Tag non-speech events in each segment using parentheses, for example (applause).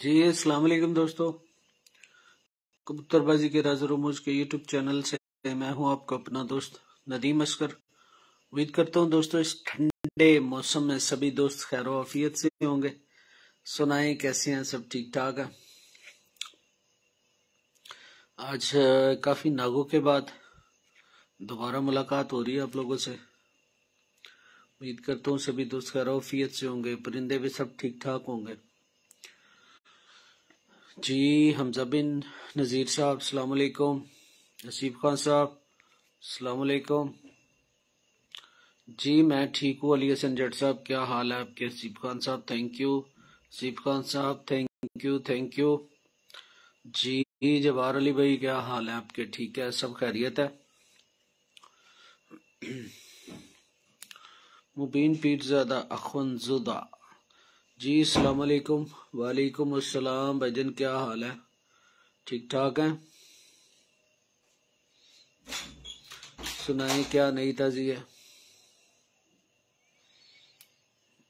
जी अस्सलाम वालेकुम दोस्तों। कबूतरबाजी के राज रमूज के यूट्यूब चैनल से मैं हूँ आपका अपना दोस्त नदीम अस्कर उम्मीद करता हूँ दोस्तों इस ठंडे मौसम में सभी दोस्त खैर आफियत से होंगे। सुनाए, कैसे हैं? सब ठीक ठाक है? आज काफ़ी नागों के बाद दोबारा मुलाकात हो रही है आप लोगों से। उम्मीद करता हूँ सभी दोस्त खैर आफियत से होंगे, परिंदे भी सब ठीक ठाक होंगे। जी, हमजा बिन नज़ीर साहब सलामकुम नसीब खान साहब सलामकुम जी, मैं ठीक हूँ, अली हसन जट साहब, क्या हाल है आपके? हसीब खान साहब थैंक यू हसीब खान साहब thank you thank you ji, Jawahar Ali भाई, क्या हाल है आपके? ठीक है, सब खैरियत है? मुबीन पीर ज़्यादा अखवनजुदा जी अलैक्म वालेकुम अस्सलाम। भाईजन क्या हाल है? ठीक ठाक है? सुनाए, क्या नई ताजी है?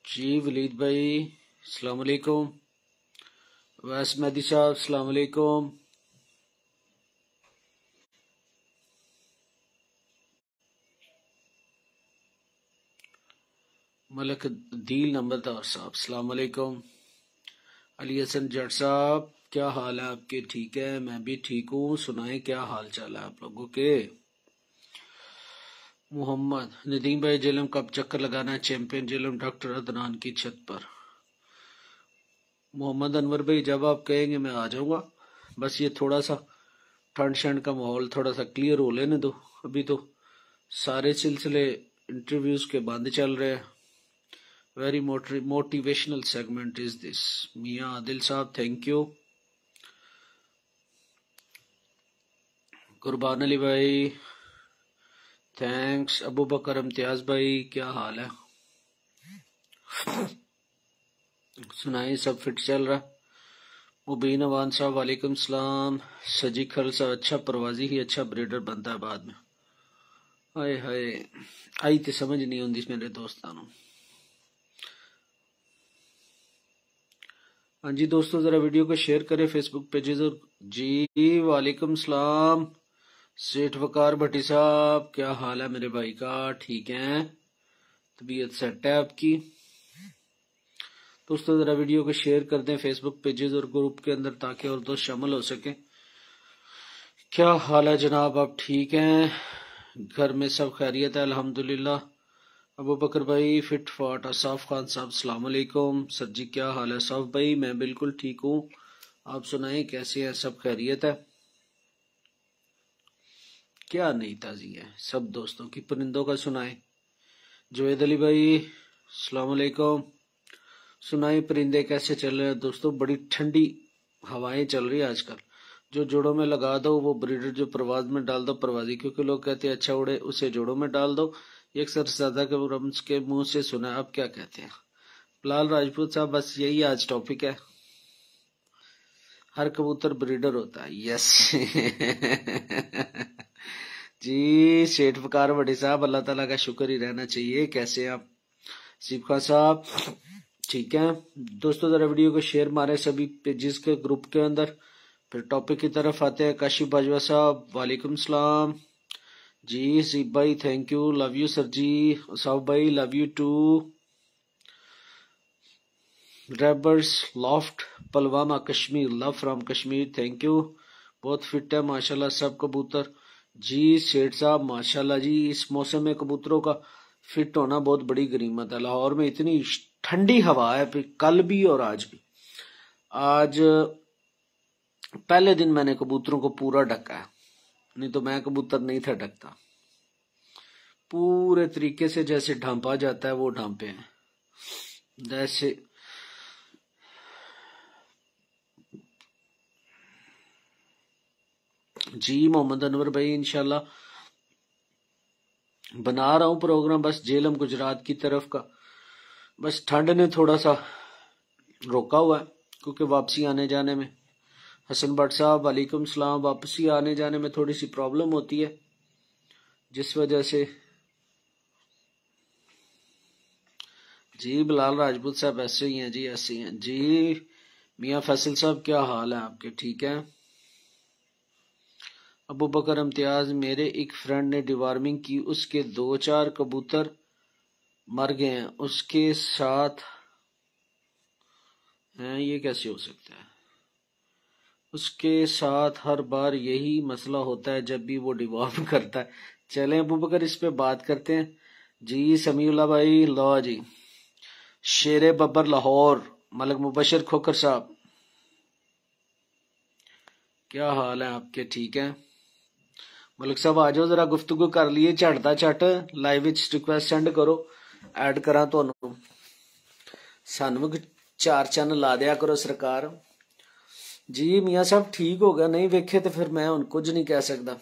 जी, वलीद भाई अलैक्म वैस मेहदी साहब अलैक्म मलक दील नंबरदार साहब सलामकुम अली हसन जट साहब, क्या हाल है आपके? ठीक है, मैं भी ठीक हूँ। सुनाए, क्या हाल चाल है आप लोगों के? मोहम्मद नदीम भाई जेलम, कब चक्कर लगाना है चैंपियन जेलम डॉक्टर अदनान की छत पर? मोहम्मद अनवर भाई, जब आप कहेंगे मैं आ जाऊँगा। बस ये थोड़ा सा ठंड शंड का माहौल थोड़ा सा क्लियर हो लेने दो। अभी तो सारे सिलसिले इंटरव्यूज़ के बंद चल रहे हैं। Very motivational segment is this. Mia, Adil Saab, thank you. कुर्बान अली भाई थैंक्स अबू बकर इम्तियाज़ भाई क्या हाल है सुनाई सब फिट चल रहा मुबीन अवान साहब वालेकुम सलाम सजी खल साहब अच्छा परवाजी ही अच्छा ब्रीडर बनता है बाद में हाय हाय आई तो समझ नहीं आती मेरे दोस्तानों हाँ जी दोस्तों, जरा वीडियो को शेयर करें फेसबुक पेजेस और जी, वालेकुम सलाम। सेठ वकार भट्टी साहब, क्या हाल है मेरे भाई का? ठीक है? तबीयत सेट है आपकी? दोस्तों, जरा वीडियो को शेयर कर दें फेसबुक पेजेस और ग्रुप के अंदर, ताकि और दोस्त शामिल हो सके। क्या हाल है जनाब? आप ठीक हैं? घर में सब खैरियत है, अल्हम्दुलिल्लाह। अबू बकर भाई, फिट फाट, असाफ खान साहब सलामकुम सर जी, क्या हाल है? साफ़ भाई, मैं बिल्कुल ठीक हूँ। आप सुनाए, कैसे हैं? सब खैरियत है? क्या नई ताजी है? सब दोस्तों की परिंदों का सुनाए। जुवेद अली भाई सलामकुम सुनाए, परिंदे कैसे चल रहे हैं? दोस्तों, बड़ी ठंडी हवाएँ चल रही है आजकल। जो जोड़ों में लगा दो, वो ब्रीडर जो प्रवाद में डाल दो प्रवाजी क्योंकि लोग कहते हैं अच्छा उड़े, उसे जोड़ों में डाल दो। एक सर सदा के मुँह से सुना आप क्या कहते हैं? लाल राजपूत साहब, बस यही आज टॉपिक है। हर कबूतर ब्रीडर होता है। यस (laughs) जी शेठ फकार बड़े साहब, अल्लाह ताला का शुक्र ही रहना चाहिए। कैसे आप? सीप खान साहब, ठीक है? दोस्तों, जरा वीडियो को शेयर मारे सभी पेजेस के ग्रुप के अंदर। फिर टॉपिक की तरफ़ आते हैं। काशिफ बाजवा साहब, वालेकुम सलाम। जी सीप भाई thank you love you sir ji. साहब भाई लव यू टू रेबर्स loft Pulwama Kashmir love from Kashmir thank you बहुत फिट है, माशाल्लाह सब कबूतर. जी, सेठ साहब, माशाल्लाह जी, इस मौसम में कबूतरों का फिट होना बहुत बड़ी गरीमत है। लाहौर में इतनी ठंडी हवा है कल भी और आज भी। आज, पहले दिन मैंने कबूतरों को पूरा ढका है। नहीं तो मैं कबूतर नहीं था ढकता। पूरे तरीके से जैसे ढांपा जाता है, वो ढांपे हैं। जैसे जी मोहम्मद अनवर भाई इनशाला बना रहा हूँ प्रोग्राम, बस जेलम गुजरात की तरफ़ का। बस ठंड ने थोड़ा सा रोका हुआ है, क्योंकि वापसी आने जाने में। हसन भट्ट साहब, वालेकुम सलाम। वापसी आने जाने में थोड़ी सी प्रॉब्लम होती है, जिस वजह से जी बिलाल राजपूत साहब ऐसे ही हैं, जी ऐसे ही हैं। जी, मियाँ फैसल साहब, क्या हाल है आपके? ठीक है? अबू बकर इम्तियाज़, मेरे एक फ्रेंड ने डिवार्मिंग की, उसके दो चार कबूतर मर गए हैं। उसके साथ, हैं, ये कैसे हो सकता है? उसके साथ हर बार यही मसला होता है जब भी वो डिवॉर्म (laughs) करता है चलें अबू बकर इस पे बात करते हैं जी समीउल्ला भाई लो जी शेर बब्बर लाहौर मलक मुबशर खोकर साहब क्या हाल है आपके ठीक है मलिक साहब आ जाओ जरा गुफ्तगु कर लिए झटदा झट लाइव रिक्वेस्ट सेंड करो ਐਡ ਕਰਾਂ ਤੁਹਾਨੂੰ ਸਾਨੂੰ ਵੀ ਚਾਰ ਚੰਨ ਲਾ ਦਿਆ ਕਰੋ ਸਰਕਾਰ ਜੀ ਮੀਆਂ ਸਾਹਿਬ ਠੀਕ ਹੋ ਗਿਆ नहीं वेखे तो फिर मैं उन कुछ नहीं कह सकता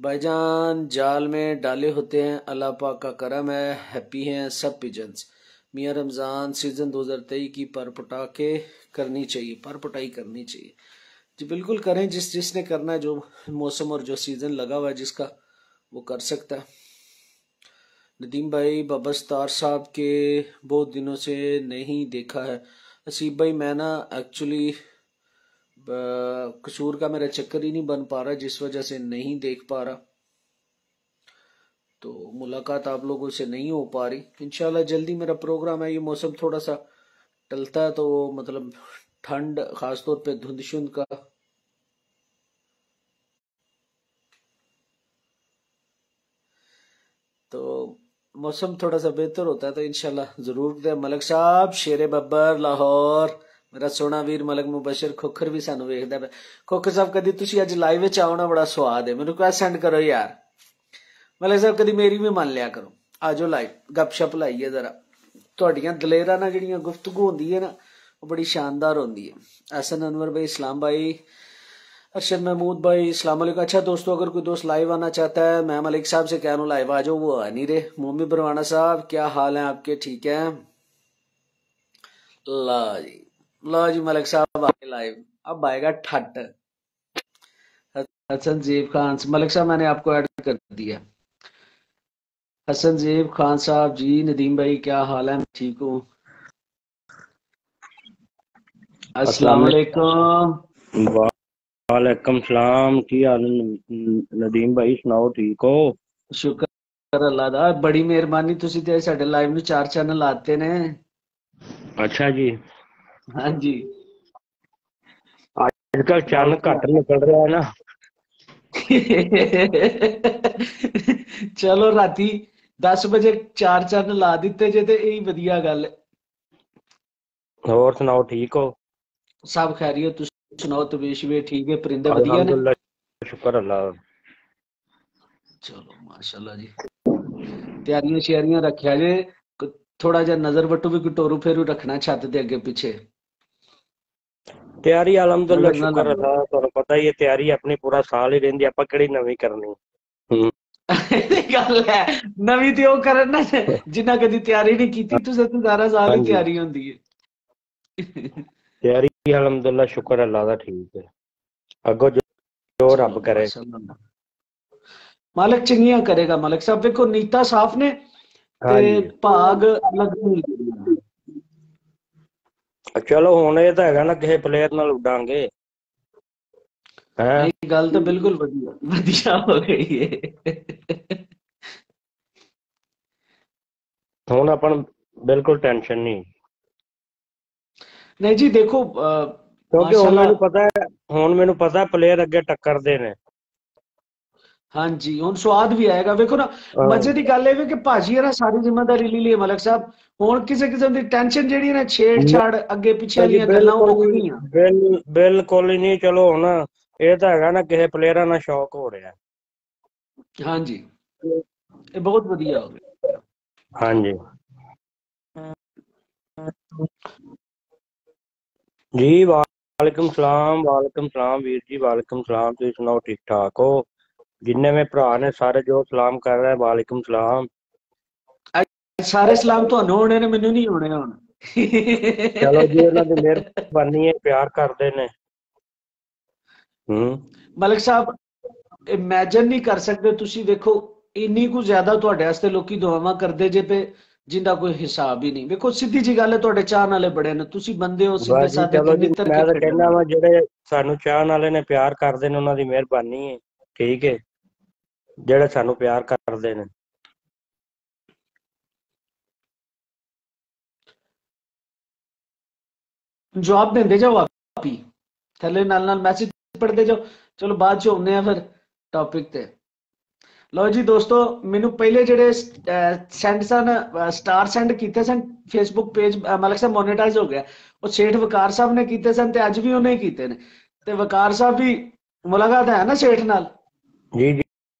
भाईजान जाल में डाले होते हैं अल्लाह पाक का करम है हैप्पी हैं सब पिजन्स मियाँ रमज़ान सीज़न 2023 की पर पटा के करनी चाहिए पर पटाई करनी चाहिए जी बिल्कुल करें जिस जिसने करना है जो मौसम और जो सीज़न लगा हुआ है जिसका वो कर सकता है नदीम भाई बाबा सतार साहब के बहुत दिनों से नहीं देखा है असीब भाई मैं ना एक्चुअली कसूर का मेरा चक्कर ही नहीं बन पा रहा, जिस वजह से नहीं देख पा रहा। तो मुलाकात आप लोगों से नहीं हो पा रही। इनशाला जल्दी मेरा प्रोग्राम है, ये मौसम थोड़ा सा टलता है तो मतलब ठंड, खासतौर पे धुंध शुंध का। तो मौसम थोड़ा सा बेहतर होता है तो इनशाला ज़रूर मलक साहब शेरे बब्बर लाहौर। मेरा सोना ਵੀਰ ਮਲਕ ਮੁਬਸ਼ਰ ਖੋਖਰ ਵੀ ਸਾਨੂੰ ਵੇਖਦਾ ਪਿਆ ਖੋਖਰ ਸਾਹਿਬ ਕਦੀ ਤੁਸੀਂ ਅੱਜ ਲਾਈਵ ਵਿੱਚ ਆਉਣਾ ਬੜਾ ਸਵਾਦ ਹੈ ਮੈਨੂੰ ਰਿਕੁਐਸਟ ਸੈਂਡ ਕਰੋ ਯਾਰ ਮਲਕ ਸਾਹਿਬ ਕਦੀ ਮੇਰੀ ਵੀ ਮੰਨ ਲਿਆ ਕਰੋ ਆਜੋ ਲਾਈਵ ਗੱਪਸ਼ਪ ਲਾਈਏ ਜ਼ਰਾ ਤੁਹਾਡੀਆਂ ਦਲੇਰਾਂ ਨਾਲ ਜਿਹੜੀਆਂ ਗੁਫ਼ਤਗੂ ਹੁੰਦੀ ਹੈ ਨਾ ਉਹ ਬੜੀ ਸ਼ਾਨਦਾਰ ਹੁੰਦੀ ਹੈ ਅਸਨ ਅਨਵਰ ਭਾਈ ਇਸਲਾਮ ਭਾਈ अरशद महमूद भाई इस्लाम अच्छा दोस्तों अगर कोई दोस्त लाइव आना चाहता है मैं मलिक साहब से कह रहा हूँ लाइव आ जाओ वो आ नहीं रहे मोमी बरवाना साहब क्या हाल है आपके ठीक है ला जी ला जी मलिक साहब आए लाइव अब आएगा ठट हसन जेब खान मलिक साहब मैंने आपको ऐड कर दिया हसन जेब खान साहब जी नदीम भाई क्या हाल है ठीक हूँ अस्सलाम वालेकुम वालेकुम सलाम की हाल नदीम भाई ਸੁਣਾਓ ਠੀਕ ਹੋ ਸ਼ੁਕਰ ਅੱਲਾ ਦਾ ਬੜੀ ਮਿਹਰਬਾਨੀ ਤੁਸੀਂ ਤੇ ਸਾਡੇ ਲਾਈਵ ਨੂੰ ਚਾਰ ਚੈਨਲ ਲਾਤੇ ਨੇ ਅੱਛਾ ਜੀ ਹਾਂਜੀ ਅੱਜ ਕੱਲ ਚੰਨ ਘੱਟ ਨਿਕਲ ਰਿਹਾ ਨਾ ਚਲੋ ਰਾਤੀ 10 ਵਜੇ ਚਾਰ ਚੰਨ ਲਾ ਦਿੱਤੇ ਜੇ ਤੇ ਇਹ ਵਧੀਆ ਗੱਲ ਹੋਰ ਸੁਣਾਓ ਠੀਕ ਹੋ ਸਭ ਖੈਰੀਅਤ ਤੁਸੀਂ ਸੁਣਾਓ ਤਬੀਸ਼ ਵੀ ਠੀਕ ਹੈ ਪਰਿੰਦੇ ਵਧੀਆ ਨੇ ਅਲਹਮਦੁਲਿਲਾ ਸ਼ੁਕਰ ਅੱਲਾ ਚਲੋ ਮਾਸ਼ਾਅੱਲਾ ਜੀ ਤਿਆਰੀਆਂ ਸ਼ਿਆਰੀਆਂ ਰੱਖਿਆ ਜੇ ਥੋੜਾ ਜਿਹਾ ਨਜ਼ਰ ਵਟੂ ਵੀ ਕਟੋਰੂ ਫੇਰੂ ਰੱਖਣਾ ਛੱਤ ਦੇ ਅੱਗੇ ਪਿੱਛੇ ਤਿਆਰੀ ਅਲਹਮਦੁਲਿਲਾ ਸ਼ੁਕਰ ਅੱਲਾ ਤੁਹਾਨੂੰ ਪਤਾ ਹੀ ਹੈ ਤਿਆਰੀ ਆਪਣੀ ਪੂਰਾ ਸਾਲ ਹੀ ਰਹਿੰਦੀ ਆਪਾਂ ਕਿਹੜੀ ਨਵੀਂ ਕਰਨੀ ਗੱਲ ਹੈ ਨਵੀਂ ਤੇ ਉਹ ਕਰਨ ਨਾ ਜਿੰਨਾ ਕਦੀ ਤਿਆਰੀ ਨਹੀਂ ਕੀਤੀ ਤੁਸੀਂ ਤਾਂ ਸਾਰਾ ਸਾਲ ਹੀ ਤਿਆਰੀ ਹੁੰਦੀ ਹੈ ਤਿਆਰੀ ਅਲਹਮਦੁਲਿਲਾ ਸ਼ੁਕਰ ਅੱਲਾ ਦਾ ਠੀਕ ਹੈ ਅੱਗੋਂ ਜੋ ਜੋ ਰੱਬ ਕਰੇ ਮਾਲਕ ਚੰਗੀਆਂ ਕਰੇਗਾ ਮਾਲਕ ਸਾਹਿਬ ਵੇਖੋ ਨੀਤਾ ਸਾਫ਼ ਨੇ ਤੇ ਹਾਂਜੀ ਭਾਗ ਲੱਗਣੀ ਚਲੋ ਹੁਣ ਇਹ ਤਾਂ ਹੈਗਾ ਨਾ ਕਿਸੇ ਪਲੇਅਰ ਨਾਲ ਉੱਡਾਂਗੇ। ਹੈ? ਇਹ ਗੱਲ ਤਾਂ ਬਿਲਕੁਲ ਵਧੀਆ ਵਧੀਆ ਹੋ ਗਈ ਹੈ ਹੁਣ ਆਪਾਂ ਬਿਲਕੁਲ ਟੈਨਸ਼ਨ ਨਹੀਂ। ਨਹੀਂ ਜੀ ਦੇਖੋ ਕਿਉਂਕਿ ਹੁਣ। ਮੈਨੂੰ ਪਤਾ ਹੈ ਹੁਣ ਮੈਨੂੰ ਪਤਾ ਪਲੇਅਰ ਅੱਗੇ ਟੱਕਰਦੇ ਨੇ। ਹਾਂਜੀ ਹੁਣ ਸਵਾਦ ਵੀ ਆਏਗਾ। ਵੇਖੋ ਨਾ ਮਜ਼ੇ ਦੀ ਗੱਲ ਇਹ ਵੀ ਕਿ ਭਾਜੀ ਹੈ ਨਾ ਸਾਰੀ ਜ਼ਿੰਮੇਵਾਰੀ ਲਈ ਹੈ ਮਲਕ ਸਾਹਿਬ। ਹੁਣ ਕਿਸੇ ਕਿਸਮ ਦੀ ਟੈਨਸ਼ਨ ਜਿਹੜੀ ਹੈ ਨਾ ਛੇੜਛਾੜ ਅੱਗੇ ਪਿੱਛੇ ਵਾਲੀਆਂ ਗੱਲਾਂ ਉਹ ਗਈਆਂ ਬਿਲ ਬਿਲਕੁਲ ਨਹੀਂ ਚਲੋ ਹੁਣ ਇਹ ਤਾਂ ਹੈਗਾ ਨਾ ਕਿਸੇ ਪਲੇਅਰਾਂ ਨਾਲ ਸ਼ੌਕ ਹੋ ਰਿਹਾ। ਹਾਂਜੀ। ਇਹ ਬਹੁਤ ਵਧੀਆ ਹੋ ਗਿਆ। ਹਾਂਜੀ। ਜੀ ਵਾਲੇਕੁਮ ਸਲਾਮ ਵਾਲੇਕੁਮ ਸਲਾਮ ਵੀਰ ਜੀ ਵਾਲੇਕੁਮ ਸਲਾਮ ਤੁਸੀਂ ਸੁਣਾਓ ਠੀਕ ਠਾਕ ਹੋ? ਜਿੰਨੇ ਮੇ ਭਰਾ ਨੇ ਸਾਰੇ ਜੋ ਸਲਾਮ ਕਰ ਰਹੇ ਵਾਲੇਕੁਮ ਸਲਾਮ। ਸਾਰੇ ਸਲਾਮ ਤੁਹਾਨੂੰ ਹੋਣੇ ਨੇ ਮੈਨੂੰ ਨਹੀਂ ਹੋਣੇ ਹੁਣ। ਚਲੋ ਜੀ ਉਹਨਾਂ ਦੀ ਮਿਹਰਬਾਨੀ ਹੈ ਪਿਆਰ ਕਰਦੇ ਨੇ। ਹੂੰ। ਮਲਕ ਸਾਹਿਬ ਇਮੇਜਿਨ ਨਹੀਂ ਕਰ ਸਕਦੇ ਤੁਸੀਂ ਵੇਖੋ ਇੰਨੀ ਕੁ ਜ਼ਿਆਦਾ ਤੁਹਾਡੇ ਵਾਸਤੇ ਲੋਕੀ ਦੁਆਵਾਂ ਕਰਦੇ ਜੇ ਪਏ ਜਿੰਦਾ ਕੋਈ ਹਿਸਾਬ ਹੀ ਨਹੀਂ। ਵੇਖੋ ਸਿੱਧੀ ਜੀ ਗੱਲ ਹੈ ਤੁਹਾਡੇ ਚਾਹਣ ਵਾਲੇ ਬੜੇ ਨੇ ਤੁਸੀਂ ਬੰਦੇ ਹੋ ਸਿੱਧੇ ਸਾਦੇ ਤੇ ਨਿੱਤਰ ਮੈਂ ਤਾਂ ਕਹਿੰਦਾ ਵਾਂ ਜਿਹੜੇ ਸਾਨੂੰ ਚਾਹਣ ਵਾਲੇ ਨੇ ਪਿਆਰ ਕਰਦੇ ਨੇ ਉਹਨਾਂ ਦੀ ਮਿਹਰਬਾਨੀ ਹੈ। ਠੀਕ ਹੈ। ਜਿਹੜੇ ਸਾਨੂੰ ਪਿਆਰ ਕਰਦੇ ਨੇ ਜਵਾਬ ਦਿੰਦੇ ਜਾਓ ਆਪ ਹੀ ਥੱਲੇ ਨਾਲ ਨਾਲ ਮੈਸੇਜ ਪੜ੍ਹਦੇ ਜਾਓ ਚਲੋ ਬਾਅਦ ਚ ਆਉਂਦੇ ਆ ਫਿਰ ਟੌਪਿਕ ਤੇ ਲਓ ਜੀ ਦੋਸਤੋ ਮੈਨੂੰ ਪਹਿਲੇ ਜਿਹੜੇ ਸੈਂਡ ਸਨ ਸਟਾਰ ਸੈਂਡ ਕੀਤੇ ਸਨ ਫੇਸਬੁੱਕ ਪੇਜ ਮਲਕ ਸਾਹਿਬ ਮੋਨੇਟਾਈਜ਼ ਹੋ ਗਿਆ ਉਹ ਸੇਠ ਵਕਾਰ ਸਾਹਿਬ ਨੇ ਕੀਤੇ ਸਨ ਤੇ ਅੱਜ ਵੀ ਉਹਨੇ ਹੀ ਕੀਤੇ ਨੇ ਤੇ ਵਕਾਰ ਸਾਹਿਬ ਵੀ ਮੁਲਾਕਾਤ ਹੈ ਨਾ ਸੇਠ ਨਾਲ ਜੀ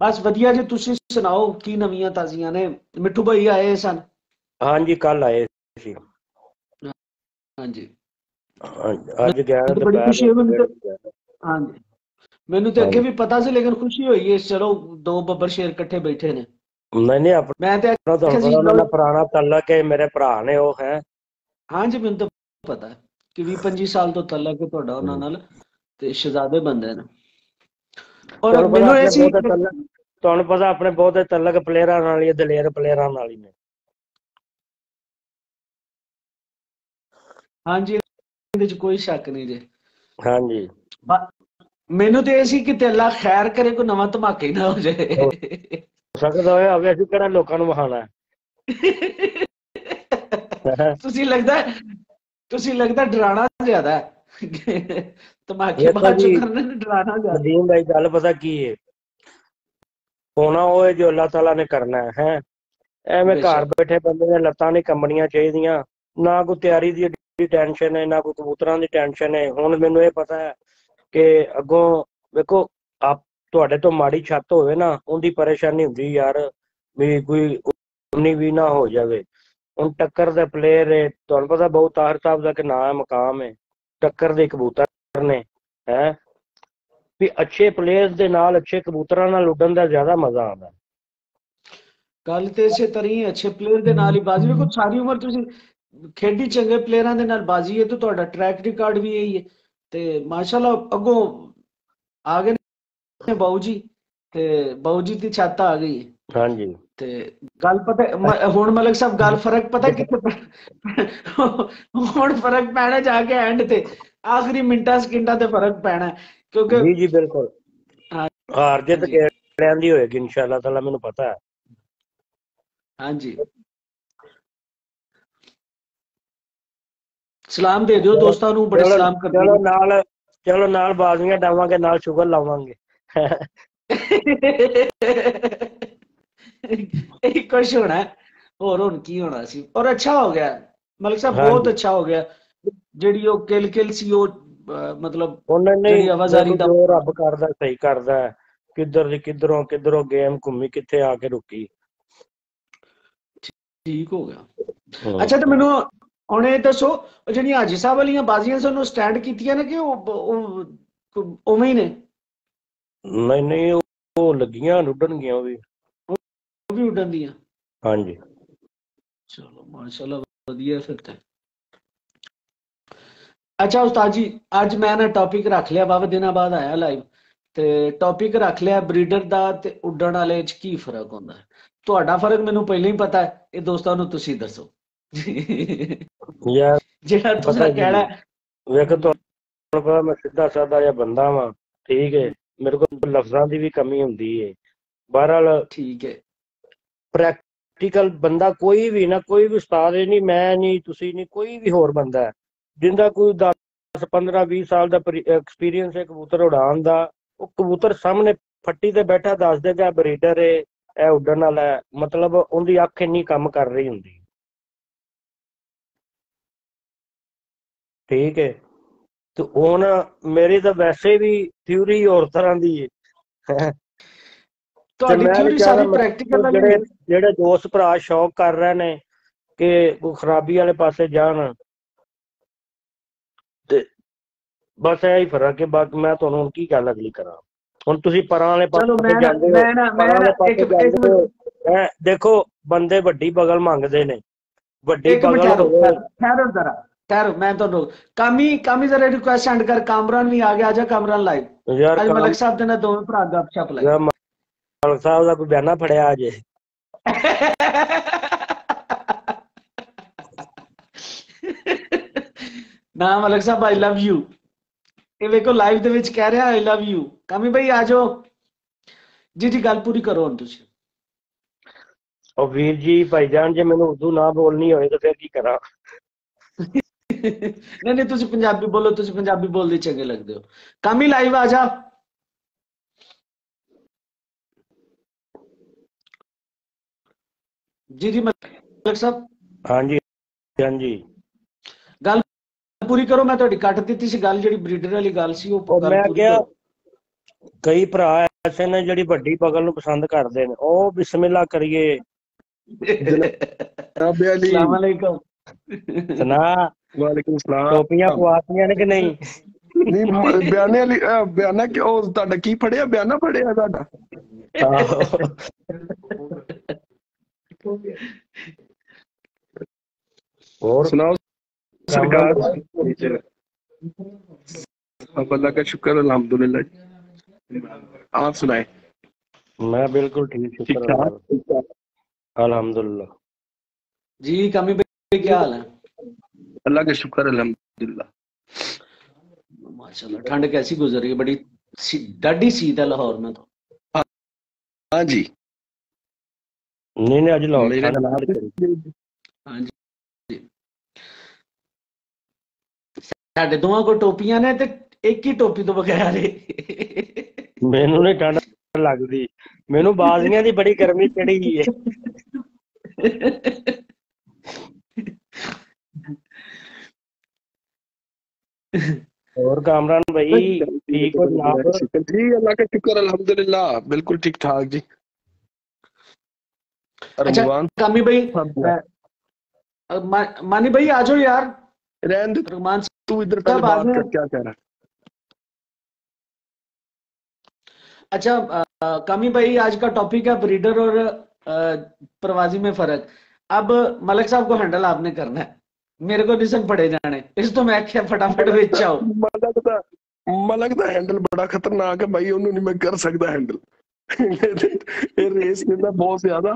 ਬਸ ਵਧੀਆ ਜੀ ਤੁਸੀਂ ਸੁਣਾਓ ਕੀ ਨਵੀਆਂ ਤਾਜ਼ੀਆਂ ਨੇ? ਮਿੱਠੂ ਭਾਈ ਆਏ ਸਨ? ਹਾਂਜੀ ਕੱਲ ਆਏ ਸੀ। ਹਾਂਜੀ। ਅੱਜ ਗਿਆ ਮੈਨੂੰ ਹਾਂਜੀ। ਮੈਨੂੰ ਤੇ ਅੱਗੇ ਵੀ ਪਤਾ ਸੀ ਲੇਕਿਨ ਖੁਸ਼ੀ ਹੋਈ ਹੈ ਚਲੋ ਦੋ ਬੱਬਰ ਸ਼ੇਰ ਇਕੱਠੇ ਬੈਠੇ ਨੇ। ਨਹੀਂ ਨਹੀਂ ਆਪਣਾ ਮੈਂ ਤੇ ਉਹਨਾਂ ਦਾ ਪੁਰਾਣਾ ਤਲਕ ਹੈ ਮੇਰੇ ਭਰਾ ਨੇ ਉਹ ਹੈ। ਹਾਂਜੀ ਮੈਨੂੰ ਤਾਂ ਪਤਾ ਕਿ 20 25 ਸਾਲ ਤੋਂ ਤਲਕ ਹੈ ਤੁਹਾਡਾ ਉਹਨਾਂ ਨਾਲ ਤੇ ਸ਼ਹਜ਼ਾਦੇ ਬੰਦੇ ਨੇ। ਔਰ ਮੈਨੂੰ ਇਹ ਸੀ ਤੁਹਾਨੂੰ ਪਤਾ ਆਪਣੇ ਬਹੁਤੇ ਤਲਕ ਪਲੇਅਰਾਂ ਨਾਲ ਹੀ ਦਲੇਰ ਪਲੇਅਰਾਂ ਨਾਲ ਹੀ ਨੇ। ਹਾਂਜੀ ਇਹਦੇ ਚ ਕੋਈ ਸ਼ੱਕ ਨਹੀਂ ਜੇ। ਹਾਂਜੀ। ਮੈਨੂੰ ਤੇ ਇਹ ਸੀ ਕਿ ਤੇ ਅੱਲਾ ਖੈਰ ਕਰੇ ਕੋਈ ਨਵਾਂ ਧਮਾਕਾ ਹੀ ਨਾ ਹੋ ਜਾਏ। ਸਕਦਾ ਹੋਇਆ ਹੋਵੇ ਅਸੀਂ ਕਿਹੜਾ ਲੋਕਾਂ ਨੂੰ ਵਹਾਣਾ ਤੁਸੀਂ ਲੱਗਦਾ ਤੁਸੀਂ ਲੱਗਦਾ ਡਰਾਣਾ ਜ਼ਿਆਦਾ ਹੈ। ਧਮਾਕੇ ਬਾਅਦ ਚ ਜੀ, ਕਰਨੇ ਨੇ ਡਰਾਣਾ ਜ਼ਿਆਦਾ। ਨਦੀਮ ਭਾਈ ਗੱਲ ਪਤਾ ਕੀ ਹੈ ਹੋਣਾ ਉਹ ਹੈ ਜੋ ਅੱਲਾਹ ਤਾਲਾ ਨੇ ਕਰਨਾ ਹੈ ਹੈਂ। ਐਵੇਂ। ਘਰ ਬੈਠੇ ਬੰਦੇ ਨੇ ਲੱਤਾਂ ਨਹੀਂ ਕੰਬਣੀਆਂ ਚਾਹੀਦੀਆਂ। ਨਾ ਕੋਈ ਤਿਆਰੀ ਦੀ ਏਡੀ ਟੈਨਸ਼ਨ ਹੈ ਨਾ ਕੋਈ ਕਬੂਤਰਾਂ ਦੀ ਟੈਨਸ਼ਨ ਹੈ ਹੁਣ ਮੈਨੂੰ ਇਹ ਪਤਾ ਹੈ ਕਿ ਅੱਗੋਂ ਵੇਖੋ ਆਪ ਤੁਹਾਡੇ ਤੋਂ ਮਾੜੀ ਛੱਤ ਹੋਵੇ ਨਾ ਉਹਦੀ ਪਰੇਸ਼ਾਨੀ ਹੁੰਦੀ ਯਾਰ ਵੀ ਕੋਈ ਉਨੀ ਵੀ ਨਾ ਹੋ ਜਾਵੇ। ਹੁਣ ਟੱਕਰ ਦੇ ਪਲੇਅਰ ਹੈ ਤੁਹਾਨੂੰ ਪਤਾ ਬਹੁਤ ਤਾਹਰ ਸਾਹਿਬ ਦਾ ਕਿ ਨਾਂ ਹੈ ਮਕਾਮ ਹੈ ਟੱਕਰ ਦੇ ਕਬੂਤਰ ਨੇ ਹੈ? ਵੀ ਅੱਛੇ ਪਲੇਅਰਸ ਦੇ ਨਾਲ ਅੱਛੇ ਕਬੂਤਰਾਂ ਨਾਲ ਉੱਡਣ ਦਾ ਜ਼ਿਆਦਾ ਮਜ਼ਾ ਆਉਂਦਾ। ਗੱਲ ਤੇ ਇਸੇ ਤਰ੍ਹਾਂ ਹੀ ਅੱਛੇ ਪਲੇਅਰ ਦੇ ਨਾਲ ਹੀ ਬਾਜ਼ੀ। ਵੇਖੋ ਸਾਰੀ ਉਮਰ ਤੁਸੀਂ ਖੇਡੀ ਚੰਗੇ ਪਲੇਅਰਾਂ ਦੇ ਨਾਲ ਬਾਜ਼ੀ ਹੈ ਤੇ ਤੁਹਾਡਾ ਟਰੈਕ ਰਿਕਾਰਡ ਵੀ ਇਹੀ ਹੈ। ਤੇ ਮਾਸ਼ਾਅੱਲਾ ਅੱਗੋਂ ਆ ਗਏ ਨੇ ਬਾਊ ਜੀ ਤੇ ਬਾਊ ਜੀ ਦੀ ਛੱਤ ਆ ਗਈ ਹਾਂਜੀ। ਤੇ ਗੱਲ ਪਤਾ ਹੁਣ ਮਲਕ ਸਾਹਿਬ ਗੱਲ ਫ਼ਰਕ ਪਤਾ ਕਿੱਥੇ ਹੁਣ ਫ਼ਰਕ ਪੈਣਾ ਜਾ ਕੇ ਐਂਡ ਤੇ ਆਖਰੀ ਮਿੰਟਾਂ ਸਕਿੰਟਾਂ ਤੇ ਫ਼ਰਕ ਪੈਣਾ। ਕਿਉਂਕਿ ਜੀ ਜੀ ਬਿਲਕੁਲ। ਹਾਰ ਜਿੱਤ। ਕਿਹੜਿਆਂ ਦੀ ਹੋਏਗੀ ਇਨਸ਼ਾਅੱਲਾ ਤਾਲਾ ਮੈਨੂੰ ਪਤਾ ਹੈ ਹਾਂਜੀ ਸਲਾਮ ਦੇ ਦਿਓ ਦੋਸਤਾਂ ਨੂੰ ਬੜੇ ਸਲਾਮ ਕਰਦੇ ਚਲੋ ਨਾਲ ਚਲੋ ਨਾਲ ਬਾਜ਼ੀਆਂ ਡਾਵਾਂਗੇ ਨਾਲ ਸ਼ੁਗਰ ਲਾਵਾਂਗੇ (laughs) ਇਹ ਕੁਛ ਹੋਣਾ। ਹੋਰ ਹੁਣ ਕੀ ਹੋਣਾ ਸੀ? ਔਰ ਅੱਛਾ ਹੋ ਗਿਆ। ਮਲਕ ਸਾਹਿਬ ਬਹੁਤ। ਅੱਛਾ ਹੋ ਗਿਆ। ਜਿਹੜੀ ਉਹ ਕਿਲ ਕਿਲ ਸੀ ਉਹ ਮਤਲਬ ਜਿਹੜੀ ਆਵਾਜ਼ਾਰੀ ਦਾ- ਰੱਬ ਕਰਦਾ ਸਹੀ ਕਰਦਾ। ਕਿੱਧਰ ਦੀ ਕਿੱਧਰੋਂ ਕਿੱਧਰੋਂ ਗੇਮ ਘੁੰਮੀ ਕਿੱਥੇ ਆ ਕੇ ਰੁਕੀ। ਠੀਕ ਹੋ ਗਿਆ। ਅੱਛਾ ਤੇ ਮੈਨੂੰ ਹੁਣ ਇਹ ਦੱਸੋ ਜਿਹੜੀਆਂ ਹਾਜੀ ਸਾਹਿਬ ਵਾਲੀਆਂ ਬਾਜ਼ੀਆਂ ਸਨ ਸਟੈਂਡ ਕੀਤੀਆਂ ਨੇ ਕਿ ਉਹ ਉਹ ਉਵੇਂ ਹੀ ਨੇ? ਨਹੀਂ ਨਹੀਂ ਉਹ- ਲੱਗੀਆਂ ਵੀ ਉਹ ਵੀ। ਉੱਡਣ ਦੀਆਂ। ਹਾਂਜੀ। ਚਲੋ ਮਾਸ਼ਾਅੱਲਾ ਵਧੀਆ ਫਿਰ ਤਾਂ। ਅੱਛਾ ਉਸਤਾਦ ਜੀ ਅੱਜ ਮੈਂ ਨਾ ਟੌਪਿਕ ਰੱਖ ਲਿਆ ਬਾਬਾ ਦਿਨਾਂ ਬਾਅਦ ਆਇਆ ਲਾਈਵ ਤੇ ਟੌਪਿਕ ਰੱਖ ਲਿਆ ਬਰੀਡਰ ਦਾ ਤੇ ਉੱਡਣ ਵਾਲੇ 'ਚ ਕੀ ਫ਼ਰਕ ਹੁੰਦਾ ਹੈ? ਤੁਹਾਡਾ ਫ਼ਰਕ ਮੈਨੂੰ ਪਹਿਲਾਂ ਹੀ ਪਤਾ ਹੈ ਇਹ ਦੋਸਤਾਂ ਨੂੰ ਤੁਸੀਂ ਦੱਸੋ। ਯਾਰ ਜਿਹੜਾ ਤੁਸੀਂ ਕਹਿਣਾ ਵੇਖ ਤੁਹਾਨੂੰ ਪਤਾ ਮੈਂ ਸਿੱਧਾ ਸਾਦਾ ਜਿਹਾ ਬੰਦਾ ਵਾਂ ਠੀਕ ਹੈ। ਮੇਰੇ ਕੋਲ ਲਫ਼ਜ਼ਾਂ ਦੀ ਵੀ ਕਮੀ ਹੁੰਦੀ ਹੈ। ਬਹਰਹਾਲ ਠੀਕ ਹੈ। ਪ੍ਰੈਕਟੀਕਲ ਬੰਦਾ ਕੋਈ ਵੀ ਨਾ, ਕੋਈ ਵੀ ਉਸਤਾਦ ਨਹੀਂ, ਮੈਂ ਨਹੀਂ, ਤੁਸੀਂ ਨਹੀਂ, ਕੋਈ ਵੀ ਹੋਰ ਬੰਦਾ ਹੈ, ਜਿੰਦਾ ਕੋਈ 10 15 20 ਸਾਲ ਦਾ ਐਕਸਪੀਰੀਅੰਸ ਹੈ ਕਬੂਤਰ ਉਡਾਉਣ ਦਾ, ਉਹ ਕਬੂਤਰ ਸਾਹਮਣੇ ਫੱਟੀ ਤੇ ਬੈਠਾ ਦੱਸ ਦੇਗਾ ਬਰੀਡਰ ਹੈ ਇਹ ਉੱਡਣ ਵਾਲਾ ਹੈ। ਮਤਲਬ ਉਹਦੀ ਅੱਖ ਇੰਨੀ ਕੰਮ ਕਰ ਰਹੀ ਹੁੰਦੀ। ਠੀਕ ਹੈ। ਤੇ ਹੁਣ ਮੇਰੀ ਤਾਂ ਵੈਸੇ ਵੀ ਥਿਊਰੀ ਹੋਰ ਤਰ੍ਹਾਂ ਦੀ ਹੈ ਤੁਹਾਡੀ ਮੈਂ ਵਿਚਾਰਾ ਸਾਰੀ ਪ੍ਰੈਕਟੀਕਲ ਜਿਹੜੇ ਜਿਹੜੇ ਦੋਸਤ ਭਰਾ ਸ਼ੌਕ ਕਰ ਰਹੇ ਨੇ ਕਿ ਕੋਈ ਖਰਾਬੀ ਵਾਲੇ ਪਾਸੇ ਜਾਣ। ਤੇ ਬਸ ਇਹ ਹੀ ਫ਼ਰਕ ਹੈ ਬਾਕੀ ਮੈਂ ਤੁਹਾਨੂੰ ਹੁਣ ਕੀ ਗੱਲ ਅਗਲੀ ਕਰਾਂ। ਹੁਣ ਤੁਸੀਂ ਪਰਾਂ ਵਾਲੇ ਪਾਸੇ ਮੈਂ ਜਾਂਦੇ ਹੋ ਮੈਂ ਨਾ ਮੈਂ ਇੱਕ ਹੈਂ, ਦੇਖੋ ਬੰਦੇ ਵੱਡੀ ਬਗਲ ਮੰਗਦੇ ਨੇ। ਵੱਡੀ ਬਗਲ ਠਹਿਰੋ ਹੋਵੇ। ਠਹਿਰੋ ਜ਼ਰਾ ਠਹਿਰੋ ਮੈਂ ਤੁਹਾਨੂੰ ਕਾਮੀ ਕਾਮੀ ਜ਼ਰਾ ਰਿਕੁਐਸਟ ਸੈਂਡ ਕਰ ਕਾਮਰਾਨ ਵੀ ਆ ਗਿਆ ਆਜਾ ਕਾਮਰਾਨ ਲਾਈਵ ਯਾਰ ਮਲਕ ਸਾਹਿਬ ਦੇ ਨਾਲ ਦੋਵੇਂ ਭਰਾ ਗੱਪਸ਼ਪ ਲਾਈ। ਮਾਲਕ ਸਾਹਿਬ ਦਾ ਕੋਈ ਬਿਆਨਾ ਫੜਿਆ ਅਜੇ। ਨਾ ਮਲਕ ਸਾਹਿਬ ਆਈ ਲਵ ਯੂ ਇਹ ਵੇਖੋ ਲਾਈਵ ਦੇ ਵਿੱਚ ਕਹਿ ਰਿਹਾ ਆਈ ਲਵ ਯੂ ਕਾਮੀ ਭਾਈ ਆ ਜਾਓ। ਜੀ ਜੀ ਗੱਲ ਪੂਰੀ ਕਰੋ ਹੁਣ ਤੁਸੀਂ। ਉਹ ਵੀਰ ਜੀ ਭਾਈਜਾਨ ਜੇ ਮੈਨੂੰ ਉਰਦੂ ਨਾ ਬੋਲਣੀ ਹੋਏ ਤਾਂ ਫਿਰ ਕੀ ਕਰਾਂ? ਨਹੀਂ ਨਹੀਂ ਤੁਸੀਂ ਪੰਜਾਬੀ ਬੋਲੋ ਤੁਸੀਂ ਪੰਜਾਬੀ ਬੋਲਦੇ ਚੰਗੇ ਲੱਗਦੇ ਹੋ। ਕਾਮੀ ਲਾਈਵ ਆ ਜਾ। ਜੀ ਜੀ ਮਲਕ ਸਾਹਿਬ। ਹਾਂਜੀ ਹਾਂਜੀ। ਗੱਲ ਪੂਰੀ ਕਰੋ ਮੈਂ ਤੁਹਾਡੀ ਕੱਟ ਦਿੱਤੀ ਸੀ। ਗੱਲ ਜਿਹੜੀ ਬਰੀਡਰ ਵਾਲੀ ਗੱਲ ਸੀ ਉਹ ਮੈਂ ਕਿਹਾ। ਕਈ ਭਰਾ ਐਸੇ ਨੇ ਜਿਹੜੀ ਵੱਡੀ ਬਗਲ ਨੂੰ ਪਸੰਦ ਕਰਦੇ ਨੇ। ਉਹ ਬਿਸਮਿਲ੍ਲਾ ਕਰੀਏ। ਜਨਾਬ ਅਲੀ ਅਸਲਾਮ ਅਲੈਕਮ। ਸੁਣਾ। ਵਾਲੇਕੁਮ ਸਲਾਮ। ਟੋਪੀਆਂ ਪਵਾਤੀਆਂ ਨੇ ਕਿ ਨਹੀਂ? ਨਹੀਂ ਬਿਆਨੇ ਵਾਲੀ ਬਿਆਨਾ ਕਿ ਉਹ ਤੁਹਾਡਾ ਕੀ ਫੜਿਆ? ਬਿਆਨਾ ਫੜਿਆ ਤੁਹਾਡਾ और सुनाओ। सरकार अल्लाह का शुक्र अलहमदुल्ला आप सुनाए। मैं बिल्कुल ठीक ठीक ठाक। अलहमदुल्ला जी कमी पे क्या हाल है? अल्लाह का शुक्र अलहमदुल्ला माशाल्लाह ठंड कैसी गुजर रही है? बड़ी सी, डाडी सीत है लाहौर में तो। हाँ जी। ਨਹੀਂ ਨਹੀਂ ਅੱਜ ਲਾਹੌਰ मेरे ਠੰਡ नाम ਲੱਗ ਰਹੀ। हाँ जी ਸਾਡੇ ਦੋਵਾਂ ਕੋ ਟੋਪੀਆਂ ਨੇ ਤੇ ਇੱਕ ਹੀ ਟੋਪੀ ਤੋਂ ਬਗੈਰ ਏ ਮੈਨੂੰ ਨਹੀਂ ਠੰਡ ਲੱਗਦੀ ਮੈਨੂੰ ਬਾਜ਼ੀਆਂ ਦੀ ਬੜੀ ਗਰਮੀ ਚੜੀ ਗਈ ਹੈ ਹੋਰ ਕਾਮਰਾਨ ਭਾਈ ਠੀਕ ਹੋ ਜਨਾਬ शुक्र जी अल्लाह का शुक्र अल्हम्दुलिल्लाह बिल्कुल ठीक ठाक जी अच्छा रमजान कामी भाई साहब अ, अ, मा- मानी भाई आ जाओ यार रहन दे रहमान तू इधर क्या पहले बात बात है? कर क्या कह रहा है अच्छा अ, कामी भाई आज का टॉपिक है ब्रीडर और अ, प्रवासी में फर्क अब मलिक साहब को हैंडल आपने करना है मेरे को निशन पड़े जाने इस तो मैं क्या फटाफट ਵਿੱਚ ਆਓ ਮਲਕ ਦਾ ਮਲਕ ਦਾ ਹੈਂਡਲ ਬੜਾ ਖਤਰਨਾਕ ਹੈ ਭਾਈ ਉਹਨੂੰ ਨਹੀਂ ਮੈਂ ਕਰ ਸਕਦਾ ਹੈਂਡਲ ਇਹ ਰੇਸ ਲੈਂਦਾ ਬਹੁਤ ਜ਼ਿਆਦਾ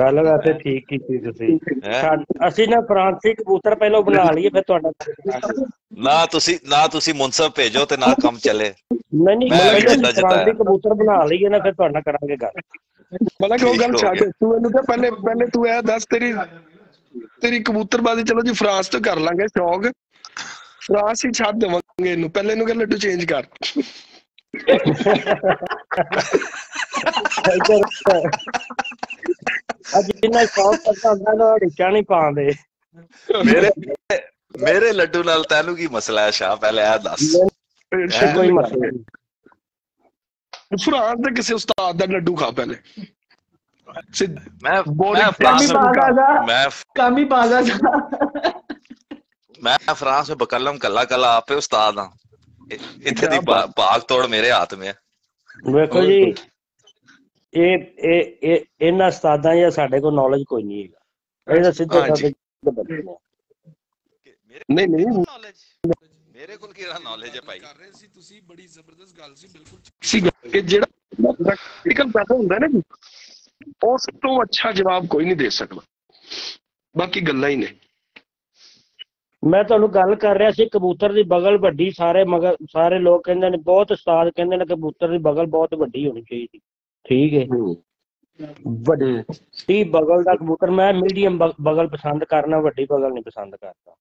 ਗੱਲ ਵੈਸੇ ਠੀਕ ਕੀਤੀ ਤੁਸੀਂ। ਅਸੀਂ ਨਾ ਫਰਾਂਸੀ ਕਬੂਤਰ ਪਹਿਲਾਂ ਬਣਾ ਲਈਏ ਫਿਰ ਤੁਹਾਡਾ ਨਾ ਤੁਸੀਂ ਨਾ ਤੁਸੀਂ ਮੁਨਸਬ ਭੇਜੋ ਤੇ ਨਾ ਕੰਮ ਚੱਲੇ। ਨਹੀਂ ਨਹੀਂ ਮੈਂ ਪਹਿਲਾਂ ਜਿੱਦਾਂ ਜਿੱਦਾਂ। ਫਰਾਂਸੀ। ਕਬੂਤਰ ਬਣਾ ਲਈਏ ਨਾ ਫਿਰ ਤੁਹਾਡਾ ਕਰਾਂਗੇ ਗੱਲ। ਮਤਲਬ ਉਹ ਗੱਲ ਛੱਡ। ਤੂੰ ਇਹਨੂੰ ਕਹ ਪਹਿਲੇ ਪਹਿਲੇ ਤੂੰ ਇਹ ਦੱਸ ਤੇਰੀ ਤੇਰੀ ਕਬੂਤਰਬਾਜ਼ੀ ਚਲੋ ਜੀ ਫਰਾਂਸ ਤੋਂ ਕਰ ਲਾਂਗੇ ਸ਼ੌਕ। ਫਰਾਂਸ ਹੀ ਛੱਡ ਦੇਵਾਂਗੇ ਇਹਨੂੰ। ਪਹਿਲੇ ਇਹਨੂੰ ਕਹ ਲੱਡੂ ਚੇਂਜ ਕਰ। ਅੱਜ ਜਿੰਨਾ ਸ਼ੌਕ ਕਰਦਾ ਹੁੰਦਾ ਨਾ ਢਿੱਚਾ ਨਹੀਂ ਪਾਉਂਦੇ ਮੇਰੇ ਮੇਰੇ ਲੱਡੂ ਨਾਲ ਤੈਨੂੰ ਕੀ ਮਸਲਾ ਹੈ ਸ਼ਾਹ ਪਹਿਲੇ ਇਹ ਦੱਸ ਇਹ ਕੋਈ ਮਸਲਾ ਨਹੀਂ ਫਰਾਂਸ ਦੇ ਕਿਸੇ ਉਸਤਾਦ ਦਾ ਲੱਡੂ ਖਾ ਪਹਿਲੇ ਸਿੱਧ- ਮੈਂ ਬੋਲੀ ਮੈਂ ਫਰਾਂਸ ਕਮੀ ਬਾਗਾ ਮੈਂ काम ही बागा था ਮੈਂ ਫਰਾਂਸ ਵਿੱਚ ਬਕਲਮ ਕੱਲਾ ਕੱਲਾ ਆਪੇ ਉਸਤਾਦ ਹਾਂ ਇ- ਇੱਥੇ ਦੀ ਕਿਆ ਭਾਗ ਤੋੜ ਮੇਰੇ ਹੱਥ ਮੇ ਹੈ ਵੇਖੋ ਜੀ ਇਹ ਇਹ ਇਹ ਇਹਨਾਂ ਉਸਤਾਦਾਂ ਜਾਂ ਸਾਡੇ ਕੋਲ ਨੌਲੇਜ ਕੋਈ ਨਹੀਂ ਹੈਗਾ। ਇਹ ਤਾਂ ਸਿੱਧੇ। ਸਾਦੇ ਬੰਦੇ ਨਹੀਂ ਨਹੀਂ। ਨੌਲੇਜ ਮੇਰੇ ਕੋਲ ਕਿਹੜਾ ਨੌਲੇਜ ਹੈ ਭਾਈ? ਕਰ ਰਹੇ ਸੀ ਤੁਸੀਂ ਬੜੀ ਜ਼ਬਰਦਸਤ ਗੱਲ ਸੀ ਬਿਲਕੁਲ ਸੀ ਕਿ ਜਿਹੜਾ ਪ੍ਰੈਕਟੀਕਲ ਪੈਸਾ ਹੁੰਦਾ ਨਾ ਜੀ ਉਸ ਤੋਂ ਅੱਛਾ ਜਵਾਬ ਕੋਈ ਨਹੀਂ ਦੇ ਸਕਦਾ। ਬਾਕੀ ਗੱਲਾਂ ਹੀ ਨੇ। ਮੈਂ ਤੁਹਾਨੂੰ ਗੱਲ ਕਰ ਰਿਹਾ ਸੀ ਕਬੂਤਰ ਦੀ ਬਗਲ ਵੱਡੀ ਸਾਰੇ ਮਗਰ ਸਾਰੇ ਲੋਕ ਕਹਿੰਦੇ ਨੇ ਬਹੁਤ ਉਸਤਾਦ ਕਹਿੰਦੇ ਨੇ ਕਬੂਤਰ ਦੀ ਬਗਲ ਬਹੁਤ ਵੱਡੀ ਹੋਣੀ ਚਾਹੀਦੀ। ਠੀਕ ਹੈ। ਵੱਡੀ ਬਗਲ ਦਾ ਕਬੂਤਰ ਮੈਂ ਮੀਡੀਅਮ ਬਗਲ ਪਸੰਦ ਕਰਨਾ ਵੱਡੀ ਬਗਲ ਨਹੀਂ ਪਸੰਦ ਕਰਦਾ।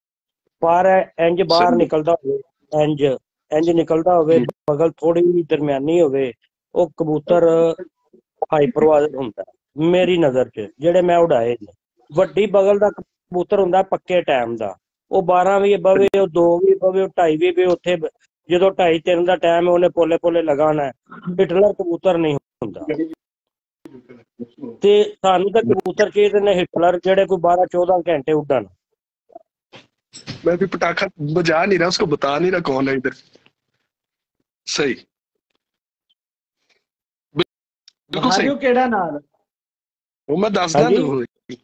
ਪਰ ਇੰਜ ਬਾਹਰ। ਨਿਕਲਦਾ ਹੋਵੇ ਇੰਜ ਇੰਜ ਨਿਕਲਦਾ ਹੋਵੇ ਬਗਲ ਥੋੜੀ ਦਰਮਿਆਨੀ ਹੋਵੇ ਉਹ ਕਬੂਤਰ ਹਾਈਪਰਵਾਜ਼ ਹੁੰਦਾ। ਮੇਰੀ ਨਜ਼ਰ 'ਚ ਜਿਹੜੇ ਮੈਂ ਉਡਾਏ ਨੇ। ਵੱਡੀ ਬਗਲ ਦਾ ਕਬੂਤਰ ਹੁੰਦਾ ਪੱਕੇ ਟਾਈਮ ਦਾ। ਉਹ 12 ਵੀ ਬਵੇ ਉਹ 2 ਵੀ ਬਵੇ ਉਹ 2.5 ਵੀ ਬਵੇ ਉੱਥੇ ਜਦੋਂ 2.5 3 ਦਾ ਟਾਈਮ ਹੈ ਉਹਨੇ ਪੋਲੇ ਪੋਲੇ ਲਗਾਉਣਾ ਹੈ। ਹਿਟਲਰ ਕਬੂਤਰ ਨਹੀਂ ਹੁੰਦਾ ਤੇ ਸਾਨੂੰ ਤਾਂ ਕਬੂਤਰ ਚਾਹੀਦੇ ਨੇ ਹਿਟਲਰ ਜਿਹੜੇ ਕੋਈ 12 14 ਘੰਟੇ ਉੱਡਣ मैं भी पटाखा बजा नहीं रहा उसको बता नहीं रहा कौन है इधर सही बिल्कुल सही भारियों केड़ा नाल वो मैं दस हाँ जी। दिन हुए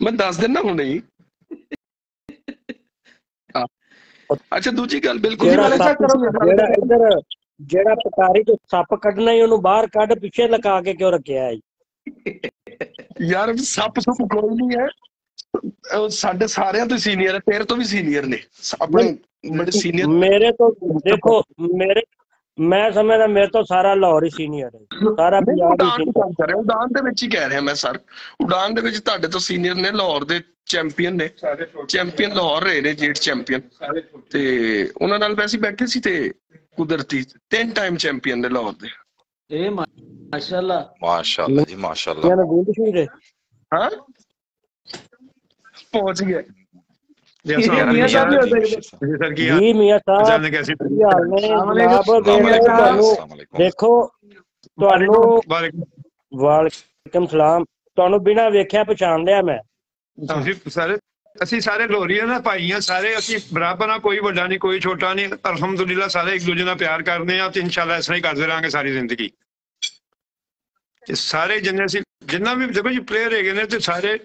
मैं दस दिन ना हुने ही हाँ। ਅੱਛਾ ਦੂਜੀ ਗੱਲ ਬਿਲਕੁਲ ਜਿਹੜਾ ਵਾਲੇ ਸੱਪ ਚੱਕਰ ਜਿਹੜਾ ਇੱਧਰ ਜਿਹੜਾ ਪਟਾਰੀ ਤੋਂ ਸੱਪ ਕੱਢਣਾ ਹੀ ਉਹਨੂੰ ਬਾਹਰ ਕੱਢ ਪਿੱਛੇ ਲਗਾ ਕੇ ਕਿਉਂ ਰੱਖਿਆ ਹੈ ਯਾਰ ਸੱਪ ਸੁੱਪ ਕੋਈ ਨਹੀਂ ਹੈ ਉਹ ਸਾਡੇ ਸਾਰਿਆਂ ਤੋਂ ਸੀਨੀਅਰ ਹੈ ਤੇਰੇ ਤੋਂ ਵੀ ਸੀਨੀਅਰ ਨੇ। ਆਪਣੇ ਬੜੇ ਸੀਨੀਅਰ ਮੇਰੇ ਤੋਂ ਦੇਖੋ ਮੇਰੇ ਮੈਂ ਸਮਝਦਾ ਮੇਰੇ ਤੋਂ ਸਾਰਾ ਲਾਹੌਰ ਹੀ ਸੀਨੀਅਰ ਹੈ ਸਾਰਾ ਪੰਜਾਬ ਹੀ ਸੀਨੀਅਰ ਉਡਾਨ ਦੇ ਵਿੱਚ ਹੀ ਕਹਿ ਰਿਹਾ ਮੈਂ ਸਰ। ਉਡਾਨ ਦੇ ਵਿੱਚ ਤੁਹਾਡੇ ਤੋਂ ਸੀਨੀਅਰ ਨੇ ਲਾਹੌਰ ਦੇ ਚੈਂਪੀਅਨ ਨੇ। ਚੈਂਪੀਅਨ ਲਾਹੌਰ ਰਹੇ ਨੇ ਜੇਟ ਚੈਂਪੀਅਨ ਤੇ ਉਹਨਾਂ ਨਾਲ ਵੈਸੇ ਬੈਠੇ ਸੀ ਤੇ ਕੁਦਰਤੀ ਤਿੰਨ ਟਾਈਮ ਚੈਂਪੀਅਨ ਨੇ ਲਾਹੌਰ ਦੇ। ਇਹ ਮਾਸ਼ਾਅੱਲਾ। ਮਾਸ਼ਾਅੱਲਾ ਜੀ ਮਾਸ਼ਾਅੱਲਾ। ਹਾਂ? ਪਹੁੰਚ ਗਏ। ਜੀ ਮੀਆਂ ਸਾਹਿਬ ਦੇਖੋ ਤੁਹਾਨੂੰ ਵਾਲੇਕਮ ਸਲਾਮ। ਤੁਹਾਨੂੰ ਬਿਨਾ ਵੇਖਿਆ ਪਛਾਣ ਲਿਆ ਮੈਂ। ਤੁਸੀਂ ਸਾਰੇ ਅਸੀਂ ਸਾਰੇ ਲੋਰੀਆਂ ਨਾ ਭਾਈਆਂ ਸਾਰੇ ਅਸੀਂ ਬਰਾਬਰ ਆ ਕੋਈ ਵੱਡਾ ਨਹੀਂ ਕੋਈ ਛੋਟਾ ਨਹੀਂ। ਅਲਹਮਦੁਲਿਲਾ ਸਾਰੇ ਇੱਕ ਦੂਜੇ ਨਾਲ ਪਿਆਰ ਕਰਦੇ ਆ ਤੇ ਇਨਸ਼ਾਅੱਲਾ ਇਸ ਤਰ੍ਹਾਂ ਹੀ ਕਰਦੇ ਰਾਂਗੇ ਸਾਰੀ ਜ਼ਿੰਦਗੀ। ਤੇ ਸਾਰੇ ਜਿੰਨੇ ਅਸੀਂ ਜਿੰਨਾ ਵੀ ਦੇਖੋ ਜੀ ਪਲੇਅਰ ਹੈਗੇ ਨੇ ਤੇ ਸਾਰੇ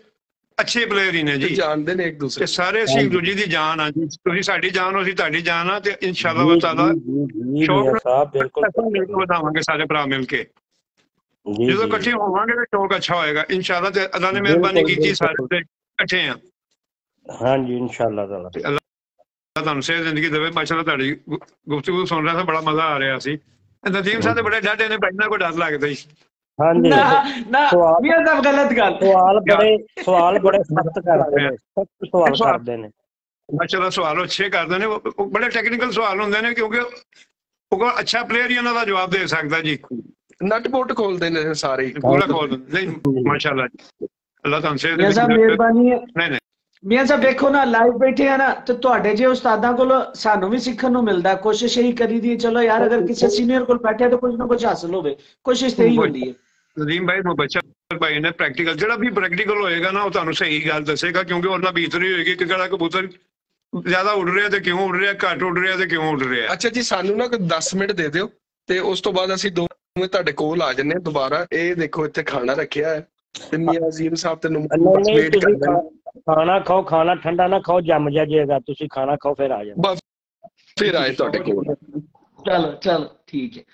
ਅੱਛੇ ਪਲੇਅਰ ਹੀ ਨੇ ਤੇ ਜੀ ਜਾਣਦੇ ਨੇ ਇੱਕ ਤੇ ਦੂਸਰੇ ਸਾਰੇ ਅਸੀਂ ਇੱਕ ਦੂਜੇ ਦੀ ਜਾਨ ਆ ਜੀ। ਤੁਸੀਂ ਸਾਡੀ ਜਾਨ ਹੋ ਅਸੀਂ ਤੁਹਾਡੀ ਜਾਨ ਆ ਤੇ ਇਨਸ਼ਾਅੱਲਾ ਵਾ ਤਾਲਾ ਜੀ, ਜੀ, ਸ਼ੌਕ ਸਾਹਿਬ ਬਿਲਕੁਲ। ਆਪਾਂ ਮਿਲ ਕੇ ਵਧਾਵਾਂਗੇ ਸਾਰੇ ਭਰਾ ਮਿਲ ਕੇ। ਜੀ, ਜਦੋਂ ਜੀ। ਇਕੱਠੇ ਹੋਵਾਂਗੇ ਤਾਂ ਸ਼ੌਕ ਅੱਛਾ ਹੋਏਗਾ। ਇਨਸ਼ਾਅੱਲਾ ਤੇ ਅੱਲਾ ਨੇ ਮਿਹਰਬਾਨੀ ਕੀਤੀ ਸਾਰੇ। ਤੇ ਇਕੱਠੇ ਆ। ਹਾਂਜੀ ਇਨਸ਼ਾਅੱਲਾ ਤਾਲਾ ਤੇ ਅੱਲਾ ਤੁਹਾਨੂੰ ਸਿਹਤ ਜ਼ਿੰਦਗੀ ਦੇਵੇ। ਮਾਸ਼ਾਅੱਲਾ ਤੁਹਾਡੀ ਗੁਫ਼ਤਗੂ ਸੁਣ ਰਿਹਾ ਸੀ ਬੜਾ ਮਜ਼ਾ ਆ ਰਿਹਾ ਸੀ। ਨਦੀਮ ਸਾਹਿਬ ਦੇ ਬੜੇ ਡਾਢੇ ਨੇ ਪਹਿਲਾਂ ਕੋਈ ਡਰ ਲੱਗਦਾ ਸੀ ਹਾਂਜੀ। ਨਾ ਵੀ ਇਹ ਤਾਂ ਗਲਤ ਗੱਲ। ਸਵਾਲ ਬੜੇ ਸਵਾਲ ਬੜੇ ਸਖਤ ਕਰਦੇ ਨੇ। ਸਖਤ ਸਵਾਲ ਕਰਦੇ ਨੇ। ਅੱਛਾ ਸਵਾਲ ਅੱਛੇ ਕਰਦੇ ਨੇ। ਉਹ ਬੜੇ ਟੈਕਨੀਕਲ ਸਵਾਲ ਹੁੰਦੇ ਨੇ ਕਿਉਂਕਿ ਉਹ ਅੱਛਾ ਪਲੇਅਰ ਹੀ ਇਹਨਾਂ ਦਾ ਜਵਾਬ ਦੇ ਸਕਦਾ ਜੀ। ਨਟ ਬੋਟ ਖੋਲਦੇ ਨੇ ਸਾਰੇ ਪੂਰਾ ਖੋਲ ਦਿੰਦੇ ਮਾਸ਼ਾਅੱਲਾ ਅੱਲਾਹ ਤੁਹਾਨੂੰ ਸੇ ਦੇ ਮਿਹਰਬਾਨੀ। ਨਹੀਂ ਨਹੀਂ। ਮੀਆਂ ਸਾਹਿਬ ਦੇਖੋ ਨਾ ਲਾਈਵ ਬੈਠੇ ਆ ਨਾ ਤੇ ਤੁਹਾਡੇ ਜੇ ਉਸਤਾਦਾਂ ਕੋਲ ਸਾਨੂੰ ਵੀ ਸਿੱਖਣ ਨੂੰ ਮਿਲਦਾ ਕੋਸ਼ਿਸ਼ ਇਹੀ ਕਰੀ ਦੀ ਚਲੋ ਯਾਰ ਅਗਰ ਕਿਸੇ ਸੀਨੀਅਰ ਕੋਲ ਬੈਠੇ ਤਾਂ ਕੁਝ ਨਾ ਕੁਝ ਹਾਸਲ ਹੋਵੇ। ਕੋਸ਼ਿਸ਼ ਤੇ ਹੀ ਹੁੰਦੀ ਹੈ। ਨਦੀਮ ਭਾਈ ਮੁਬਸ਼ਰ ਭਾਈ ਨੇ ਪ੍ਰੈਕਟੀਕਲ ਜਿਹੜਾ ਵੀ ਪ੍ਰੈਕਟੀਕਲ ਹੋਏਗਾ ਨਾ ਉਹ ਤੁਹਾਨੂੰ ਸਹੀ ਗੱਲ ਦੱਸੇਗਾ ਕਿਉਂਕਿ ਉਹਨਾਂ ਬੀਤਰੀ ਹੋਏਗੀ ਕਿ ਕਿਹੜਾ ਕਬੂਤਰ ਜ਼ਿਆਦਾ ਉੱਡ ਰਿਹਾ ਤੇ ਕਿਉਂ ਉੱਡ ਰਿਹਾ ਘੱਟ ਉੱਡ ਰਿਹਾ ਤੇ ਕਿਉਂ ਉੱਡ ਰਿਹਾ। ਅੱਛਾ ਜੀ ਸਾਨੂੰ ਨਾ ਕੋਈ 10 ਮਿੰਟ ਦੇ ਦਿਓ ਤੇ ਉਸ ਤੋਂ ਬਾਅਦ ਅਸੀਂ ਦੋਵੇਂ ਤੁਹਾਡੇ ਕੋਲ ਆ ਜੰਨੇ ਦੁਬਾਰਾ। ਇਹ ਦੇਖੋ ਇੱਥੇ ਖਾਣਾ ਰੱਖਿਆ ਹੈ ਤੇ ਮੀਆਂ ਅਜ਼ੀਮ ਸਾਹਿਬ ਤੈਨੂੰ ਵੇਟ ਕਰ ਤੁਸੀਂ ਰਹੇ ਨੇ। ਖਾ- ਖਾਣਾ ਖਾਓ ਖਾਣਾ ਠੰਡਾ ਨਾ ਖਾਓ ਜੰਮ ਜਾਏਗਾ ਤੁਸੀਂ ਖਾਣਾ ਖਾਓ ਫਿਰ ਆ ਜਾਣਾ। ਬਸ ਫਿਰ ਆਏ ਤੁਹਾਡੇ ਕੋਲ। ਚਲੋ ਚਲੋ ਠੀਕ ਹੈ।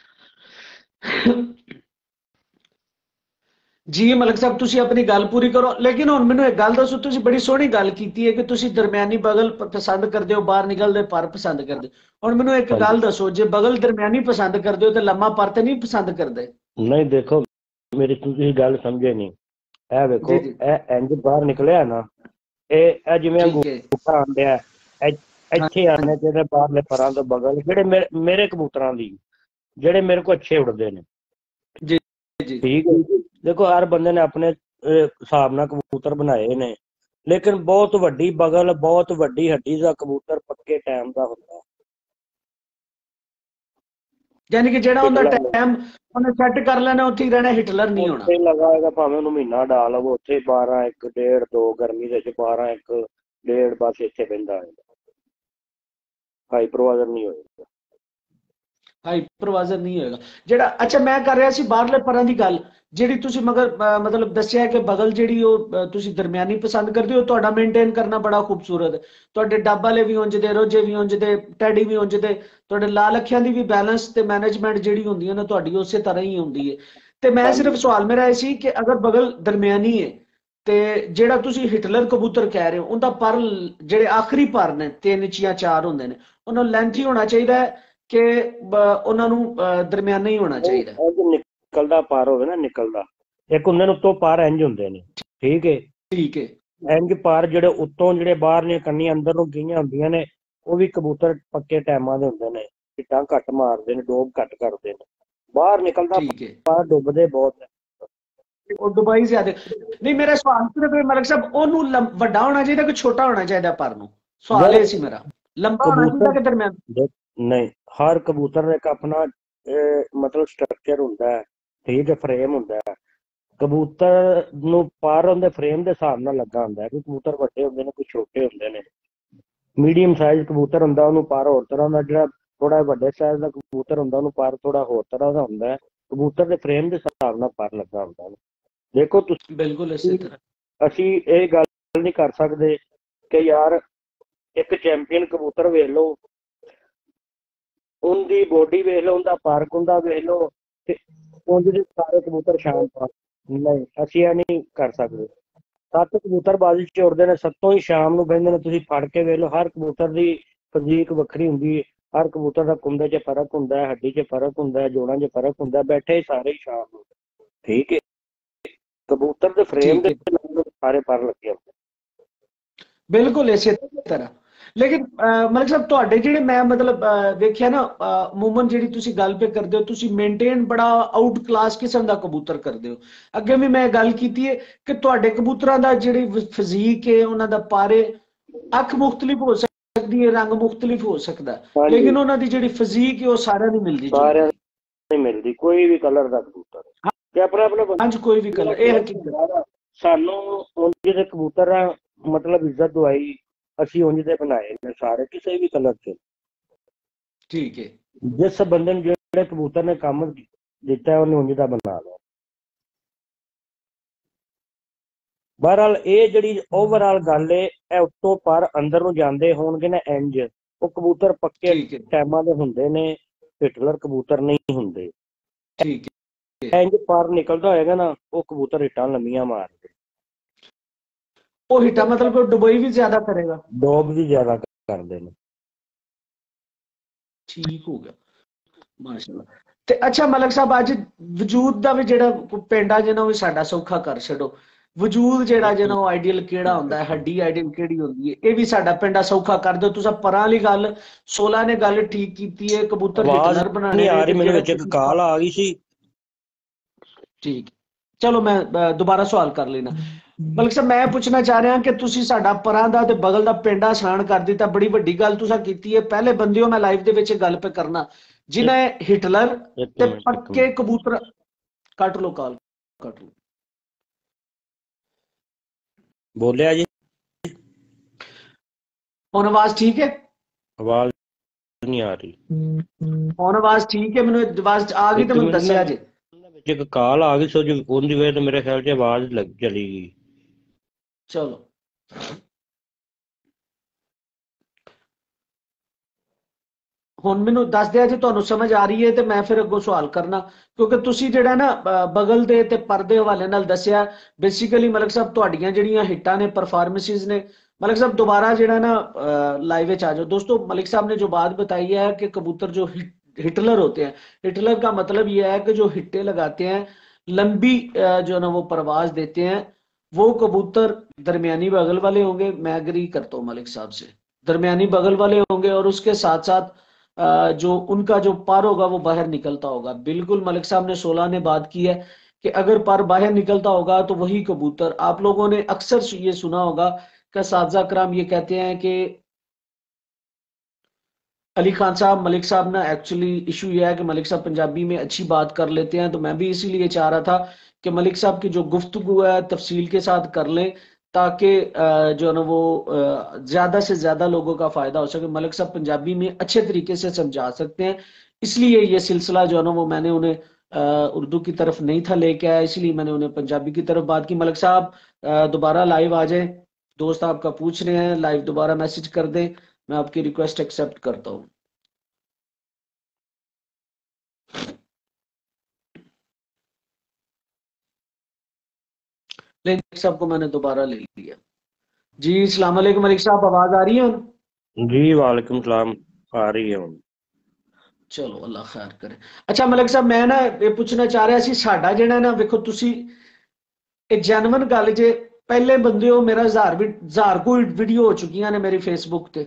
ਜੀ ਮਲਕ ਸਾਹਿਬ ਤੁਸੀਂ ਆਪਣੀ ਗੱਲ ਪੂਰੀ ਕਰੋ। ਲੇਕਿਨ ਹੁਣ ਮੈਨੂੰ ਇੱਕ ਗੱਲ ਦੱਸੋ ਤੁਸੀਂ ਬੜੀ ਸੋਹਣੀ ਗੱਲ ਕੀਤੀ ਹੈ ਕਿ ਤੁਸੀਂ ਦਰਮਿਆਨੀ ਬਗਲ ਪਸੰਦ ਕਰਦੇ ਹੋ ਬਾਹਰ ਨਿਕਲਦੇ ਪਰ ਪਸੰਦ ਕਰਦੇ। ਹੁਣ ਮੈਨੂੰ ਇੱਕ। ਗੱਲ ਦੱਸੋ ਜੇ ਬਗਲ ਦਰਮਿਆਨੀ ਪਸੰਦ ਕਰਦੇ ਹੋ ਤੇ ਲੰਮਾ ਪਰ ਤੇ ਨਹੀਂ ਪਸੰਦ ਕਰਦੇ? ਨਹੀਂ ਦੇਖੋ ਮੇਰੀ ਤੁਸੀਂ ਗੱਲ ਸਮਝੇ ਨਹੀਂ। ਇਹ ਵੇਖੋ ਜੀ, ਜੀ। ਇਹ ਇੰਜ ਬਾਹਰ ਨਿਕਲਿਆ ਨਾ ਇਹ ਇਹ ਜਿਵੇਂ ਅੰਗੂਠਾ ਆਂਦਿਆ ਇੱਥੇ ਆਨੇ ਜਿਹੜੇ ਬਾਹਰਲੇ ਪਰਾਂ ਤੋਂ ਬਗਲ ਜਿਹੜੇ ਮੇਰੇ- ਕਬੂਤਰਾਂ ਦੀ ਜਿਹੜੇ ਮੇਰੇ ਕੋਲ ਅੱਛੇ ਉੜਦੇ ਨੇ। ਜੀ ਠੀਕ ਹੈ। ਜੀ। ਦੇਖੋ ਹਰ ਬੰਦੇ ਨੇ ਆਪਣੇ ਹਿਸਾਬ ਨਾਲ ਕਬੂਤਰ ਬਣਾਏ ਨੇ। ਲੇਕਿਨ ਬਹੁਤ ਵੱਡੀ ਬਗਲ ਬਹੁਤ ਵੱਡੀ ਹੱਡੀ ਦਾ ਕਬੂਤਰ ਪੱਕੇ ਟਾਈਮ ਦਾ ਹੁੰਦਾ ਯਾਨੀ ਕਿ ਜਿਹੜਾ ਉਹਦਾ। ਟਾਈਮ ਉਹਨੇ ਸੈੱਟ ਕਰ ਲੈਣਾ ਉੱਥੇ ਹੀ ਰਹਿਣਾ ਹਿਟਲਰ ਨਹੀਂ ਹੋਣਾ। ਉੱਥੇ ਲਗਾਏਗਾ ਭਾਵੇਂ ਉਹਨੂੰ ਮਹੀਨਾ ਡਾ ਲਵੋ ਉੱਥੇ 12 1 1.5 2 ਗਰਮੀ ਦੇ ਵਿੱਚ 12 1 1.5 ਬਸ ਇੱਥੇ ਪੈਂਦਾ ਹੈ। ਹਾਈਪਰਵਾਜ਼ਰ ਨਹੀਂ ਹੋਏਗਾ। ਹਾਈਪਰਵਾਈਜ਼ਰ ਨਹੀਂ ਹੋਏਗਾ। ਜਿਹੜਾ ਅੱਛਾ ਮੈਂ ਕਰ ਰਿਹਾ ਸੀ ਬਾਹਰਲੇ ਪਰਾਂ ਦੀ ਗੱਲ। ਜਿਹੜੀ ਤੁਸੀਂ ਮਗਰ ਮਤਲਬ ਦੱਸਿਆ ਕਿ ਬਗਲ ਜਿਹੜੀ ਉਹ ਤੁਸੀਂ ਦਰਮਿਆਨੀ ਪਸੰਦ ਕਰਦੇ ਹੋ ਤੁਹਾਡਾ ਮੇਨਟੇਨ ਕਰਨਾ ਬੜਾ ਖੂਬਸੂਰਤ ਹੈ। ਤੁਹਾਡੇ ਡੱਬ ਵਾਲੇ ਵੀ ਉਂਝ ਦੇ ਰੋਜੇ ਵੀ ਉਂਝ ਦੇ ਟੈਡੀ ਵੀ ਉਂਝ ਦੇ ਤੁਹਾਡੇ ਲਾਲ ਅੱਖਿਆਂ ਦੀ ਵੀ ਬੈਲੈਂਸ ਤੇ ਮੈਨੇਜਮੈਂਟ ਜਿਹੜੀ ਹੁੰਦੀ ਹੈ ਨਾ ਤੁਹਾਡੀ ਉਸੇ ਤਰ੍ਹਾਂ ਹੀ ਹੁੰਦੀ ਹੈ। ਤੇ ਮੈਂ ਸਿਰਫ ਸਵਾਲ ਮੇਰਾ ਇਹ ਸੀ ਕਿ ਅਗਰ ਬਗਲ ਦਰਮਿਆਨੀ ਹੈ ਤੇ ਜਿਹੜਾ ਤੁਸੀਂ ਹਿਟਲਰ ਕਬੂਤਰ ਕਹਿ ਰਹੇ ਹੋ ਉਹਦਾ ਪਰ ਜਿਹੜੇ ਆਖਰੀ ਪਰ ਨੇ ਤਿੰਨ ਜਾਂ ਚਾਰ ਹੁੰਦੇ ਨੇ ਉਹਨਾਂ ਲੈਂਥ ਹੀ ਹੋਣਾ ਚਾਹੀਦਾ ਹੈ। ਕਿ ਉਹਨਾਂ ਨੂੰ ਦਰਮਿਆਨਾ ਹੀ ਹੋਣਾ ਚਾਹੀਦਾ। ਨਿਕਲਦਾ ਪਾਰ ਹੋਵੇ ਨਾ ਨਿਕਲਦਾ। ਇੱਕ ਹੁੰਦੇ ਨੇ ਉੱਤੋਂ ਪਾਰ ਇੰਜ ਹੁੰਦੇ ਨੇ ਠੀਕ ਹੈ ਠੀਕ ਹੈ ਇੰਜ ਪਾਰ ਜਿਹੜੇ ਉੱਤੋਂ ਜਿਹੜੇ ਬਾਹਰਲੀਆਂ ਕੰਨੀਆਂ ਅੰਦਰ ਨੂੰ ਗਈਆਂ ਹੁੰਦੀਆਂ ਨੇ ਉਹ ਵੀ ਕਬੂਤਰ ਪੱਕੇ ਟਾਈਮਾਂ ਦੇ ਹੁੰਦੇ ਨੇ। ਟਿੱਟਾਂ ਘੱਟ ਮਾਰਦੇ ਨੇ ਡੋਬ ਘੱਟ ਕਰਦੇ ਨੇ। ਬਾਹਰ ਨਿਕਲਦਾ ਪਾਰ ਡੁੱਬਦੇ ਬਹੁਤ ਨੇ। ਉਹ ਦੁਬਈ ਜ਼ਿਆਦਾ। ਨਹੀਂ ਮੇਰਾ ਸਵਾਲ ਸਿਰਫ ਮਲਕ ਸਾਹਿਬ ਉਹਨੂੰ ਵੱਡਾ ਹੋਣਾ ਚਾਹੀਦਾ ਕਿ ਛੋਟਾ ਹੋਣਾ ਚਾਹੀਦਾ ਪਰ ਨੂੰ? ਸਵਾਲ ਇਹ ਸੀ ਮੇਰਾ। ਲੰਬਾ ਹੋਣਾ ਚਾਹੀਦਾ ਕਿ ਦਰਮਿਆਨ? ਨਹੀਂ। ਹਰ ਕਬੂਤਰ ਦਾ ਇੱਕ ਆਪਣਾ ਮਤਲਬ ਸਟਰਕਚਰ ਹੁੰਦਾ ਹੈ ਠੀਕ ਹੈ ਫਰੇਮ ਹੁੰਦਾ ਹੈ। ਕਬੂਤਰ ਨੂੰ ਪਾਰ ਉਹਦੇ ਫਰੇਮ ਦੇ ਹਿਸਾਬ ਨਾਲ ਲੱਗਾ ਹੁੰਦਾ ਹੈ ਕੋਈ ਕਬੂਤਰ ਵੱਡੇ ਹੁੰਦੇ ਨੇ ਕੋਈ ਛੋਟੇ ਹੁੰਦੇ ਨੇ। ਮੀਡੀਅਮ ਸਾਈਜ਼ ਕਬੂਤਰ ਹੁੰਦਾ ਉਹਨੂੰ ਪਾਰ ਹੋਰ ਤਰ੍ਹਾਂ ਦਾ ਜਿਹੜਾ ਥੋੜਾ ਵੱਡੇ ਸਾਈਜ਼ ਦਾ ਕਬੂਤਰ ਹੁੰਦਾ ਉਹਨੂੰ ਪਾਰ ਥੋੜਾ ਹੋਰ ਤਰ੍ਹਾਂ ਦਾ ਹੁੰਦਾ ਹੈ। ਕਬੂਤਰ ਦੇ ਫਰੇਮ ਦੇ ਹਿਸਾਬ ਨਾਲ ਪਾਰ ਲੱਗਾ ਹੁੰਦਾ ਹੈ। ਦੇਖੋ ਤੁਸੀਂ ਬਿਲਕੁਲ ਇਸੇ ਤਰ੍ਹਾਂ। ਅਸੀਂ ਇਹ ਗੱਲ ਨਹੀਂ ਕਰ ਸਕਦੇ ਕਿ ਯਾਰ ਇੱਕ ਚੈਂਪੀਅਨ ਕਬੂਤਰ ਵੇਖ ਲਓ ਉਹਦੀ ਬੋਡੀ ਵੇਖ ਲਓ ਉਹਦਾ ਪਾਰਕ ਹੁੰਦਾ ਵੇਖ ਲਓ ਤੇ ਉਂਝ ਦੇ ਸਾਰੇ ਕਬੂਤਰ ਸ਼ਾਮ ਪਾ ਨਹੀਂ ਅਸੀਂ ਇਹ ਨਹੀਂ ਕਰ ਸਕਦੇ। ਸੱਤ ਕਬੂਤਰ ਬਾਜ਼ੀ ਚ ਉੜਦੇ ਨੇ ਸੱਤੋਂ ਹੀ ਸ਼ਾਮ ਨੂੰ ਬਹਿੰਦੇ ਨੇ ਤੁਸੀਂ ਫੜ ਕੇ ਵੇਖ ਲਓ ਹਰ ਕਬੂਤਰ ਦੀ ਫਜ਼ੀਕ ਵੱਖਰੀ ਹੁੰਦੀ ਹੈ ਹਰ ਕਬੂਤਰ ਦਾ ਕੁੰਦੇ 'ਚ ਫ਼ਰਕ ਹੁੰਦਾ ਹੈ ਹੱਡੀ 'ਚ ਫ਼ਰਕ ਹੁੰਦਾ ਹੈ ਜੋੜਾਂ 'ਚ ਫ਼ਰਕ ਹੁੰਦਾ ਬੈਠੇ ਸਾਰੇ ਹੀ ਸ਼ਾਮ ਨੂੰ। ਠੀਕ ਹੈ ਕਬੂਤਰ ਦੇ ਫਰੇਮ ਦੇ ਸਾਰੇ ਪਰ ਲੱਗੇ ਹੁੰਦੇ। ਬਿਲਕੁਲ ਇਸੇ ਤਰ੍ਹਾਂ। ਲੇਕਿਨ ਮਲਕ ਸਾਹਿਬ ਤੁਹਾਡੇ ਜਿਹੜੇ ਮੈਂ ਮਤਲਬ ਵੇਖਿਆ ਨਾ ਅਹ, ਅਮੂਮਨ ਜਿਹੜੀ ਤੁਸੀਂ ਗੱਲ ਪੇ ਕਰਦੇ ਹੋ ਤੁਸੀਂ ਮੇਨਟੇਨ ਬੜਾ ਆਊਟ ਕਲਾਸ ਕਿਸਮ ਦਾ ਕਬੂਤਰ ਕਰਦੇ ਹੋ। ਅੱਗੇ ਵੀ ਮੈਂ ਗੱਲ ਕੀਤੀ ਹੈ ਕਿ ਤੁਹਾਡੇ ਕਬੂਤਰਾਂ ਦਾ ਜਿਹੜੀ ਫਿਜ਼ੀਕ ਹੈ ਉਹਨਾਂ ਦਾ ਪਾਰੇ ਅੱਖ ਮੁxtਲਿਫ ਹੋ ਸਕਦੀ ਹੈ ਰੰਗ ਮੁxtਲਿਫ ਹੋ ਸਕਦਾ। ਲੇਕਿਨ ਉਹਨਾਂ ਦੀ ਜਿਹੜੀ ਫਿਜ਼ੀਕ ਹੈ ਉਹ ਸਾਰਿਆਂ ਦੀ ਮਿਲਦੀ ਸਾਰਿਆਂ ਨਹੀਂ ਮਿਲਦੀ ਕੋਈ ਵੀ ਕਲਰ ਦਾ ਕਬੂਤਰ ਤੇ ਆਪਣਾ ਆਪਣਾ ਅੱਜ ਕੋਈ ਵੀ ਕਲਰ ਇਹ ਹਕੀਕਤ। ਸਾਨੂੰ ਉਂਝ ਦੇ ਕਬੂਤਰ ਆ ਮਤਲਬ ਇੱਜ਼ਤ ਦਵਾਈ ਅਸੀਂ ਉਂਝ ਦੇ ਬਣਾਏ ਨੇ ਸਾਰੇ ਕਿਸੇ ਵੀ ਕਲਰ 'ਚ ਠੀਕ ਹੈ ਜਿਸ ਬੰਦੇ ਨੂੰ ਜਿਹੜੇ ਕਬੂਤਰ ਨੇ ਕੰਮ ਦਿੱਤਾ ਉਹਨੇ ਉਂਝ ਦਾ ਬਣਾ ਲਿਆ। ਬਹਰਹਾਲ ਇਹ ਜਿਹੜੀ ਓਵਰਆਲ ਗੱਲ ਏ ਇਹ ਉੱਤੋਂ ਪਰ ਅੰਦਰ ਨੂੰ ਜਾਂਦੇ ਹੋਣਗੇ ਨਾ ਇੰਜ ਉਹ ਕਬੂਤਰ ਪੱਕੇ ਟਾਈਮਾਂ ਦੇ ਹੁੰਦੇ ਨੇ ਹਿਟਲਰ ਕਬੂਤਰ ਨਹੀਂ ਹੁੰਦੇ। ਠੀਕ ਹੈ ਇੰਜ ਪਰ ਨਿਕਲਦਾ ਹੋਏਗਾ ਨਾ ਉਹ ਕਬੂਤਰ ਹਿੱਟਾਂ ਲੰਮੀਆਂ ਮਾਰਦੇ। ਉਹ ਹਿੱਟਾ ਮਤਲਬ ਉਹ ਡੁਬਈ ਵੀ ਜ਼ਿਆਦਾ ਕਰੇਗਾ। ਡੋਬ ਵੀ ਜ਼ਿਆਦਾ ਕਰਦੇ ਨੇ। ਠੀਕ ਹੋ ਗਿਆ। ਮਾਸ਼ਾਅੱਲਾ। ਤੇ ਅੱਛਾ ਮਲਕ ਸਾਹਿਬ ਅੱਜ ਵਜੂਦ ਦਾ ਵੀ ਜਿਹੜਾ ਪਿੰਡ ਜਿਹਨਾਂ ਵੀ ਸਾਡਾ ਸੌਖਾ ਕਰ ਛੱਡੋ ਵਜੂਦ ਜਿਹੜਾ ਜਿਹਨਾਂ ਉਹ ਆਈਡੀਅਲ ਕਿਹੜਾ ਹੁੰਦਾ ਹੈ ਹੱਡੀ ਆਈਡੀਅਲ ਕਿਹੜੀ ਹੁੰਦੀ ਹੈ ਇਹ ਵੀ ਸਾਡਾ ਪਿੰਡਾ ਸੌਖਾ ਕਰ ਦਿਓ। ਤੁਸੀਂ ਪਰਾਂ ਵਾਲੀ ਗੱਲ 16 ਨੇ ਗੱਲ ਠੀਕ ਕੀਤੀ ਹੈ ਕਬੂਤਰ ਹਿਟਲਰ ਬਣਾਣੇ ਨਹੀਂ ਆ ਰਹੀ ਨੇ ਮੇਰੇ ਜਿਹੜਾ ਵਿੱਚ ਇੱਕ ਕਾਲ ਆ ਗਈ ਸੀ। ਠੀਕ। ਚਲੋ ਮੈਂ ਦੁਬਾਰਾ ਸਵਾਲ ਕਰ ਲੈਣਾ ਮਲਕ ਸਾਹਿਬ ਮੈਂ ਪੁੱਛਣਾ ਚਾਹ ਰਿਹਾ ਕਿ ਤੁਸੀਂ ਸਾਡਾ ਪਰਾਂ ਦਾ ਤੇ ਬਗਲ ਦਾ ਪਿੰਡ ਆਸਾਨ ਕਰ ਦਿੱਤਾ। ਬੜੀ ਵੱਡੀ ਗੱਲ ਤੁਸੀਂ ਕੀਤੀ ਹੈ। ਪਹਿਲੇ ਬੰਦਿਓ ਮੈਂ ਲਾਈਵ ਦੇ ਵਿੱਚ ਗੱਲ ਪੇ ਕਰਨਾ। ਜਿਨ੍ਹਾਂ ਹਿਟਲਰ ਤੇ ਪੱਕੇ। ਕਬੂਤਰ ਕੱਟ ਲੋ ਕਾਲ ਕੱਟ ਲੋ ਬੋਲਿਆ ਜੀ। ਹੁਣ ਆਵਾਜ਼ ਠੀਕ ਹੈ? ਆਵਾਜ਼ ਨਹੀਂ ਆ ਰਹੀ। ਹੁਣ ਆਵਾਜ਼ ਠੀਕ ਹੈ? ਮੈਨੂੰ ਆਵਾਜ਼ ਆ ਗਈ ਤਾਂ ਮੈਨੂੰ ਦੱਸਿਆ ਜੀ। ਇੱਕ ਕਾਲ ਆ ਗਈ ਸੋ ਜੋ ਉਹਦੀ ਵਜ੍ਹਾ ਤੋਂ ਮੇਰੇ ਖਿਆਲ 'ਚ ਆਵਾਜ਼ ਲੱਗ ਚਲੀ ਗਈ। ਚਲੋ ਹੁਣ ਮੈਨੂੰ ਦੱਸ ਦਿਆ ਜੇ ਤੁਹਾਨੂੰ ਸਮਝ ਆ ਰਹੀ ਹੈ ਤੇ ਮੈਂ ਫਿਰ ਅੱਗੋਂ ਸਵਾਲ ਕਰਨਾ ਕਿਉਂਕਿ ਤੁਸੀਂ ਜਿਹੜਾ ਨਾ ਅ, ਬਗਲ ਦੇ ਤੇ ਪਰਦੇ ਹਵਾਲੇ ਨਾਲ ਦੱਸਿਆ ਬੇਸਿਕਲੀ ਮਲਕ ਸਾਹਿਬ ਤੁਹਾਡੀਆਂ ਜਿਹੜੀਆਂ ਹਿੱਟਾਂ ਨੇ ਪਰਫਾਰਮੈਂਸਿਸ ਨੇ मलिक साहब दोबारा ਜਿਹੜਾ ਨਾ लाइव ਵਿੱਚ आ जाओ दोस्तों मलिक साहब ने जो बात बताई है कि कबूतर जो हिट- हिटलर होते हैं हिटलर का मतलब ये है कि जो हिट्टे लगाते हैं लंबी अ, जो है ना वो परवाज देते हैं वो कबूतर दरमियानी बगल वाले होंगे, मैं एग्री करता हूँ मलिक साहब से। दरमियानी बगल वाले होंगे और उसके साथ साथ जो उनका जो पर होगा वो बाहर निकलता होगा। बिल्कुल मलिक साहब ने सोलह ने बात की है कि अगर पर बाहर निकलता होगा तो वही कबूतर। आप लोगों ने अक्सर ये सुना होगा कि साजा कराम ये कहते हैं कि अली खान साहब, मलिक साहब ना एक्चुअली इशू यह है कि मलिक साहब पंजाबी में अच्छी बात कर लेते हैं तो मैं भी इसीलिए चाह रहा था कि मलिक साहब की जो गुफ्तु है, तफसील के साथ कर लें, ताकि जो है ना वो ज़्यादा से ज़्यादा लोगों का फ़ायदा हो सके। मलिक साहब पंजाबी में अच्छे तरीके से समझा सकते हैं। इसलिए ये सिलसिला जो है ना वो मैंने उन्हें उर्दू की तरफ़ नहीं था लेके आया, इसलिए मैंने उन्हें पंजाबी की तरफ़ बात की। मलिक साहब दोबारा लाइव आ जाए। दोस्त आपका पूछ रहे हैं लाइव दोबारा मैसेज कर दें। मैं आपकी रिक्वेस्ट एक्सेप्ट करता हूँ। मलिक साहब को मैंने दोबारा ले लिया जी सलाम अलैकुम मलिक साहब आवाज आ रही है जी वालेकुम सलाम आ रही है ਹੁਣ ਚਲੋ ਅੱਲਾ ਖੈਰ ਕਰੇ ਅੱਛਾ ਮਲਿਕ ਸਾਹਿਬ ਮੈਂ ਨਾ ਇਹ ਪੁੱਛਣਾ ਚਾਹ ਰਿਹਾ ਸੀ ਸਾਡਾ ਜਿਹੜਾ ਨਾ ਵੇਖੋ ਤੁਸੀਂ ਇਹ ਜੈਨੂਇਨ ਗੱਲ ਜੇ ਪਹਿਲੇ ਬੰਦੇ ਹੋ ਮੇਰਾ ਹਜ਼ਾਰ ਵੀ ਹਜ਼ਾਰ ਕੋਈ ਵੀਡੀਓ ਹੋ ਚੁੱਕੀਆਂ ਨੇ ਮੇਰੀ ਫੇਸਬੁੱਕ ਤੇ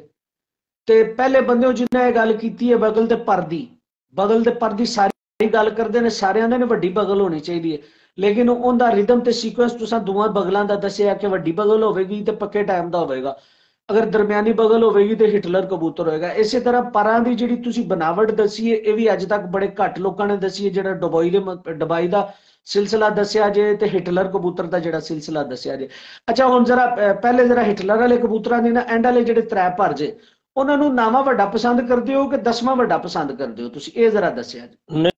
ਤੇ ਪਹਿਲੇ ਬੰਦੇ ਹੋ ਜਿਨ੍ਹਾਂ ਇਹ ਗੱਲ ਕੀਤੀ ਹੈ ਬਗਲ ਤੇ ਪਰਦੀ ਬਗਲ ਤੇ ਪਰਦੀ ਸਾਰੀ ਗੱਲ ਕਰਦੇ ਨੇ ਸਾਰਿਆਂ ਦੇ ਨੇ ਵੱਡੀ ਬਗਲ ਹੋਣੀ ਚਾਹੀਦੀ ਹੈ ਲੇਕਿਨ ਉਹਦਾ ਰਿਦਮ ਤੇ ਸੀਕੁਐਂਸ ਤੁਸੀਂ ਦੋਵਾਂ ਬਗਲਾਂ ਦਾ ਦੱਸਿਆ ਕਿ ਵੱਡੀ ਬਗਲ ਹੋਵੇਗੀ ਤੇ ਪੱਕੇ ਟਾਈਮ ਦਾ ਹੋਵੇਗਾ। ਅਗਰ ਦਰਮਿਆਨੀ ਬਗਲ ਹੋਵੇਗੀ ਤੇ ਹਿਟਲਰ ਕਬੂਤਰ ਹੋਏਗਾ। ਇਸੇ ਤਰ੍ਹਾਂ ਪਰਾਂ ਦੀ ਜਿਹੜੀ ਤੁਸੀਂ ਬਨਾਵਟ ਦੱਸੀ ਹੈ, ਇਹ ਵੀ ਅੱਜ ਤੱਕ ਬੜੇ ਘੱਟ ਲੋਕਾਂ ਨੇ ਦੱਸੀ ਹੈ, ਜਿਹੜਾ ਡਬੋਈ ਦੇ ਮ- ਦਾ ਸਿਲਸਿਲਾ ਦੱਸਿਆ ਜੇ ਤੇ ਹਿਟਲਰ ਕਬੂਤਰ ਦਾ ਜਿਹੜਾ ਸਿਲਸਿਲਾ ਦੱਸਿਆ ਜੇ। ਅੱਛਾ, ਹੁਣ ਜਰਾ ਪਹਿਲੇ ਜਰਾ ਹਿਟਲਰ ਵਾਲੇ ਕਬੂਤਰਾਂ ਦੀ ਨਾ, ਐਂਡ ਵਾਲੇ ਜਿਹੜੇ ਤਰੇ ਭਰ ਜੇ, ਉਹਨਾਂ ਨੂੰ ਨਾਵਾਂ ਵੱਡਾ ਪਸੰਦ ਕਰਦੇ ਹੋ ਕਿ ਦਸਵਾਂ ਵੱਡਾ ਪਸੰਦ ਕਰਦੇ ਹੋ ਤੁਸੀਂ? ਇਹ ਜਰਾ ਦੱਸਿਆ ਜੀ।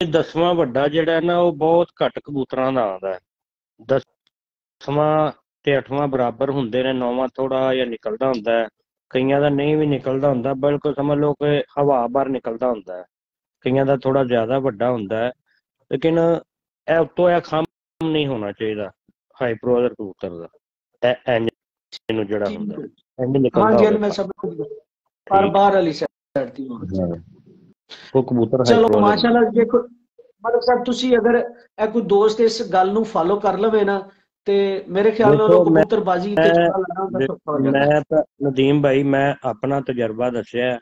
ਇਹ ਦਸਵਾਂ ਵੱਡਾ ਜਿਹੜਾ ਹੈ ਨਾ ਉਹ ਬਹੁਤ ਘੱਟ ਕਬੂਤਰਾਂ ਦਾ ਆਉਂਦਾ ਹੈ। ਦਸਵਾਂ ਤੇ ਅੱਠਵਾਂ ਬਰਾਬਰ ਹੁੰਦੇ ਨੇ ਨੌਵਾਂ ਥੋੜਾ ਜਿਹਾ ਨਿਕਲਦਾ ਹੁੰਦਾ ਹੈ। ਕਈਆਂ ਦਾ ਨਹੀਂ ਵੀ ਨਿਕਲਦਾ ਹੁੰਦਾ ਬਿਲਕੁਲ ਸਮਝ ਲਓ ਕਿ ਹਵਾ ਬਾਹਰ ਨਿਕਲਦਾ ਹੁੰਦਾ ਹੈ। ਕਈਆਂ ਦਾ ਥੋੜਾ ਜ਼ਿਆਦਾ ਵੱਡਾ ਹੁੰਦਾ ਹੈ ਲੇਕਿਨ ਇਹ ਉੱਤੋਂ ਇਹ ਖੰਮ ਨਹੀਂ ਹੋਣਾ ਚਾਹੀਦਾ ਹਾਈਪਰੋਜ਼ਰ ਕਬੂਤਰ ਦਾ। ਇਹ ਇੰਜ ਨੂੰ ਜਿਹੜਾ ਹੁੰਦਾ ਹੈ, ਇੰਜ ਨਿਕਲਦਾ ਹਾਂਜੀ ਹੋਵੇ ਮੈਂ ਗਿਆ। ਪਰ ਬਾਹਰ ਵਾਲੀ ਸਾਈਡ ਦੀ ਹੋਣੀ ਹਾਂ। ਉਹ ਕਬੂਤਰ ਚਲੋ hyperosal- ਮਾਸ਼ਾਅੱਲਾ ਦੇਖੋ ਮਤਲਬ ਸਾਹਿਬ ਤੁਸੀਂ ਅਗਰ ਇਹ ਕੋਈ ਦੋਸਤ ਇਸ ਗੱਲ ਨੂੰ ਫਾਲੋ ਕਰ ਲਵੇ ਨਾ ਤੇ ਮੇਰੇ ਖਿਆਲ ਨਾਲ ਉਹ ਕਬੂਤਰਬਾਜ਼ੀ ਤੇ ਲਾਣਾ ਹੁੰਦਾ ਸੌਖਾ ਹੋ ਜਾਂਦਾ। ਮੈਂ ਤਾਂ ਨਦੀਮ ਭਾਈ ਮੈਂ ਆਪਣਾ ਤਜਰਬਾ ਦੱਸਿਆ ਹੈ,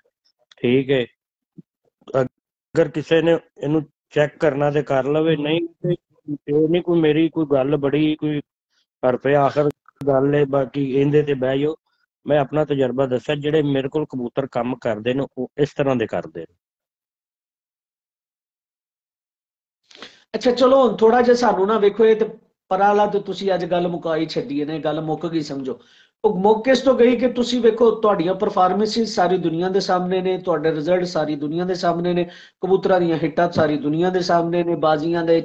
ਠੀਕ ਹੈ। ਅਗਰ ਕਿਸੇ ਨੇ ਇਹਨੂੰ ਚੈੱਕ ਕਰਨਾ ਤੇ ਕਰ ਲਵੇ ਨਹੀਂ ਤੇ ਇਹ ਨਹੀਂ ਕੋਈ ਮੇਰੀ ਕੋਈ ਗੱਲ ਬੜੀ ਕੋਈ ਹਰਫੇ ਆਖਰ ਗੱਲ ਹੈ ਬਾਕੀ ਇਹਦੇ ਤੇ ਬਹਿ ਜਾਓ। ਮੈਂ ਆਪਣਾ ਤਜਰਬਾ ਦੱਸਿਆ ਜਿਹੜੇ ਮੇਰੇ ਕੋਲ ਕਬੂਤਰ ਕੰਮ ਕਰਦੇ ਨੇ ਉਹ ਇਸ ਤਰ੍ਹਾਂ ਦੇ ਕਰਦੇ ਨੇ। ਅੱਛਾ ਚਲੋ ਹੁਣ ਥੋੜਾ ਜਿਹਾ ਸਾਨੂੰ ਨਾ ਵੇਖੋ ਇਹ ਤੇ ਪਰਾਲਾ ਤੇ ਤੁਸੀਂ ਅੱਜ ਗੱਲ ਮੁਕਾਈ ਛੱਡੀ ਹੈ ਨੇ ਗੱਲ ਮੁੱਕ ਗਈ ਸਮਝੋ। ਉਹ ਮੁੱਕ ਇਸ ਤੋਂ ਗਈ ਕਿ ਤੁਸੀਂ ਵੇਖੋ ਤੁਹਾਡੀਆਂ ਪਰਫਾਰਮੈਂਸਿਸ ਸਾਰੀ ਦੁਨੀਆ ਦੇ ਸਾਹਮਣੇ ਨੇ ਤੁਹਾਡੇ ਰਿਜ਼ਲਟ ਸਾਰੀ ਦੁਨੀਆ ਦੇ ਸਾਹਮਣੇ ਨੇ ਕਬੂਤਰਾਂ ਦੀਆਂ ਹਿੱਟਾਂ ਸਾਰੀ ਦੁਨੀਆ ਦੇ ਸਾਹਮਣੇ ਨੇ ਬਾਜ਼ੀਆਂ ਦੇ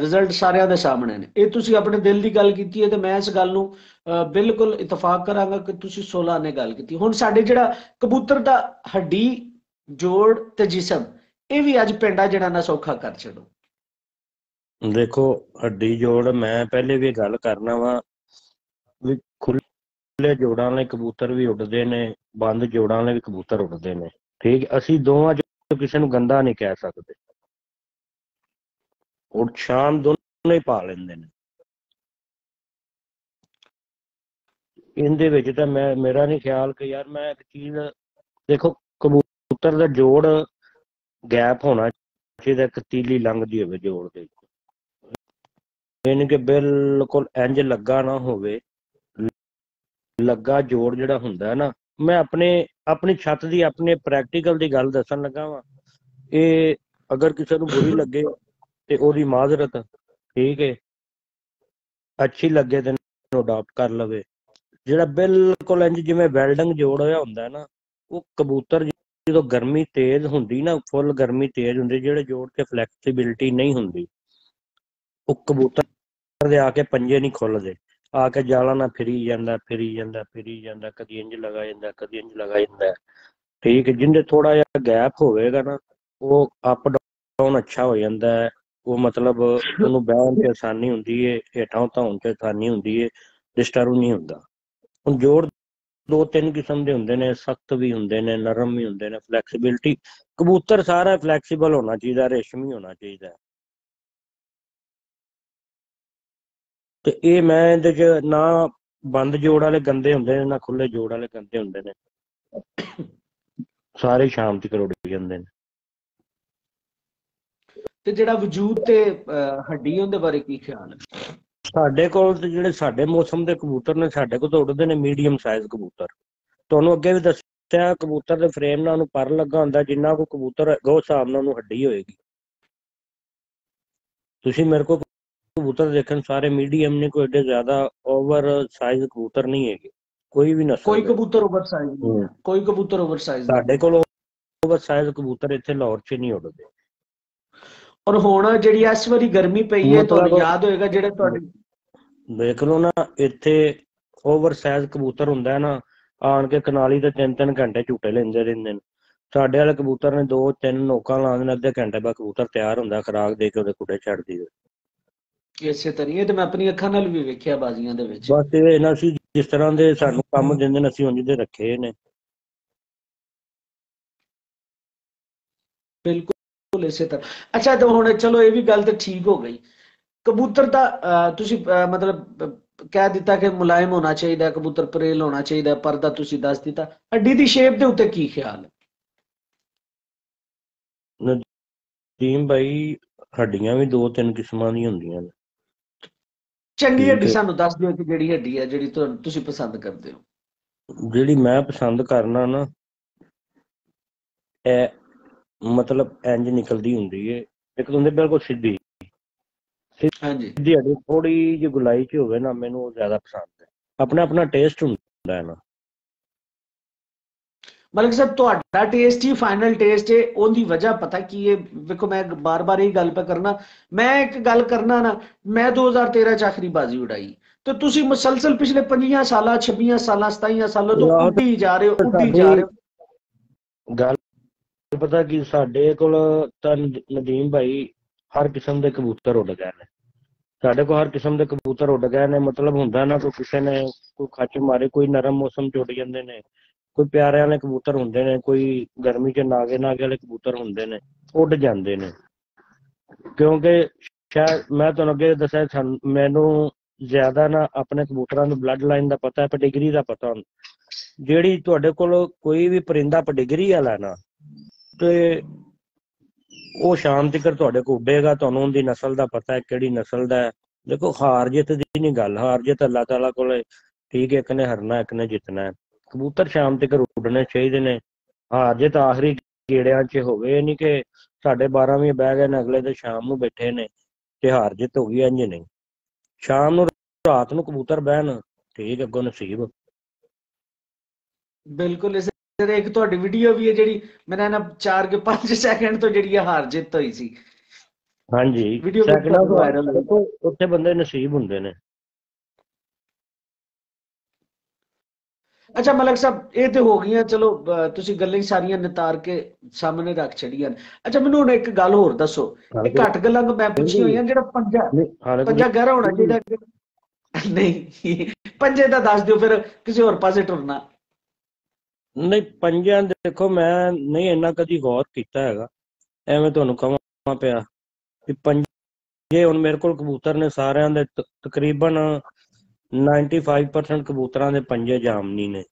ਰਿਜ਼ਲਟ ਸਾਰਿਆਂ ਦੇ ਸਾਹਮਣੇ ਨੇ। ਇਹ ਤੁਸੀਂ ਆਪਣੇ ਦਿਲ ਦੀ ਗੱਲ ਕੀਤੀ ਹੈ ਤੇ ਮੈਂ ਇਸ ਗੱਲ ਨੂੰ ਅਹ, ਬਿਲਕੁਲ ਇਤਫਾਕ ਕਰਾਂਗਾ ਕਿ ਤੁਸੀਂ 16 ਨੇ ਗੱਲ ਕੀਤੀ। ਹੁਣ ਸਾਡੇ ਜਿਹੜਾ ਕਬੂਤਰ ਦਾ ਹੱਡੀ ਜੋੜ ਤੇ ਜਿਸਮ ਇਹ ਵੀ ਅੱਜ ਪਿੰਡਾ ਜਿਹੜਾ ਨਾ ਸੌਖਾ ਕਰ ਛੱਡੋ। ਦੇਖੋ, ਹੱਡੀ ਜੋੜ ਮੈਂ ਪਹਿਲੇ ਵੀ ਗੱਲ ਕਰਨਾ ਵਾ ਵੀ ਖੁੱਲੇ ਜੋੜਾਂ ਵਾਲੇ ਕਬੂਤਰ ਵੀ ਉੱਡਦੇ ਨੇ, ਬੰਦ ਜੋੜਾਂ ਵਾਲੇ ਵੀ ਕਬੂਤਰ ਉੱਡਦੇ ਨੇ। ਠੀਕ, ਅਸੀਂ ਦੋਵਾਂ ਚੋਂ ਕਿਸੇ ਨੂੰ ਗੰਦਾ ਨਹੀਂ ਕਹਿ ਸਕਦੇ। ਉੱਠ ਸ਼ਾਮ ਦੋਨੋਂ ਹੀ ਪਾ ਲੈਂਦੇ ਨੇ। ਇਹਦੇ ਵਿੱਚ ਤਾਂ ਮੈਂ, ਮੇਰਾ ਨਹੀਂ ਖਿਆਲ ਕਿ ਯਾਰ ਮੈਂ ਇੱਕ ਚੀਜ਼ ਦੇਖੋ, ਕਬੂਤਰ ਦਾ ਜੋੜ ਗੈਪ ਹੋਣਾ ਚਾਹੀਦਾ, ਇੱਕ ਤੀਲੀ ਲੰਘਦੀ ਹੋਵੇ ਜੋੜ ਦੇ ਯਾਨੀ ਕਿ ਬਿਲਕੁਲ ਇੰਜ ਲੱਗਾ ਨਾ ਹੋਵੇ। ਲੱਗਾ ਜੋੜ ਜਿਹੜਾ ਹੁੰਦਾ ਹੈ ਨਾ, ਮੈਂ ਆਪਣੇ, ਆਪਣੀ ਛੱਤ ਦੀ, ਆਪਣੇ ਪ੍ਰੈਕਟੀਕਲ ਦੀ ਗੱਲ ਦੱਸਣ ਲੱਗਾ ਵਾਂ। ਇਹ ਅਗਰ ਕਿਸੇ ਨੂੰ ਬੁਰੀ ਲੱਗੇ ਤੇ ਉਹਦੀ ਮਾਜ਼ਰਤ, ਠੀਕ ਹੈ ਅੱਛੀ ਲੱਗੇ ਤੇ ਨੂੰ ਅਡਾਪਟ ਕਰ ਲਵੇ। ਜਿਹੜਾ ਬਿਲਕੁਲ ਇੰਜ ਜਿਵੇਂ ਵੈਲਡਿੰਗ ਜੋੜ ਹੋਇਆ ਹੁੰਦਾ ਹੈ ਨਾ, ਉਹ ਕਬੂਤਰ ਜਦੋਂ ਗਰਮੀ ਤੇਜ਼ ਹੁੰਦੀ ਨਾ ਫੁੱਲ ਗਰਮੀ ਤੇਜ਼ ਹੁੰਦੀ, ਜਿਹੜੇ ਜੋੜ ਤੇ ਫਲੈਕਸੀਬਿਲਟੀ ਨਹੀਂ ਹੁੰਦੀ, ਉਹ ਕਬੂਤਰ ਦੇ ਆ ਕੇ ਪੰਜੇ ਨਹੀਂ ਖੁੱਲਦੇ। ਆ ਕੇ ਜਾਲਾਂ ਨਾਲ ਫਿਰੀ ਜਾਂਦਾ ਫਿਰੀ ਜਾਂਦਾ ਫਿਰੀ ਜਾਂਦਾ, ਕਦੀ ਇੰਜ ਲਗਾ ਜਾਂਦਾ, ਕਦੀ ਇੰਜ ਲਗਾ ਜਾਂਦਾ। ਠੀਕ ਜਿੰਦੇ ਥੋੜਾ ਜਿਹਾ ਗੈਪ ਹੋਵੇਗਾ ਨਾ, ਉਹ ਅਪ ਡਾਊਨ ਅੱਛਾ ਹੋ ਜਾਂਦਾ ਹੈ। ਉਹ ਮਤਲਬ ਉਹਨੂੰ ਬਹਿਣ ਤੇ ਆਸਾਨੀ ਹੁੰਦੀ ਹੈ, ਹੇਠਾਂ ਧੌਣ ਤੇ ਆਸਾਨੀ ਹੁੰਦੀ ਹੈ ਡਿਸਟਰਬ ਨਹੀਂ ਹੁੰਦਾ। ਹੁਣ ਜੋੜ ਦੋ ਤਿੰਨ ਕਿਸਮ ਦੇ ਹੁੰਦੇ ਨੇ, ਸਖਤ ਵੀ ਹੁੰਦੇ ਨੇ, ਨਰਮ ਵੀ ਹੁੰਦੇ ਨੇ ਫਲੈਕਸੀਬਿਲਟੀ ਕਬੂਤਰ ਸਾਰਾ ਫਲੈਕਸੀਬਲ ਹੋਣਾ ਚਾਹੀਦਾ, ਰੇਸ਼ਮੀ ਹੋਣਾ ਚਾਹੀਦਾ। ਤੇ ਇਹ ਮੈਂ ਇਹਦੇ ਚ ਨਾ ਬੰਦ ਜੋੜ ਵਾਲੇ ਗੰਦੇ ਹੁੰਦੇ ਨੇ, ਨਾ ਖੁੱਲੇ ਜੋੜ ਵਾਲੇ ਗੰਦੇ ਹੁੰਦੇ ਨੇ। ਸਾਰੇ ਸ਼ਾਮ ਤੱਕ ਉੱਡ ਜਾਂਦੇ ਨੇ। ਤੇ ਜਿਹੜਾ ਵਜੂਦ ਤੇ ਹੱਡੀ, ਉਹਦੇ ਬਾਰੇ ਕੀ ਖਿਆਲ ਹੈ? ਸਾਡੇ ਕੋਲ ਜਿਹੜੇ ਸਾਡੇ ਮੌਸਮ ਦੇ ਕਬੂਤਰ ਨੇ ਸਾਡੇ ਕੋਲ ਤਾਂ ਉੱਡਦੇ ਨੇ ਮੀਡੀਅਮ ਸਾਈਜ਼ ਕਬੂਤਰ। ਤੁਹਾਨੂੰ ਅੱਗੇ ਵੀ ਦੱਸਿਆ ਕਬੂਤਰ ਦੇ ਫਰੇਮ ਨਾਲ ਉਹਨੂੰ ਪਰ ਲੱਗਾ ਹੁੰਦਾ ਜਿੰਨਾ ਕੋ ਕਬੂਤਰ ਹੈਗਾ ਉਸ ਹਿਸਾਬ ਨਾਲ ਉਹਨੂੰ ਹੱਡੀ ਹੋਏਗੀ। ਤੁਸੀਂ ਮੇਰੇ ਕੋਲ ਕਬੂਤਰ ਦੇਖਣ ਸਾਰੇ ਮੀਡੀਅਮ ਨੇ ਕੋਈ ਏਡੇ ਜ਼ਿਆਦਾ ਓਵਰ ਸਾਈਜ਼ ਕਬੂਤਰ ਨਹੀਂ ਹੈਗੇ। ਕੋਈ ਵੀ ਨਸਲ ਕੋਈ। ਕਬੂਤਰ ਓਵਰ ਸਾਈਜ਼। ਕੋਈ ਕਬੂਤਰ ਓਵਰ ਸਾਈਜ਼ ਸਾਡੇ ਕੋਲ ਓਵਰ ਸਾਈਜ਼ ਕਬੂਤਰ ਇੱਥੇ ਲਾਹੌਰ 'ਚ ਨਹੀਂ ਉੱਡਦੇ। ਔਰ ਹੁਣ ਜਿਹੜੀ ਇਸ ਵਾਰੀ ਗਰਮੀ ਪਈ ਹੈ ਤੁਹਾਨੂੰ ਯਾਦ ਹੋਏਗਾ ਜਿਹੜੇ ਤੁਹਾਡੇ ਦੇਖ ਲਓ ਨਾ ਇੱਥੇ ਓਵਰ ਸਾਈਜ਼ ਕਬੂਤਰ ਹੁੰਦਾ ਹੈ ਨਾ ਆਣ ਕੇ ਕਨਾਲੀ ਤੇ ਤਿੰਨ ਤਿੰਨ ਘੰਟੇ ਝੂਟੇ ਲੈਂਦੇ ਰਹਿੰਦੇ ਨੇ। ਸਾਡੇ ਵਾਲੇ ਕਬੂਤਰ ਨੇ ਦੋ ਤਿੰਨ ਨੋਕਾਂ ਲਾ ਦੇਣ ਅੱਧੇ ਘੰਟੇ ਬਾਅਦ ਕਬੂਤਰ ਤਿਆਰ ਹੁੰਦਾ ਖਰਾਕ ਦੇ ਕੇ ਉਹਦੇ ਕੁੱਡੇ ਛੱਡਦੀ ਇਸੇ ਤਰੀਕੇ ਤੇ ਮੈਂ ਆਪਣੀ ਅੱਖਾਂ ਨਾਲ ਵੀ ਵੇਖਿਆ ਬਾਜ਼ੀਆਂ ਦੇ ਵਿੱਚ। ਬਸ ਇਹ ਇਹਨਾਂ ਸੀ ਜਿਸ ਤਰ੍ਹਾਂ ਦੇ ਸਾਨੂੰ ਕੰਮ ਦਿੰਦੇ ਨੇ ਅਸੀਂ ਉਂਝ ਦੇ ਰੱਖੇ ਨੇ। ਬਿਲਕੁਲ। ਇਸੇ ਤਰ੍ਹਾਂ। ਅੱਛਾ ਤਾਂ ਹੁਣ ਚਲੋ ਇਹ ਵੀ ਗੱਲ ਤਾਂ ਠੀਕ ਹੋ ਗਈ। ਕਬੂਤਰ ਦਾ ਤੁਸੀਂ ਮਤਲਬ ਕਹਿ ਦਿੱਤਾ ਕਿ ਮੁਲਾਇਮ ਹੋਣਾ ਚਾਹੀਦਾ ਕਬੂਤਰ ਪਰੇਲ ਹੋਣਾ ਚਾਹੀਦਾ ਪਰਦਾ ਤੁਸੀਂ ਦੱਸ ਦਿੱਤਾ। ਹੱਡੀ ਦੀ ਸ਼ੇਪ ਦੇ ਉੱਤੇ ਕੀ ਖਿਆਲ ਹੈ? ਟੀਮ ਭਾਈ ਹੱਡੀਆਂ ਵੀ ਦੋ ਤਿੰਨ ਕਿਸਮਾਂ ਦੀਆਂ ਹੁੰਦੀਆਂ ਨੇ। ਚੰਗੀ ਹੱਡੀ। ਸਾਨੂੰ ਦੱਸ ਦਿਓ ਕਿ ਜਿਹੜੀ ਹੱਡੀ ਹੈ ਜਿਹੜੀ ਤੁਸੀਂ ਪਸੰਦ ਕਰਦੇ ਹੋ। ਜਿਹੜੀ ਮੈਂ ਪਸੰਦ ਕਰਨਾ ਨਾ ਇਹ ਮਤਲਬ ਇੰਜ ਨਿਕਲਦੀ ਹੁੰਦੀ ਏ ਇੱਕ ਹੁੰਦੀ ਬਿਲਕੁਲ ਸਿੱਧੀ। ਹਾਂਜੀ। ਸਿੱਧੀ ਹੱਡੀ ਥੋੜੀ ਜਿਹੀ ਗੁਲਾਈ ਚ ਹੋਵੇ ਨਾ ਮੈਨੂੰ ਉਹ ਜ਼ਿਆਦਾ ਪਸੰਦ ਹੈ ਆਪਣਾ ਆਪਣਾ ਟੇਸਟ ਹੁੰਦਾ ਹੈ ਨਾ। ਮਤਲਬ ਸਾਹਿਬ ਤੁਹਾਡਾ ਟੇਸਟ ਹੀ ਫਾਈਨਲ ਟੇਸਟ ਹੈ ਉਹਦੀ ਵਜ੍ਹਾ ਪਤਾ ਕੀ ਹੈ ਵੇਖੋ ਮੈਂ ਬਾਰ-ਬਾਰ ਇਹ ਗੱਲ ਪੇ ਕਰਨਾ ਮੈਂ ਇੱਕ ਗੱਲ ਕਰਨਾ ਨਾ ਮੈਂ 2013 ਚ ਆਖਰੀ ਬਾਜ਼ੀ ਉਡਾਈ। ਤੇ ਤੁਸੀਂ ਮੁਸਲਸਲ ਪਿਛਲੇ 25 ਸਾਲਾਂ 26 ਸਾਲਾਂ 27 ਸਾਲਾਂ ਤੋਂ ਉੱਡੀ ਜਾ ਰਹੇ ਹੋ ਉੱਡੀ ਜਾ ਰਹੇ ਹੋ। ਗੱਲ ਪਤਾ ਕੀ, ਸਾਡੇ ਕੋਲ ਤਾਂ ਨਦੀਮ ਭਾਈ ਹਰ ਕਿਸਮ ਦੇ ਕਬੂਤਰ ਉੱਡ ਗਏ ਨੇ। ਸਾਡੇ ਕੋਲ ਹਰ ਕਿਸਮ ਦੇ ਕਬੂਤਰ ਉੱਡ ਗਏ ਨੇ, ਮਤਲਬ ਹੁੰਦਾ ਨਾ ਕੋਈ ਕਿਸੇ ਨੇ ਕੋਈ ਖੱਚ ਮਾਰੇ, ਕੋਈ ਨਰਮ ਮੌਸਮ ਚ ਉੱਡ ਜਾਂਦੇ ਨੇ, ਕੋਈ ਪਿਆਰੇ ਵਾਲੇ ਕਬੂਤਰ ਹੁੰਦੇ ਨੇ, ਕੋਈ ਗਰਮੀ ਚ ਨਾਗੇ ਨਾਗੇ ਵਾਲੇ ਕਬੂਤਰ ਹੁੰਦੇ ਨੇ, ਉੱਡ ਜਾਂਦੇ ਨੇ। ਕਿਉਂਕਿ ਸ਼ਾਇਦ, ਮੈਂ ਤੁਹਾਨੂੰ ਅੱਗੇ ਦੱਸਿਆ ਮੈਨੂੰ ਜ਼ਿਆਦਾ ਨਾ ਆਪਣੇ ਕਬੂਤਰਾਂ ਨੂੰ ਬਲੱਡ ਲਾਈਨ ਦਾ ਪਤਾ ਹੈ ਪੈਡਿਗਰੀ ਦਾ ਪਤਾ ਹੁੰਦਾ। ਜਿਹੜੀ ਤੁਹਾਡੇ ਕੋਲ ਕੋਈ ਵੀ ਪਰਿੰਦਾ ਪੈਡਿਗਰੀ ਵਾਲਾ ਨਾ ਤੇ ਉਹ ਸ਼ਾਮ ਤੱਕ ਤੁਹਾਡੇ ਕੋਲ ਉੱਡੇਗਾ, ਤੁਹਾਨੂੰ ਉਹਦੀ ਨਸਲ ਦਾ ਪਤਾ ਹੈ ਕਿਹੜੀ ਨਸਲ ਦਾ ਹੈ। ਦੇਖੋ, ਹਾਰ ਜਿੱਤ ਦੀ ਨਹੀਂ ਗੱਲ, ਹਾਰ ਜਿੱਤ ਅੱਲਾਹ ਤਾਲਾ ਕੋਲੇ ਠੀਕ ਹੈ, ਇੱਕ ਨੇ ਹਰਨਾ, ਇੱਕ ਨੇ ਜਿੱਤਣਾ ਹੈ। ਕਬੂਤਰ ਸ਼ਾਮ ਤੱਕ ਉੱਡਣੇ ਚਾਹੀਦੇ ਨੇ। ਹਾਰ ਜਿੱਤ ਆਖਰੀ ਗੇੜਿਆਂ 'ਚ ਹੋਵੇ ਨਹੀਂ ਕਿ ਸਾਡੇ 12 ਵੀ ਬਹਿ ਗਏ ਨੇ, ਅਗਲੇ ਦਿਨ ਸ਼ਾਮ ਨੂੰ ਬੈਠੇ ਨੇ ਤੇ ਹਾਰ ਜਿੱਤ ਹੋ ਗਈ ਇੰਜ ਨਹੀਂ। ਸ਼ਾਮ ਨੂੰ, ਰਾਤ ਨੂੰ ਕਬੂਤਰ ਬਹਿਣ, ਠੀਕ ਅੱਗੋਂ ਨਸੀਬ। ਬਿਲਕੁਲ ਇਸੇ ਤਰ੍ਹਾਂ ਇੱਕ ਤੁਹਾਡੀ ਵੀਡੀਓ ਵੀ ਹੈ ਜਿਹੜੀ ਮੇਰਾ ਨਾ 4 ਕੇ 5 ਸੈਕਿੰਡ ਤੋਂ ਜਿਹੜੀ ਹਾਰ ਜਿੱਤ ਹੋਈ ਸੀ। ਹਾਂਜੀ Video ਵੀ ਸੈਕਿੰਡਾਂ ਤੋਂ। ਦੇਖੋ ਉੱਥੇ ਬੰਦੇ ਨਸੀਬ ਹੁੰਦੇ ਨੇ। ਅੱਛਾ ਮਲਕ ਸਾਹਿਬ ਇਹ ਤੇ ਹੋ ਗਈਆਂ ਚਲੋ ਤੁਸੀਂ ਗੱਲਾਂ ਸਾਰੀਆਂ ਨਿਤਾਰ ਕੇ ਸਾਹਮਣੇ ਰੱਖ ਛੜੀਆਂ। ਅੱਛਾ ਮੈਨੂੰ ਹੁਣ ਇੱਕ ਗੱਲ ਹੋਰ ਦੱਸੋ ਇਹ ਘੱਟ ਗੱਲਾਂ ਤੋਂ ਮੈਂ ਪੁੱਛੀ ਹੋਈਆਂ ਜਿਹੜਾ ਪੰਜਾ ਤਾਂ ਪੰਜਾ ਗਹਿਰਾ ਹੋਣਾ ਕਿ- ਨਹੀਂ ਪੰਜੇ ਦਾ ਦੱਸ ਦਿਓ ਫਿਰ ਕਿਸੇ ਹੋਰ ਪਾਸੇ ਟੁਰਨਾ। ਨਹੀਂ ਪੰਜਾਂ ਦੇਖੋ, ਮੈਂ ਨਹੀਂ ਇੰਨਾ ਕਦੀ ਗੌਰ ਕੀਤਾ ਹੈਗਾ। ਐਵੇਂ ਤੁਹਾਨੂੰ ਕਹਾਂ ਪਿਆ ਕਿ ਪੰਜੇ ਹੁਣ ਮੇਰੇ ਕੋਲ ਕਬੂਤਰ ਨੇ ਸਾਰਿਆਂ ਦੇ ਤਕਰੀਬਨ 95% ਕਬੂਤਰਾਂ ਦੇ ਪੰਜੇ ਜਾਮਨੀ ਨੇ।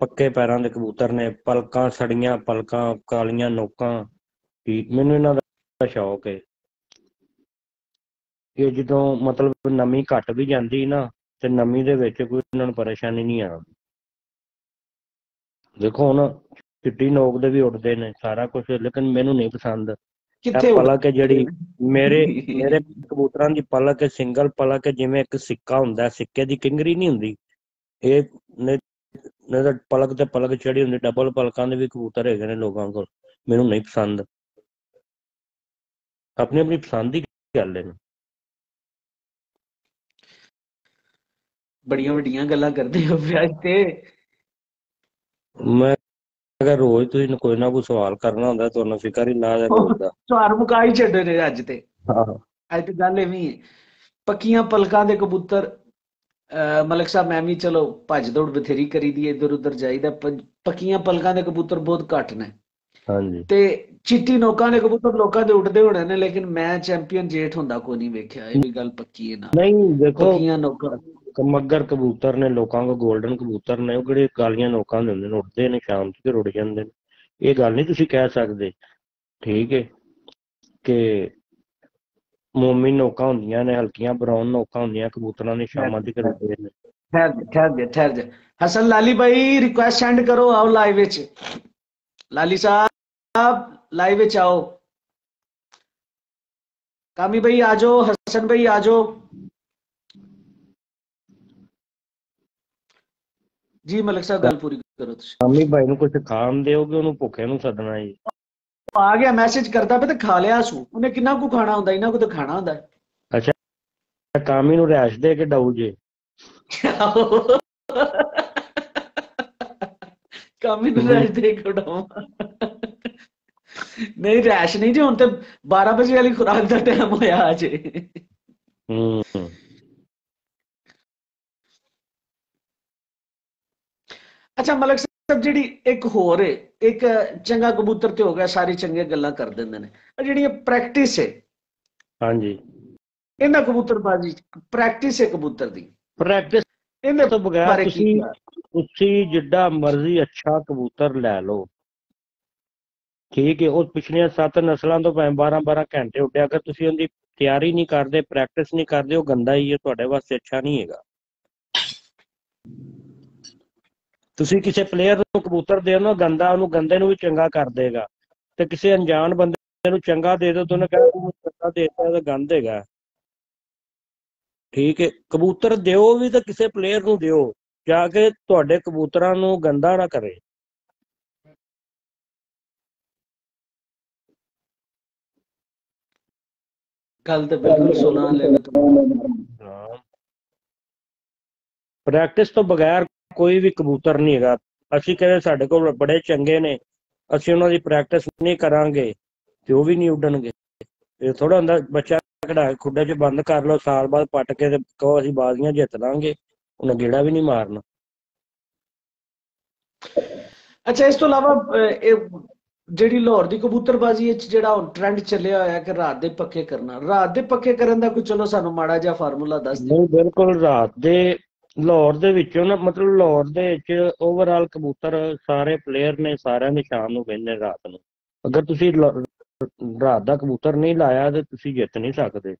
ਪੱਕੇ ਪੈਰਾਂ ਦੇ ਕਬੂਤਰ ਨੇ, ਪਲਕਾਂ ਸੜੀਆਂ, ਪਲਕਾਂ ਕਾਲੀਆਂ ਨੋਕਾਂ। ਮੈਨੂੰ ਇਹਨਾਂ ਦਾ ਸ਼ੌਕ ਹੈ ਕਿ ਜਦੋਂ ਮਤਲਬ ਨਮੀ ਘਟ ਵੀ ਜਾਂਦੀ ਨਾ, ਤੇ ਨਮੀ ਦੇ ਵਿੱਚ ਕੋਈ ਇਹਨਾਂ ਨੂੰ ਪਰੇਸ਼ਾਨੀ ਨਹੀਂ ਆਉਂਦੀ। ਦੇਖੋ ਹੁਣ ਚਿੱਟੀ ਨੋਕ ਦੇ ਵੀ ਉੱਡਦੇ ਨੇ ਸਾਰਾ ਕੁਝ ਲੇਕਿਨ ਮੈਨੂੰ ਨਹੀਂ ਪਸੰਦ। ਕਿੱਥੇ ਪਲਕ ਹੈ ਜਿਹੜੀ ਮੇਰੇ ਮੇਰੇ (laughs) ਕਬੂਤਰਾਂ ਦੀ ਪਲਕ ਹੈ ਸਿੰਗਲ ਪਲਕ ਹੈ ਜਿਵੇਂ ਇੱਕ ਸਿੱਕਾ ਹੁੰਦਾ ਸਿੱਕੇ ਦੀ ਕਿੰਗਰੀ ਨਹੀਂ ਹੁੰਦੀ। ਇਹ ਨੇ ਨੇ ਤਾਂ ਪਲਕ ਤੇ ਪਲਕ ਚੜੀ ਹੁੰਦੀ ਡਬਲ ਪਲਕਾਂ ਦੇ ਵੀ ਕਬੂਤਰ ਹੈਗੇ ਨੇ ਲੋਕਾਂ ਕੋਲ ਮੈਨੂੰ ਨਹੀਂ ਪਸੰਦ। ਆਪਣੀ ਆਪਣੀ ਪਸੰਦ ਦੀ ਗੱਲ ਹੈ। ਬੜੀਆਂ ਵੱਡੀਆਂ ਗੱਲਾਂ ਕਰਦੇ ਹੋ ਵਿਆਹ ਤੇ। ਮੈਂ ਅਗਰ ਰੋਜ਼ ਤੁਸੀਂ ਕੋਈ ਨਾ ਕੋਈ ਸਵਾਲ ਕਰਨਾ ਹੁੰਦਾ ਤੁਹਾਨੂੰ ਫਿਕਰ ਹੀ ਨਾ ਰੋਜ਼ ਦਾ ਚਾਰ ਮੁਕਾ ਹੀ ਛੱਡੇ ਨੇ ਅੱਜ ਤੇ। ਹਾਂ। ਅੱਜ ਤੇ ਗੱਲ ਐਵੇਂ ਹੈ ਪੱਕੀਆਂ ਪਲਕਾਂ ਦੇ ਕਬੂਤਰ ਮਲਕ ਸਾਹਿਬ ਮੈਂ ਵੀ ਚਲੋ ਭੱਜ ਦੌੜ ਬਥੇਰੀ ਕਰੀਦੀ ਇੱਧਰ ਉੱਧਰ ਜਾਈਦਾ ਪੱਕੀਆਂ ਪਲਕਾਂ ਦੇ ਕਬੂਤਰ ਬਹੁਤ ਘੱਟ ਨੇ। ਹਾਂਜੀ। ਤੇ ਚਿੱਟੀ ਨੋਕਾਂ ਦੇ ਕਬੂਤਰ ਲੋਕਾਂ ਦੇ ਉੱਡਦੇ ਹੋਣੇ ਨੇ ਲੇਕਿਨ ਮੈਂ ਚੈਂਪੀਅਨ ਜੇਠ ਹੁੰਦਾ ਕੋਈ ਨਹੀਂ ਵੇਖਿਆ ਇਹ ਵੀ ਗੱਲ ਪੱਕੀ ਹੈ ਨਾ। ਨਹੀਂ ਦੇਖੋ ਪੱਕੀਆਂ ਨੋਕਾਂ। ਮੱਗਰ ਕਬੂਤਰ ਨੇ, ਲੋਕਾਂ ਕੋ 골ਡਨ ਕਬੂਤਰ ਨੇ, ਉਹ ਕਿਹੜੇ ਕਾਲੀਆਂ ਨੋਕਾਂ ਦੇ ਹੁੰਦੇ ਨੇ ਉੱਡਦੇ ਨੇ ਸ਼ਾਮ ਤੱਕ ਉੱਡ ਜਾਂਦੇ ਨੇ। ਇਹ ਗੱਲ ਨਹੀਂ ਤੁਸੀਂ ਕਹਿ ਸਕਦੇ। ਠੀਕ ਹੈ ਕਿ ਮੋਮੀ ਨੋਕਾਂ ਹੁੰਦੀਆਂ ਨੇ, ਹਲਕੀਆਂ ਬਰਾਊਨ ਨੋਕਾਂ ਹੁੰਦੀਆਂ, ਕਬੂਤਰਾਂ ਨੇ ਸ਼ਾਮਾਂ ਤੱਕ ਉੱਡਦੇ ਨੇ। ਠਹਿਰ ਠਹਿਰ ਜਾ ਠਹਿਰ ਜਾ। ਹਸਨ ਲਾਲੀ ਭਾਈ ਰਿਕੁਐਸਟ ਸੈਂਡ ਕਰੋ, ਆਓ ਲਾਈਵ ਵਿੱਚ। ਲਾਲੀ ਸਾਹਿਬ ਲਾਈਵ ਵਿੱਚ ਆਓ। ਕਾਮੀ ਭਾਈ ਆ ਹਸਨ ਭਾਈ ਆ ਜੀ ਮਲਕ ਸਾਹਿਬ ਗੱਲ ਪੂਰੀ ਕਰੋ ਤੁਸੀਂ ਸ਼ਾਮੀ ਭਾਈ ਨੂੰ ਕੁਝ ਖਾਣ ਦਿਓਗੇ ਉਹਨੂੰ ਭੁੱਖੇ ਨੂੰ ਸੱਦਣਾ ਜੀ ਆ ਗਿਆ ਮੈਸੇਜ ਕਰਦਾ ਪਿਆ ਤੇ ਖਾ ਲਿਆ ਸੂ ਉਹਨੇ ਕਿੰਨਾ ਕੁ ਖਾਣਾ ਹੁੰਦਾ ਇਹਨਾਂ ਕੋ ਤਾਂ ਖਾਣਾ ਹੁੰਦਾ ਹੈ। ਅੱਛਾ ਕਾਮੀ ਨੂੰ ਰੈਸ਼ ਦੇ ਕੇ ਡਾਊ ਜੇ ਕਾਮੀ ਨੂੰ ਰੈਸ਼ ਦੇ ਕਢਾਉ ਨਹੀਂ ਰੈਸ਼ ਨਹੀਂ ਜੀ ਹੁਣ ਤੇ 12 ਵਜੇ ਵਾਲੀ ਖੁਰਾਕ ਦਾ ਟਾਈਮ ਹੋਇਆ ਅਜੇ ਹੂੰ ਅੱਛਾ ਮਲਕ ਸਾਹਿਬ ਜਿਹੜੀ ਇੱਕ ਹੋਰ ਹੈ ਇੱਕ ਚੰਗਾ ਕਬੂਤਰ ਤੇ ਹੋ ਗਿਆ ਸਾਰੀ ਚੰਗੀਆਂ ਗੱਲਾਂ ਕਰ ਦਿੰਦੇ ਨੇ। ਆ ਜਿਹੜੀ ਪ੍ਰੈਕਟਿਸ ਹੈ ਹਾਂਜੀ। ਇਹਨਾਂ ਕਬੂਤਰਬਾਜ਼ੀ ਪ੍ਰੈਕਟਿਸ ਹੈ ਕਬੂਤਰ ਦੀ। ਪ੍ਰੈਕਟਿਸ ਇਹਦੇ ਤੋਂ ਬਗੈਰ ਤੁਸੀਂ? ਤੁਸੀਂ ਜਿੱਡਾ ਮਰਜ਼ੀ ਅੱਛਾ ਕਬੂਤਰ ਲੈ ਲਓ। ਠੀਕ ਹੈ ਉਹ ਪਿਛਲੀਆਂ ਸੱਤ ਨਸਲਾਂ ਤੋਂ ਭਾਵੇਂ 12 12 ਘੰਟੇ ਉੱਡਿਆ ਕਰ ਤੁਸੀਂ ਉਹਦੀ ਤਿਆਰੀ ਨਹੀਂ ਕਰਦੇ ਪ੍ਰੈਕਟਿਸ ਨਹੀਂ ਕਰਦੇ ਉਹ ਗੰਦਾ ਹੀ ਹੈ ਤੁਹਾਡੇ ਵਾਸਤੇ ਅੱਛਾ ਨਹੀਂ ਹੈਗਾ। ਤੁਸੀਂ ਕਿਸੇ ਪਲੇਅਰ ਨੂੰ ਕਬੂਤਰ ਦੇ ਨਾ ਗੰਦਾ ਉਹਨੂੰ ਗੰਦੇ ਨੂੰ ਵੀ ਚੰਗਾ ਕਰ ਦੇਗਾ। ਤੇ ਕਿਸੇ ਅਣਜਾਣ ਬੰਦੇ ਨੂੰ ਚੰਗਾ ਦੇ ਦਿਓ ਤਾਂ ਉਹਨੇ ਕਹਿਣਾ ਤੂੰ ਚੰਗਾ ਦੇਤਾ ਤਾਂ ਗੰਦ ਹੈਗਾ। ਠੀਕ ਹੈ ਕਬੂਤਰ ਦਿਓ ਵੀ ਤਾਂ ਕਿਸੇ ਪਲੇਅਰ ਨੂੰ ਦਿਓ ਜਾ ਕੇ ਤੁਹਾਡੇ ਕਬੂਤਰਾਂ ਨੂੰ ਗੰਦਾ ਨਾ ਕਰੇ। ਗੱਲ ਤੇ ਬਿਲਕੁਲ ਸੁਣਾ ਲੈ ਹਾਂ। ਪ੍ਰੈਕਟਿਸ ਤੋਂ ਬਗੈਰ ਕੋਈ ਵੀ ਕਬੂਤਰ ਨਹੀਂ ਹੈਗਾ। ਅਸੀਂ ਕਹਿੰਦੇ ਸਾਡੇ ਕੋਲ ਬੜੇ ਚੰਗੇ ਨੇ। ਅਸੀਂ ਉਹਨਾਂ ਦੀ ਪ੍ਰੈਕਟਿਸ ਨਹੀਂ ਕਰਾਂਗੇ ਤੇ ਉਹ ਵੀ ਨਹੀਂ ਉੱਡਣਗੇ। ਇਹ ਥੋੜਾ ਹੁੰਦਾ ਬੱਚਾ ਕਢਾ ਕੇ ਖੁੱਡੇ 'ਚ ਬੰਦ ਕਰ ਲਓ ਸਾਲ ਬਾਅਦ ਪੱਟ ਕੇ ਤੇ ਕਹੋ ਅਸੀਂ ਬਾਜ਼ੀਆਂ ਜਿੱਤ ਲਾਂਗੇ। ਉਹਨੇ ਗੇੜਾ ਵੀ ਨਹੀਂ ਮਾਰਨਾ। ਅੱਛਾ ਇਸ ਤੋਂ ਇਲਾਵਾ ਇਹ ਜਿਹੜੀ ਲਾਹੌਰ ਦੀ ਕਬੂਤਰਬਾਜ਼ੀ ਵਿੱਚ ਜਿਹੜਾ ਹੁਣ ਟ੍ਰੈਂਡ ਚੱਲਿਆ ਹੋਇਆ ਕਿ ਰਾਤ ਦੇ ਪੱਕੇ ਕਰਨਾ। ਰਾਤ ਦੇ ਪੱਕੇ ਕਰਨ ਦਾ ਕੋਈ ਚਲੋ ਸਾਨੂੰ ਮਾੜਾ ਜਿਹਾ ਫਾਰਮੂਲਾ ਦੱਸ ਦਿਓ। ਨਹੀਂ ਬਿਲਕੁਲ ਰਾਤ ਦੇ ਲਾਹੌਰ ਦੇ ਵਿੱਚੋਂ ਨਾ, ਮਤਲਬ ਲਾਹੌਰ ਦੇ ਵਿੱਚ ਓਵਰਆਲ ਕਬੂਤਰ ਸਾਰੇ ਪਲੇਅਰ ਨੇ ਸਾਰਿਆਂ ਦੇ ਸ਼ਾਮ ਨੂੰ ਕਹਿੰਦੇ ਰਾਤ ਨੂੰ। ਅਗਰ ਤੁਸੀਂ ਰਾਤ ਦਾ ਕਬੂਤਰ ਨਹੀਂ ਲਾਇਆ ਤੇ ਤੁਸੀਂ ਜਿੱਤ ਨਹੀਂ ਸਕਦੇ।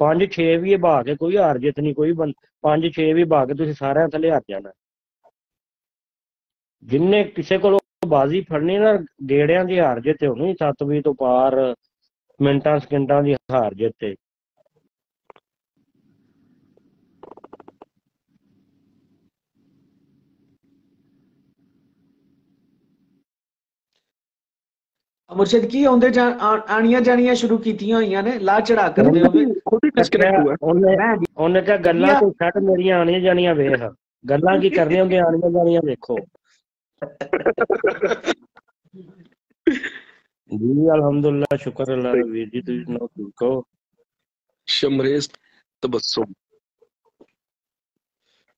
5-6 ਵੀ ਬਾ ਕੇ ਕੋਈ ਹਾਰ ਜਿੱਤ ਨਹੀਂ, ਕੋਈ 5-6 ਵੀ ਬਾ ਕੇ ਤੁਸੀਂ ਸਾਰਿਆਂ ਥੱਲੇ ਹਾਰ ਜਾਣਾ। ਜਿੰਨੇ ਕਿਸੇ ਕੋਲ ਬਾਜ਼ੀ ਫੜਨੀ ਨਾ, ਗੇੜਿਆਂ ਦੀ ਹਾਰ ਜਿੱਤ ਹੋਣੀ 7 ਵਜੇ ਤੋਂ ਪਾਰ ਮਿੰਟਾਂ, ਸਕਿੰਟਾਂ ਦੀ ਹਾਰ ਜਿੱਤ। ਮੁਰਸ਼ਿਦ ਕੀ ਆਉਂਦੇ ਜਾਂ ਆ- ਆਣੀਆਂ ਜਾਣੀਆਂ ਸ਼ੁਰੂ ਕੀਤੀਆਂ ਹੋਈਆਂ ਨੇ ਲਾ ਚੜਾ ਕਰਦੇ ਹੋਵੇ ਖੁਦ ਹੀ ਡਿਸਕਨੈਕਟ ਹੁਆ ਉਹਨੇ ਮੈਂ ਉਹਨੇ ਕਿਹਾ ਗੱਲਾਂ ਤੋਂ ਛੱਡ ਮੇਰੀਆਂ ਆਣੀਆਂ ਜਾਣੀਆਂ ਵੇਖ ਗੱਲਾਂ ਕੀ ਕਰਨੀਆਂ ਹੁੰਦੀਆਂ ਆਣੀਆਂ ਜਾਣੀਆਂ ਵੇਖੋ ਜੀ ਅਲਹਮਦੁਲਿਲਾ ਸ਼ੁਕਰ ਅੱਲਾਹ ਦਾ ਵੀਰ ਜੀ ਤੁਸੀਂ ਸੁਣਾਓ ਠੀਕ ਹੋ ਸ਼ਮਰੇਜ਼ ਤਬਸਮ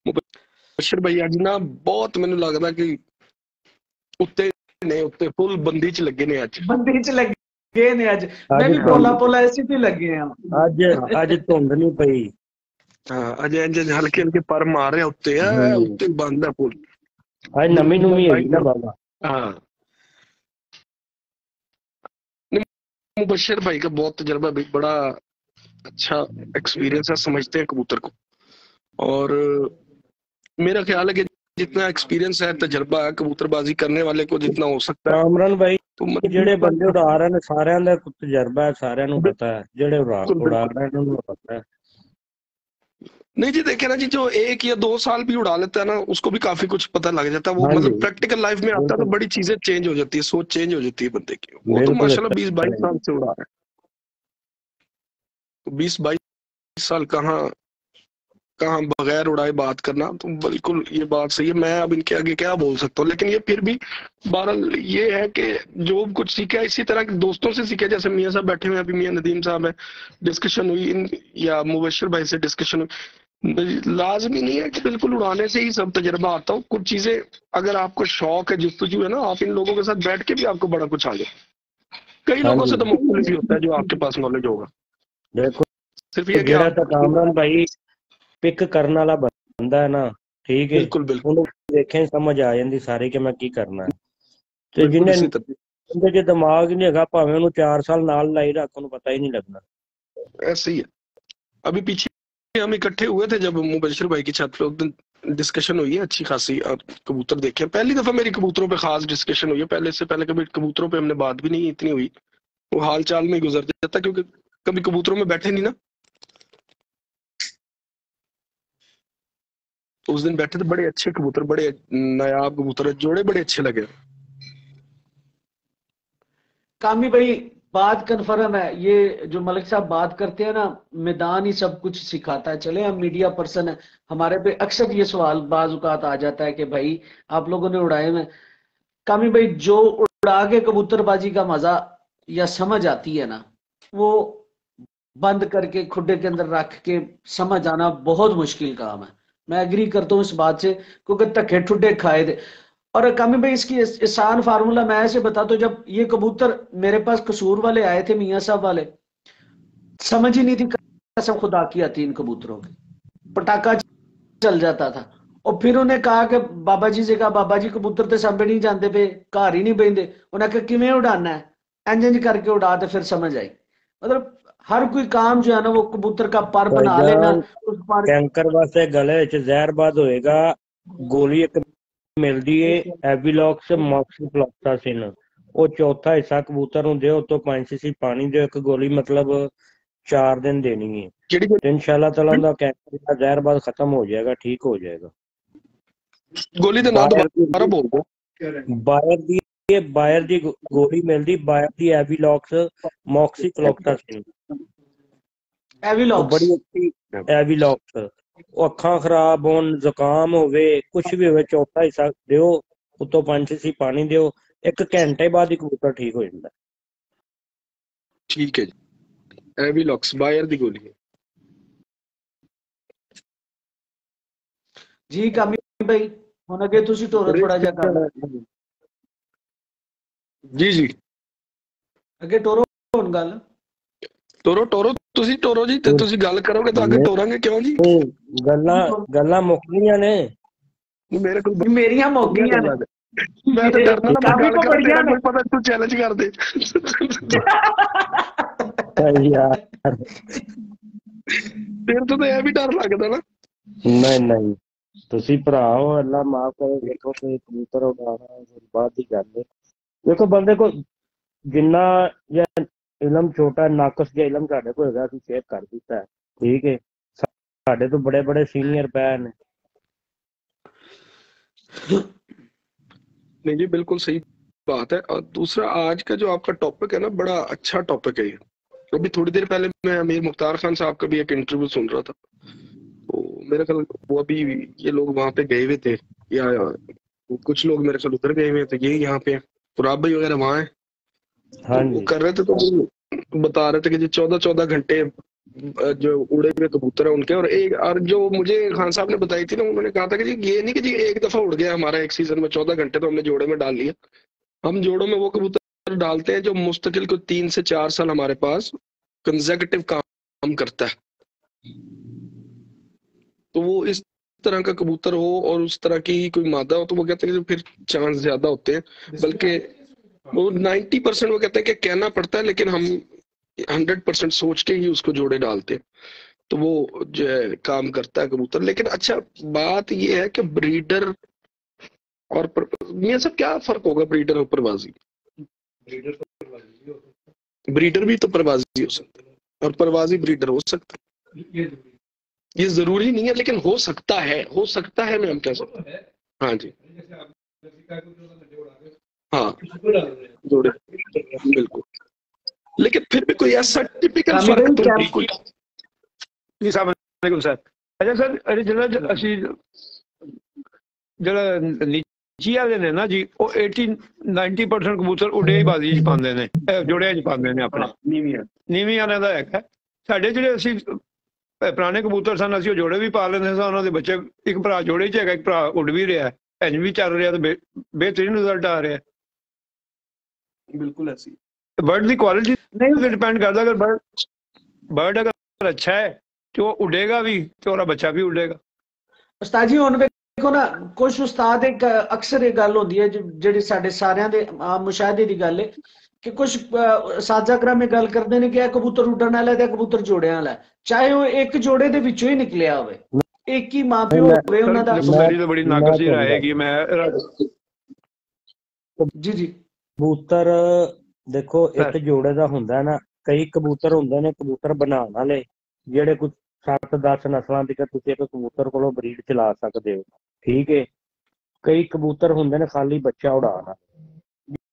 ਮੁਬਸ਼ਰ ਭਾਈ ਅੱਜ ਨਾ ਬਹੁਤ ਮੈਨੂੰ ਲੱਗਦਾ ਕਿ ਉੱਤੇ ਨੇ ਉੱਤੇ ਫੁੱਲ ਬੰਦੀ ਚ ਲੱਗੇ ਨੇ ਅੱਜ ਬੰਦੀ ਚ ਲੱਗੇ ਨੇ ਅੱਜ ਮੈਂ ਅੱਜ ਵੀ ਪੋਲਾ ਪੋਲਾ ਐਸੀ ਤੇ ਲੱਗੇ ਆ ਅੱਜ ਅੱਜ ਧੁੰਦ ਨਹੀਂ ਪਈ ਹਾਂ ਅਜੇ ਇੰਜ ਹਲਕੇ ਹਲਕੇ ਪਰ ਮਾਰ ਰਿਹਾ ਉੱਤੇ ਆ ਹਮ। ਉੱਤੇ ਬੰਦ ਹੈ ਫੁੱਲ ਅੱਜ ਨਵੀਂ ਨਵੀਂ ਹੈਗੀ ਨਾ ਬਾਬਾ हाँ मुबशर भाई का बहुत तजर्बा भी बड़ा अच्छा एक्सपीरियंस है समझते हैं कबूतर को और मेरा ख्याल है कि जितना एक्सपीरियंस है तजर्बा है कबूतरबाजी करने वाले को जितना हो सकता है ਕਾਮਰਨ ਭਾਈ तो मतलब ਜਿਹੜੇ ਬੰਦੇ ਉਡਾ ਰਹੇ ਨੇ ਸਾਰਿਆਂ ਦਾ ਤਜਰਬਾ ਹੈ ਸਾਰਿਆਂ ਨੂੰ ਪਤਾ ਹੈ ਜਿਹੜੇ ਉਡਾ ਬਿਲਕੁਲ, ਉਡਾ ਰਹੇ ਨੇ ਉਹਨਾਂ ਨੂੰ ਪਤਾ ਹੈ नहीं जी देखे ना जी जो एक या दो साल भी उड़ा लेता है ना उसको भी काफी कुछ पता लग जाता है वो हाँ मतलब जी। प्रैक्टिकल लाइफ में आता है तो बिल्कुल। बड़ी चीजें चेंज हो जाती है सोच चेंज हो जाती है बंदे की वो तो बिल्कुल माशाल्लाह अच्छा बीस बाईस है। साल से उड़ा रहा है तो बीस बाईस साल कहाँ कहा बगैर उड़ाए बात करना तो बिल्कुल ये बात सही है। मैं अब इनके आगे क्या बोल सकता हूँ? लेकिन ये फिर भी बहरहाल ये है कि जो कुछ सीखा इसी तरह के दोस्तों से सीखा जैसे मियाँ साहब बैठे हुए अभी मियाँ नदीम साहब है। डिस्कशन हुई इन या मुबशर भाई से डिस्कशन हुई। लाजमी नहीं है कि बिल्कुल उड़ाने से ही सब तजर्बा आता हो। कुछ चीज़ें अगर आपको शौक है जस्तुजू है ना आप इन लोगों के साथ बैठ के भी आपको बड़ा कुछ आ जाए। कई लोगों से तो मुख्तलिफ़ ही होता है जो आपके पास नॉलेज होगा। सिर्फ़ ये कामरान भाई ਪਿਕ ਕਰਨ ਵਾਲਾ ਬੰਦਾ ਹੈ ਨਾ ਠੀਕ ਹੈ बिल्कुल बिल्कुल ਉਹਨੂੰ ਵੇਖਿਆ ਹੀ ਸਮਝ ਆ ਜਾਂਦੀ ਸਾਰੀ ਕਿ ਮੈਂ ਕੀ ਕਰਨਾ ਹੈ ਤੇ बिल्कुल ਜਿਹਨੇ इसी तरह ਉਹਦੇ ਚ ਦਿਮਾਗ ਹੀ ਨਹੀਂ ਹੈਗਾ ਭਾਵੇਂ ਉਹਨੂੰ 4 ਸਾਲ ਨਾਲ ਲਾਈ ਰੱਖ ਉਹਨੂੰ ਪਤਾ ਹੀ ਨਹੀਂ ਲੱਗਣਾ ऐसे ही है अभी पीछे हम इकट्ठे हुए थे जब मुबशर भाई की छत पे उस दिन डिस्कशन हुई है अच्छी खासी अब कबूतर देखे पहली दफा मेरी कबूतरों पे खास डिस्कशन हुई है पहले से पहले कभी कबूतरों पे हमने बात भी नहीं इतनी हुई वो हाल चाल में ही गुजर जाता क्योंकि कभी कबूतरों में बैठे नहीं ना उस दिन बैठे थे, बड़े अच्छे कबूतर, बड़े नायाब कबूतर, जोड़े बड़े अच्छे लगे। कामी भाई, बात कन्फर्म है, ये जो मलिक साहब बात करते हैं ना, मैदान ही सब कुछ सिखाता है। चले, हम मीडिया पर्सन है, हमारे पे अक्सर ये सवाल बाज औकात आ जाता है कि भाई, आप लोगों ने उड़ाए में कामी भाई, जो उड़ा के कबूतरबाजी का मज़ा या समझ आती है ना, वो बंद करके खुडे के अंदर रख के समझ आना बहुत मुश्किल काम है। मैं एग्री करता हूँ इस बात से, क्योंकि धक्के ठुड्डे खाए थे। और कामी भाई, इसकी इस- आसान फार्मूला मैं ऐसे बताता हूँ जब ये कबूतर मेरे पास कसूर वाले आए थे, मियाँ साहब वाले, समझ ही नहीं थी कसम खुदा की आती इन कबूतरों की। पटाखा चल जाता था। और फिर उन्हें कहा कि, बाबा जी से कहा बाबा जी, कबूतर ते सामने नहीं जाते पे, घर ही नहीं बहते उन्हें कहा किमें उड़ाना है? इंज इंज करके उड़ा तो फिर समझ आई। मतलब हर कोई काम जो है ना वो कबूतर का पर बना भाईजान, लेना उस पर ਕੈਂਕਰ ਵਾਸਤੇ ਗਲੇ ਵਿੱਚ ਜ਼ਹਿਰਬਾਦ ਹੋਏਗਾ ਗੋਲੀ ਇੱਕ ਮਿਲਦੀ ਏ ਐਵੀਲੌਕਸ ਮੌਕਸੀਫਲੋਕਸਾਸਿਨ ਉਹ ਚੌਥਾ ਹਿੱਸਾ ਕਬੂਤਰ ਨੂੰ ਦਿਓ ਤੋਂ 5 ਸੀਸੀ ਪਾਣੀ ਦਿਓ ਇੱਕ ਗੋਲੀ ਮਤਲਬ 4 ਦਿਨ ਦੇਣੀ ਹੈ केड़ी ਤੇ ਇਨਸ਼ਾਅੱਲਾ ਤਾਲਾ ਦਾ ਕੈਂਕਰ ਦਾ ਜ਼ਹਿਰਬਾਦ ਖਤਮ ਹੋ ਜਾਏਗਾ ਠੀਕ ਹੋ ਜਾਏਗਾ गोली तो ना ਬਾਇਰ ਦੀ- दोबारा बोल दो ਬਾਇਰ ਦੀ ਇਹ ਬਾਇਰ ਦੀ ਗੋਲੀ ਮਿਲਦੀ ਬਾਇਰ ਦੀ ਐਵੀਲੌਕਸ ਮੌਕਸੀਕਲੋਕਟਾਸਿਨ ਐਵੀਲੌਕਸ। ਬੜੀ ਅੱਛੀ ਐਵੀਲੌਕਸ। ਉਹ ਅੱਖਾਂ ਖਰਾਬ ਹੋਣ ਜ਼ੁਕਾਮ ਹੋਵੇ ਕੁਝ ਵੀ ਹੋਵੇ ਚੌਥਾ ਹਿੱਸਾ ਦਿਓ ਉਤੋਂ ਪੰਜ ਸੀ ਪਾਣੀ ਦਿਓ ਇੱਕ ਘੰਟੇ ਬਾਅਦ ਹੀ ਕਬੂਤਰ ਠੀਕ ਹੋ ਜਾਂਦਾ। ਠੀਕ ਹੈ ਜੀ। ਐਵੀਲੌਕਸ ਬਾਇਰ ਦੀ ਗੋਲੀ ਜੀ ਕਾਮੀ ਭਾਈ ਹੁਣ ਅੱਗੇ ਤੁਸੀਂ ਟੋਰ ਥੋੜਾ ਜਿਹਾ ਕਰ जी जी ਅੱਗੇ ਟੋਰੋ ਹੁਣ ਗੱਲ। ਟੋਰੋ ਟੋਰੋ ਤੁਸੀਂ ਟੋਰੋ ਜੀ ਤੇ ਤੁਸੀਂ ਗੱਲ ਕਰੋਗੇ ਤਾਂ ਅੱਗੇ ਟੋਰਾਂਗੇ ਕਿਉਂ ਜੀ? ਗੱਲਾਂ ਗੱਲਾਂ ਮੁੱਕ ਗਈਆਂ ਨੇ। ਮੇਰੇ ਕੋਲ ਮੇਰੀਆਂ ਮੌਕੀਆਂ ਨੇ। ਮੈਂ ਤਾਂ ਡਰਨਾ ਨਾ ਮੈਂ ਕਾਫੀ ਕੋ ਬੜੀਆਂ ਕੋਈ ਪਤਾ ਤੂੰ ਚੈਲੰਜ ਕਰ ਦੇ ਯਾਰ। ਤੇਰੇ ਤੋਂ ਤਾਂ ਇਹ ਵੀ ਡਰ ਲੱਗਦਾ ਨਾ। ਨਹੀਂ ਨਹੀਂ। ਤੁਸੀਂ ਭਰਾ ਹੋ ਅੱਲਾ ਮਾਫ ਕਰੇ ਦੇਖੋ ਕਿ ਕਬੂਤਰ ਉਡਾਣਾ ਫਿਰ ਬਾਅਦ ਦੀ ਗੱਲ ਹੈ। ਦੇਖੋ ਬੰਦੇ ਕੋ ਜਿੰਨਾ ਜਾਂ ਇਲਮ ਛੋਟਾ ਨਾਕਸ ਜਿਹਾ ਇਲਮ ਸਾਡੇ ਕੋਲ ਹੈਗਾ ਅਸੀਂ ਸ਼ੇਅਰ ਕਰ ਦਿੱਤਾ ਹੈ ਠੀਕ ਹੈ ਸਾ- ਸਾਡੇ ਤੋਂ ਬੜੇ ਬੜੇ ਸੀਨੀਅਰ ਪੈ ਨੇ नहीं जी बिल्कुल सही बात है और दूसरा आज का जो आपका टॉपिक है ना बड़ा अच्छा टॉपिक है ये अभी थोड़ी देर पहले मैं अमीर मुख्तार खान साहब का भी एक इंटरव्यू सुन रहा था तो मेरे ख्याल वो अभी ये लोग वहां पे गए हुए थे या कुछ लोग मेरे ख्याल उधर गए हुए थे ये यहाँ पे पुराब भाई वगैरह वहाँ है? तो वो ਹਾਂਜੀ कर रहे थे तो बता रहे थे कि जो चौदह चौदह घंटे जो उड़े हुए कबूतर है उनके और एक और जो मुझे खान साहब ने बताई थी ना उन्होंने कहा था कि जी ये नहीं कि जी एक दफ़ा उड़ गया हमारा एक सीज़न में चौदह घंटे तो हमने जोड़े में डाल लिया हम जोड़ों में वो कबूतर डालते हैं जो मुस्तकिल को तीन से चार साल हमारे पास कंजेकटिव काम करता है। तो वो इस तरह का कबूतर हो और उस तरह की कोई मादा हो तो वो कहते हैं फिर चांस ज़्यादा होते हैं। बल्कि वो 90 परसेंट वो कहते हैं कि कहना पड़ता है लेकिन हम हंड्रेड परसेंट सोच के ही उसको जोड़े डालते हैं। तो वो जो है काम करता है कबूतर। लेकिन अच्छा बात ये है कि ब्रीडर और पर, ये सब क्या फ़र्क होगा ब्रीडर और प्रवासी ब्रीडर भी तो प्रवासी हो सकता है। और प्रवासी ब्रीडर हो सकता है। ये जरूरी नहीं है लेकिन हो सकता है हो सकता है मैं हम कह सकते हैं हाँ जी हाँ जोड़े बिल्कुल लेकिन फिर भी कोई ऐसा टिपिकल कामी फर्क भाई, तो क्या- बिल्कुल जी साहब वालेकुम सर ਅੱਛਾ ਸਰ ਅਰੇ ਜਿਹੜਾ ਜ- ਅਸੀਂ ਜਿਹੜਾ ਨੀਚੀ ਵਾਲੇ ਨੇ ਨਾ ਜੀ ਉਹ 80 90% ਕਬੂਤਰ ਉਡੇ ਹੀ ਬਾਜ਼ੀ ਚ ਪਾਉਂਦੇ ਨੇ ਇਹ ਜੋੜਿਆਂ ਚ ਪਾਉਂਦੇ ਨੇ ਆਪਣੇ ਨੀਵੀਂ ਨੀਵੀਂ ਵਾਲਿਆਂ ਦਾ ਹੈਗਾ ਸਾਡੇ ਜਿਹੜੇ ਅਸੀਂ ਅਹ ਪੁਰਾਣੇ ਕਬੂਤਰ ਸਨ ਅਸੀਂ ਉਹ ਜੋੜੇ ਵੀ ਪਾ ਲੈਂਦੇ ਸਾਂ ਉਹਨਾਂ ਦੇ ਬੱਚੇ ਇੱਕ ਭਰਾ ਜੋੜੇ ਚ ਹੈਗਾ ਇੱਕ ਭਰਾ ਉੱਡ ਵੀ ਰਿਹਾ ਇੰਜ ਵੀ ਚੱਲ ਰਿਹਾ ਤੇ ਬਿਹਤਰੀਨ ਰਿਜ਼ਲਟ ਆ ਰਿਹਾ। ਬਿਲਕੁਲ ਐਸੀ ਬਰਡ ਦੀ ਕੁਆਲਿਟੀ ਨਹੀਂ ਤੇ ਡਿਪੈਂਡ ਕਰਦਾ ਅਗਰ ਬਰਡ ਬਰਡ ਅਗਰ ਅੱਛਾ ਹੈ ਤੇ ਉਹ ਉੱਡੇਗਾ ਵੀ ਤੇ ਉਹਦਾ ਬੱਚਾ ਵੀ ਉੱਡੇਗਾ। ਉਸਤਾਦ ਜੀ ਹੁਣ ਵੇਖੋ ਨਾ ਕੁਝ ਉਸਤਾਦ ਇੱਕ ਅਕਸਰ ਇਹ ਗੱਲ ਹੁੰਦੀ ਹੈ ਜਿਹੜੀ ਸਾਡੇ ਸਾਰਿਆਂ ਦੇ ਆਮ ਮੁਸ਼ਾਹਦੇ ਦੀ ਗੱਲ ਹੈ ਕਿ ਕੁਝ ਸਾਜਾ ਕਰਾਮ ਇਹ ਗੱਲ ਕਰਦੇ ਨੇ ਕਿ ਇਹ ਕਬੂਤਰ ਉੱਡਣ ਵਾਲਾ ਤੇ ਕਬੂਤਰ ਜੋੜਿਆਂ ਵਾਲਾ। ਚਾਹੇ ਉਹ ਇੱਕ ਜੋੜੇ ਦੇ ਵਿੱਚੋਂ ਹੀ ਨਿਕਲਿਆ ਹੋਵੇ। ਇੱਕ ਹੀ ਮਾਂ ਪਿਓ ਮੈਂ- ਹੋਵੇ ਉਹਨਾਂ ਦਾ ਮੇਰੀ ਤਾਂ ਬੜੀ ਮੈਂ ਨਾਕਸੀ ਤੁਹਾਨੂੰ ਰਾਏ ਹੈਗੀ ਮੈਂ ਜੀ ਜੀ। ਕਬੂਤਰ ਦੇਖੋ ਇੱਕ। ਜੋੜੇ ਦਾ ਹੁੰਦਾ ਨਾ ਕਈ ਕਬੂਤਰ ਹੁੰਦੇ ਨੇ ਕਬੂਤਰ ਬਣਾਉਣ ਵਾਲੇ ਜਿਹੜੇ ਕੁਝ 7-10 ਨਸਲਾਂ ਦੀ ਤੁਸੀਂ ਇੱਕ ਕਬੂਤਰ ਕੋਲੋਂ ਬਰੀਡ ਚਲਾ ਸਕਦੇ ਹੋ। ਠੀਕ ਹੈ ਕਈ ਕਬੂਤਰ ਹੁੰਦੇ ਨੇ ਖਾਲੀ ਬੱਚਾ ਉਡਾਉਣਾ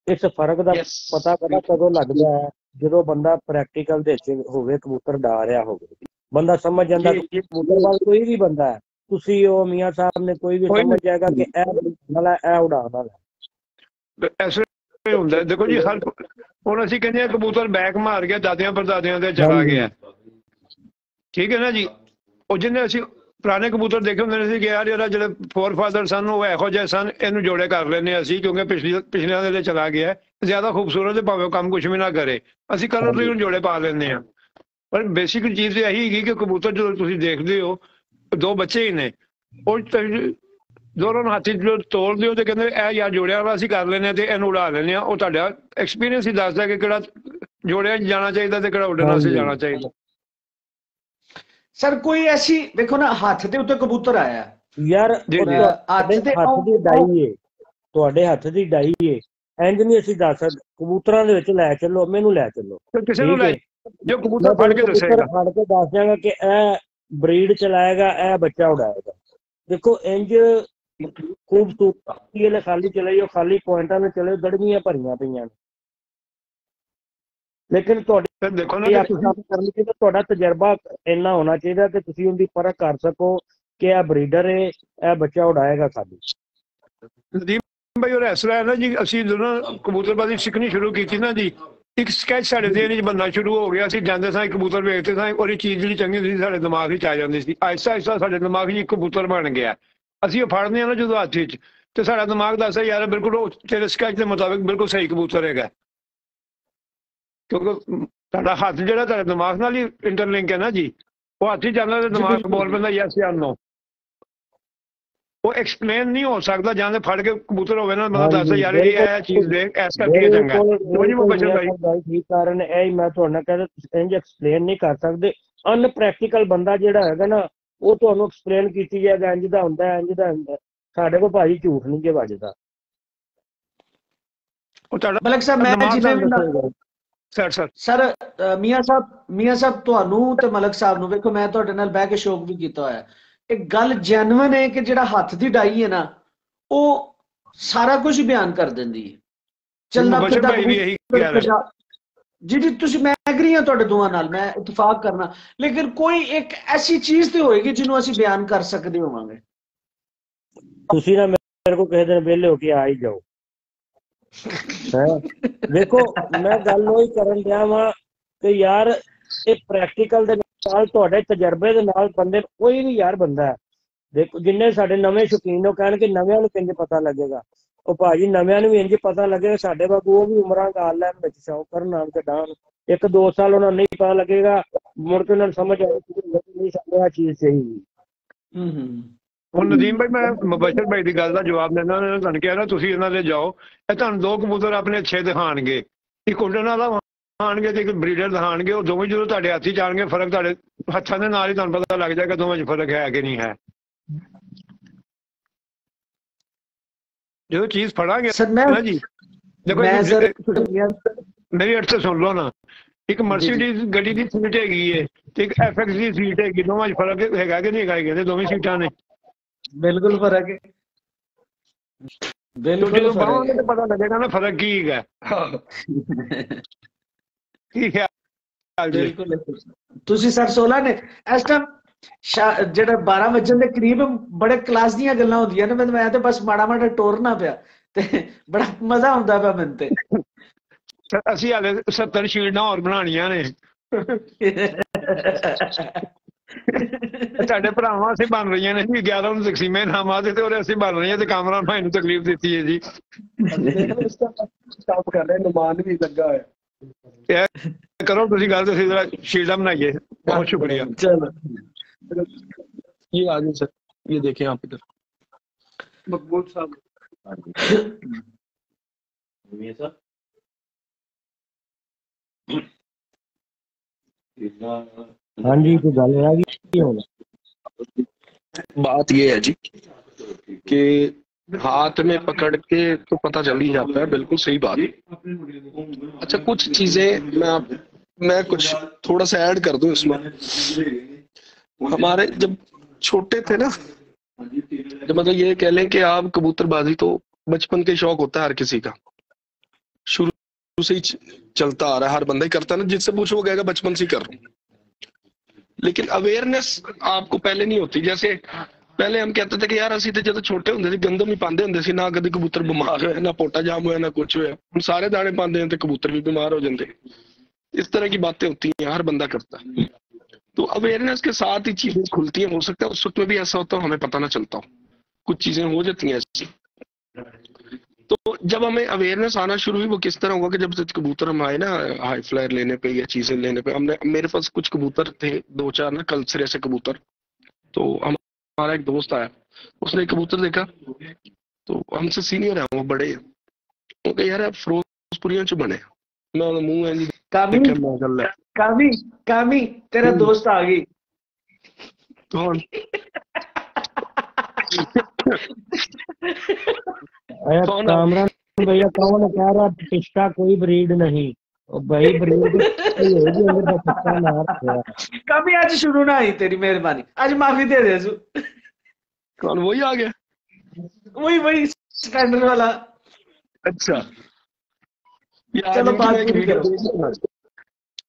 ਇਸ ਫ਼ਰਕ ਦਾ ਪਤਾ ਪਤਾ ਕਦੋਂ ਲੱਗਦਾ ਹੈ? ਜਦੋਂ ਬੰਦਾ ਪ੍ਰੈਕਟੀਕਲ ਦੇ ਵਿੱਚ ਹੋਵੇ ਕਬੂਤਰ ਡਾ ਰਿਹਾ ਹੋਵੇ। ਬੰਦਾ ਸਮਝ ਜਾਂਦਾ ਕਿ ਕਬੂਤਰ ਵਾਲ ਕੋਈ ਵੀ ਬੰਦਾ ਹੈ। ਤੁਸੀਂ ਉਹ ਮੀਆਂ ਸਾਹਿਬ ਨੇ ਕੋਈ ਵੀ ਸਮਝ ਜਾਏਗਾ ਕਿ ਇਹ ਵਾਲਾ ਇਹ ਉਡਾਉਣ ਵਾਲਾ ਐਸੇ ਹੁੰਦਾ। ਦੇਖੋ ਜੀ ਹਰ ਹੁਣ ਅਸੀਂ ਕਹਿੰਦੇ ਆ ਕਬੂਤਰ ਬੈਕ ਮਾਰ ਗਿਆ ਦਾਦਿਆਂ ਪਰਦਾਦਿਆਂ ਦੇ ਚਲਾ। ਗਿਆ। ਠੀਕ ਹੈ ਨਾ ਜੀ? ਉਹ ਜਿਹਨੇ ਅਸੀਂ ਪੁਰਾਣੇ ਕਬੂਤਰ ਦੇਖੇ ਹੁੰਦੇ ਸੀ ਕਿ ਯਾਰ ਜਿਹੜਾ ਜਿਹੜੇ ਫੋਰ ਫਾਦਰ ਸਨ ਉਹ ਇਹੋ ਜਿਹੇ ਸਨ ਇਹਨੂੰ ਜੋੜੇ ਕਰ ਲੈਨੇ ਅਸੀਂ ਕਿਉਂਕਿ ਪਿਛਲੀ ਪਿਛਲਿਆਂ ਦੇ ਲਈ ਚਲਾ ਗਿਆ ਹੈ। ਜ਼ਿਆਦਾ ਖੂਬਸੂਰਤ ਹੈ ਭਾਵੇਂ ਕੰਮ ਕੁਝ ਵੀ ਨਾ ਕਰੇ ਅਸੀਂ ਕਲਰ ਨੂੰ ਜੋੜੇ ਪਾ ਲੈਂਦੇ ਆ ਪਰ ਬੇਸਿਕ ਚੀਜ਼ ਇਹ ਇਹੀ ਹੈਗੀ ਕਿ ਕਬੂਤਰ ਜਦੋਂ ਤੁਸੀਂ ਦੇਖਦੇ ਹੋ ਦੋ ਬੱਚੇ ਹੀ ਨੇ ਉਹ ਤਾਂ ਦੋਨੋਂ ਹੱਥੀ ਜਦੋਂ ਤੋੜਦੇ ਹੋ ਤੇ ਕਹਿੰਦੇ ਇਹ ਯਾਰ ਜੋੜਿਆ ਵਾਲਾ ਅਸੀਂ ਕਰ ਲੈਨੇ ਤੇ ਇਹਨੂੰ ਉਡਾ ਲੈਨੇ ਆ ਉਹ ਤੁਹਾਡਾ ਐਕਸਪੀਰੀਅੰਸ ਹੀ ਦੱਸਦਾ ਕਿ ਕਿਹੜਾ ਜੋੜਿਆ ਜਾਣਾ ਚਾਹੀਦਾ ਤੇ ਕਿਹੜਾ ਉੱਡਣ ਹਾਂਜੀ। ਜਾਣਾ ਚਾਹੀਦਾ ਸਰ ਕੋਈ ਐਸੀ ਵੇਖੋ ਨਾ ਹੱਥ ਦੇ ਉੱਤੇ ਕਬੂਤਰ ਆਇਆ। ਯਾਰ ਜੀ, ਜੀ। ਹੱਥ ਦੇ ਹੱਥ ਦੀ ਡਾਈ ਏ। ਤੁਹਾਡੇ ਹੱਥ ਦੀ ਡਾਈ ਏ। ਇੰਜ ਨਹੀਂ ਅਸੀਂ ਦੱਸ ਸਕਦੇ। ਕਬੂਤਰਾਂ ਦੇ ਵਿੱਚ ਲੈ ਚੱਲੋ ਮੈਨੂੰ ਲੈ ਚੱਲੋ। ਕਿਸੇ ਨੂੰ ਲੈ। ਜੋ ਕਬੂਤਰ ਫੜ ਕੇ ਦੱਸੇਗਾ। ਫੜ ਕੇ ਦੱਸ ਦਿਆਂਗਾ ਕਿ ਇਹ ਬਰੀਡ ਚਲਾਏਗਾ ਇਹ ਬੱਚਾ ਉਡਾਏਗਾ। ਦੇਖੋ ਇੰਜ ਖੂਬਸੂਰਤੀ ਵਾਲੇ ਖਾਲੀ ਚਲਾਈਓ ਖਾਲੀ ਪੁਆਇੰਟਾਂ ਨਾਲ ਚਲੇ ਦੜਮੀਆਂ ਭਰੀਆਂ ਪਈਆਂ ਨੇ। ਲੇਕਿਨ ਤੁਹਾਡੀ ਦੇਖੋ ਨਾ ਕੰਮ ਕਰਨੀ ਚਾਹੀਦਾ ਤੁਹਾਡਾ ਤਜਰਬਾ ਇੰਨਾ ਹੋਣਾ ਚਾਹੀਦਾ ਕਿ ਤੁਸੀਂ ਉਹਦੀ ਪਰਖ ਕਰ ਸਕੋ ਕਿ ਇਹ ਬਰੀਡਰ ਹੈ ਇਹ ਬੱਚਾ ਉਡਾਏਗਾ ਖਾਲੀ ਨਦੀਮ ਭਾਈ ਉਹ ਇਸ ਹੈ ਨਾ ਜੀ ਅਸੀਂ ਜਦੋਂ ਕਬੂਤਰਬਾਜ਼ੀ ਸਿੱਖਣੀ ਸ਼ੁਰੂ ਕੀਤੀ ਨਾ ਜੀ ਇੱਕ ਸਕੈਚ ਸਾਡੇ ਦੇ ਵਿੱਚ ਬੰਨਾ ਸ਼ੁਰੂ ਹੋ ਗਿਆ ਅਸੀਂ ਜਾਂਦੇ ਸਾਂ ਕਬੂਤਰ ਵੇਖਦੇ ਸਾਂ ਔਰ ਇਹ ਚੀਜ਼ ਜਿਹੜੀ ਚੰਗੀ ਹੁੰਦੀ ਸੀ ਸਾਡੇ ਦਿਮਾਗ ਵਿੱਚ ਆ ਜਾਂਦੀ ਸੀ। ਆਹਿਸਤਾ ਆਹਿਸਤਾ ਸਾਡੇ ਦਿਮਾਗ ਵਿੱਚ ਕਬੂਤਰ ਬਣ ਗਿਆ। ਅਸੀਂ ਉਹ ਫੜਦੇ ਆ ਨਾ ਜਦੋਂ ਹੱਥ ਵਿੱਚ ਤੇ ਸਾਡਾ ਦਿਮਾਗ ਦੱਸਦਾ ਯਾਰ ਬਿਲਕੁਲ ਉਹ ਤੇਰੇ ਸਕੈਚ ਦੇ ਮੁਤਾਬਿਕ ਬਿਲਕੁਲ ਸਹੀ ਕਬੂਤਰ ਹੈਗਾ। ਕਿਉਂਕਿ ਸਾਡਾ ਹੱਥ ਜਿਹੜਾ ਤੁਹਾਡੇ ਦਿਮਾਗ ਨਾਲ ਹੀ ਇੰਟਰਲਿੰਕ ਹੈ ਨਾ ਜੀ ਉਹ ਹੱਥ ਹੀ ਜਾਂਦਾ ਤੇ ਦਿਮਾਗ। ਬੋਲ ਪੈਂਦਾ ਯੈਸ ਜਾਂ ਨੋ ਉਹ ਐਕਸਪਲੇਨ ਨਹੀਂ ਹੋ ਸਕਦਾ ਜਾਂ ਤੇ ਫੜ ਕੇ ਕਬੂਤਰ ਹੋਵੇ ਨਾ ਬੰਦਾ ਦੱਸਦਾ ਯਾਰ ਇਹ ਇਹ ਚੀਜ਼ ਦੇਖ ਐਸ ਕਰਕੇ ਚੰਗਾ। ਉਹ ਜੀ ਭਾਈ ਗੱਲ ਠੀਕ ਕਾਰਨ ਇਹ ਹੀ ਮੈਂ ਤੁਹਾਨੂੰ ਕਹਿੰਦਾ ਤੁਸੀਂ ਇੰਜ ਐਕਸਪਲੇਨ ਨਹੀਂ ਕਰ ਸਕਦੇ ਅਨਪ੍ਰੈਕਟੀਕਲ ਬੰਦਾ ਜਿਹੜਾ ਹੈਗਾ ਨਾ ਉਹ ਤੁਹਾਨੂੰ ਐਕਸਪਲੇਨ ਕੀਤੀ ਜਾਏਗਾ ਇੰਜ ਦਾ ਹੁੰਦਾ ਇੰਜ ਦਾ ਹੁੰਦਾ। ਸਾਡੇ ਕੋਲ ਭਾਜੀ ਝੂਠ ਨਹੀਂ ਜੇ ਵੱਜਦਾ ਉਹ ਤੁਹਾਡਾ ਮਲਕ ਸਾਹਿਬ ਮੈਂ ਜਿਵੇਂ। ਸਰ ਸਰ ਸਰ ਮੀਆਂ ਸਾਹਿਬ ਮੀਆਂ ਸਾਹਿਬ ਤੁਹਾਨੂੰ ਤੇ ਮਲਕ ਸਾਹਿਬ ਨੂੰ ਵੇਖੋ ਮੈਂ ਤੁਹਾਡੇ ਨਾਲ ਬਹਿ ਕੇ ਸ਼ੌਕ ਵੀ ਕੀਤਾ ਹੋਇਆ। ਇਹ ਗੱਲ ਜੈਨੂਇਨ ਹੈ ਕਿ ਜਿਹੜਾ ਹੱਥ ਦੀ ਡਾਈ ਹੈ ਨਾ ਉਹ ਸਾਰਾ ਕੁਝ ਬਿਆਨ ਕਰ ਦਿੰਦੀ ਹੈ। ਚੱਲਣਾ ਫਿਰਦਾ ਵੀ ਇਹੀ ਕਹਿ ਰਹੇ। ਜੀ ਜੀ ਤੁਸੀਂ ਮੈਂ ਐਗਰੀ ਹਾਂ ਤੁਹਾਡੇ ਦੋਵਾਂ ਨਾਲ ਮੈਂ ਇਤਫਾਕ ਕਰਨਾ। ਲੇਕਿਨ ਕੋਈ ਇੱਕ ਐਸੀ ਚੀਜ਼ ਤੇ ਹੋਏਗੀ ਜਿਹਨੂੰ ਅਸੀਂ ਬਿਆਨ ਕਰ ਸਕਦੇ ਹੋਵਾਂਗੇ। ਤੁਸੀਂ ਨਾ ਮੇਰੇ ਕੋਲ ਕਿਸੇ ਦਿਨ ਵਿਹਲੇ ਹੋ ਕੇ ਆ ਹੀ ਜਾਓ। ਹੈਂ? ਮੈਂ ਗੱਲ ਉਹੀ ਕਰਨ ਡਿਆ ਵਾਂ ਕਿ ਯਾਰ, ਇਹ ਪ੍ਰੈਕਟੀਕਲ ਦੇ ਨਾਲ ਤੁਹਾਡੇ ਤਜਰਬੇ ਦੇ ਨਾਲ ਬੰਦੇ, ਕੋਈ ਵੀ ਯਾਰ ਬੰਦਾ ਹੈ। ਦੇਖੋ, ਜਿੰਨੇ ਸਾਡੇ ਨਵੇਂ ਸ਼ੌਕੀਨ ਉਹ ਕਹਿਣ ਕਿ ਨਵਿਆਂ ਨੂੰ ਕਿੰਜ ਪਤਾ ਲੱਗੇਗਾ? ਉਹ ਭਾਜੀ ਨਵਿਆਂ ਨੂੰ ਵੀ ਇੰਜ ਪਤਾ ਲੱਗੇਗਾ, ਸਾਡੇ ਵਾਂਗੂ ਉਹ ਵੀ ਉਮਰਾਂ ਗਾਲ ਹੈ ਵਿੱਚ ਸ਼ੌਕ ਕਰਨ, ਨਾਮ ਕਢਾਣ ਇੱਕ ਦੋ ਸਾਲ ਉਹਨਾਂ ਨੂੰ ਨਹੀਂ ਪਤਾ ਲੱਗੇਗਾ, ਮੁੜ ਕੇ ਉਹਨਾਂ ਨੂੰ ਸਮਝ ਆਏਗੀ ਕਿ ਨਹੀਂ, ਸਾਡੇ ਆ ਚੀਜ਼ ਸਹੀ ਹੂੰ ਹੂੰ। ਹੁਣ ਨਦੀਮ ਭਾਈ ਮੈਂ ਮੁਬਸ਼ਰ ਭਾਈ ਦੀ ਗੱਲ ਦਾ ਜਵਾਬ ਦੇਣਾ ਉਹਨਾਂ ਨੇ ਤੁਹਾਨੂੰ ਕਿਹਾ ਨਾ ਤੁਸੀਂ ਇਹਨਾਂ ਦੇ ਜਾਓ। ਇਹ ਤੁਹਾਨੂੰ ਦੋ ਕਬੂਤਰ ਆਪਣੇ ਅੱਛੇ ਦਿਖਾਣਗੇ। ਇੱਕ ਉੱਡਣ ਵਾਲਾ ਦਿਖਾਣਗੇ ਤੇ ਇੱਕ ਬਰੀਡਰ ਦਿਖਾਣਗੇ। ਉਹ ਦੋਵੇਂ ਜਦੋਂ ਤੁਹਾਡੇ ਹੱਥ 'ਚ ਆਣਗੇ ਫ਼ਰਕ ਤੁਹਾਡੇ ਹੱਥਾਂ ਦੇ ਨਾਲ ਹੀ ਤੁਹਾਨੂੰ ਪਤਾ ਲੱਗ ਜਾਏਗਾ ਦੋਵਾਂ 'ਚ ਫ਼ਰਕ ਹੈ ਕਿ ਨਹੀਂ ਹੈ। ਜਦੋਂ ਚੀਜ਼ ਫੜਾਂਗੇ ਨਾ ਜੀ। ਦੇਖੋ ਮੇਰੀ ਅਰਥ ਸੁਣ ਲਓ ਨਾ। ਇੱਕ ਮਰਸੀਡੀਜ਼ ਗੱਡੀ ਦੀ ਸੀਟ ਹੈਗੀ ਏ ਤੇ ਇੱਕ ਐਫਐਕਸ ਦੀ ਸੀਟ ਹੈਗੀ। ਦੋਵਾਂ 'ਚ ਫ਼ਰਕ ਹੈਗਾ ਕਿ ਨਹੀਂ ਹੈਗਾ? ਕਹਿੰਦੇ ਦੋਵੇਂ ਸੀਟਾਂ ਨੇ। ਬਿਲਕੁਲ ਫ਼ਰਕ ਹੈ। ਬਿਲਕੁਲ ਫ਼ਰਕ ਹੈ। ਪਤਾ ਲੱਗੇਗਾ ਨਾ ਫ਼ਰਕ ਕੀ ਹੈਗਾ। ਕੀ ਹੈ ਬਿਲਕੁਲ ਤੁਸੀਂ ਸਰ 16 ਨੇ। ਇਸ ਟਾਈਮ ਜਿਹੜਾ 12 ਵਜੇ ਦੇ ਕਰੀਬ ਬੜੇ ਕਲਾਸ ਦੀਆਂ ਗੱਲਾਂ ਹੁੰਦੀਆਂ ਨੇ। ਮੈਨੂੰ ਮੈਂ ਤੇ ਬਸ ਮਾੜਾ ਮਾੜਾ ਟੋਰਨਾ ਪਿਆ ਤੇ ਬੜਾ ਮਜ਼ਾ ਆਉਂਦਾ ਪਿਆ ਮੈਨੂੰ ਤੇ। ਅਸੀਂ ਹਾਲੇ 70 ਸ਼ੀਲਡਾਂ ਹੋਰ ਬਣਾਉਣੀਆਂ ਨੇ। (laughs) ਸਾਡੇ ਭਰਾਵਾਂ ਅਸੀਂ ਬਣ ਰਹੀਆਂ ਨੇ ਜੀ 11 ਨੂੰ ਤਕਸੀਮੇ ਨਾਮਾਂ ਤੇ ਉਹਦੇ ਅਸੀਂ ਬਣ ਰਹੀਆਂ ਤੇ ਕਾਮਰਾ ਭਾਈ ਨੂੰ ਤਕਲੀਫ ਦਿੱਤੀ ਹੈ ਜੀ ਸਟਾਪ ਕਰ ਰਹੇ ਨਮਾਨ ਵੀ ਲੱਗਾ ਹੋਇਆ ਇਹ ਕਰੋ ਤੁਸੀਂ ਗੱਲ ਤੁਸੀਂ ਜਰਾ ਸ਼ੀਲਡਾਂ ਬਣਾਈਏ ਬਹੁਤ ਸ਼ੁਕਰੀਆ ਚਲੋ ये आ जाए सर ये देखें आप इधर मकबूल साहब हाँ जी तो गल बात ये है जी कि हाथ में पकड़ के तो पता चल ही जाता है, बिल्कुल सही बात। अच्छा कुछ चीज़ें मैं मैं कुछ थोड़ा सा ऐड कर दूँ इसमें। हमारे जब छोटे थे ना, जब मतलब ये कह लें कि आप कबूतरबाजी तो बचपन के शौक होता है हर किसी का। शुरू से ही चलता आ रहा है, हर बंदा ही करता है ना, जिससे पूछो वो कहेगा, बचपन से ही कर रहा हूँ। लेकिन अवेयरनेस आपको पहले नहीं होती जैसे पहले हम कहते थे कि यार ਅਸੀਂ ਤੇ ਜਦੋਂ ਛੋਟੇ ਹੁੰਦੇ ਸੀ ਗੰਦਮ ਹੀ ਪਾਉਂਦੇ ਹੁੰਦੇ ਸੀ ਨਾ ਕਦੇ ਕਬੂਤਰ ਬਿਮਾਰ ਹੋਇਆ ਨਾ ਪੋਟਾ ਜਾਮ ਹੋਇਆ ਨਾ ਕੁਝ ਹੋਇਆ ਹੁਣ ਸਾਰੇ ਦਾਣੇ ਪਾਉਂਦੇ हैं ਤੇ ਕਬੂਤਰ ਵੀ ਬਿਮਾਰ हो जाते हैं इस तरह की बातें होती हैं हर बंदा करता है तो अवेयरनेस के साथ ही चीजें खुलती हैं हो सकता है उस वक्त में भी ऐसा होता हो हमें पता ना चलता हो कुछ चीजें हो जाती हैं ऐसी तो जब हमें अवेयरनेस आना शुरू हुई वो किस तरह हुआ कि जब कबूतर हम आए ना हाई फ्लायर लेने पे या चीज़ें लेने पे हमने मेरे पास कुछ कबूतर थे दो चार ना कल से कबूतर। तो हम हमारा एक दोस्त आया उसने कबूतर देखा तो हमसे सीनियर है वो बड़े हैं। वो यार आप फिरोजपुरियों च बने मैं मुँह है जी कामी गल तेरा हम्म। दोस्त आ गई। कौन? (laughs) कामरान भैया कौन कह रहा टिस्टा कोई ब्रीड नहीं। भाई तो कभी आज शुरू ना आई तेरी मेहरबानी। आज माफ़ी दे दे कौन वही आ गया? वही वही स्टैंडर्ड वाला। अच्छा। चलो बात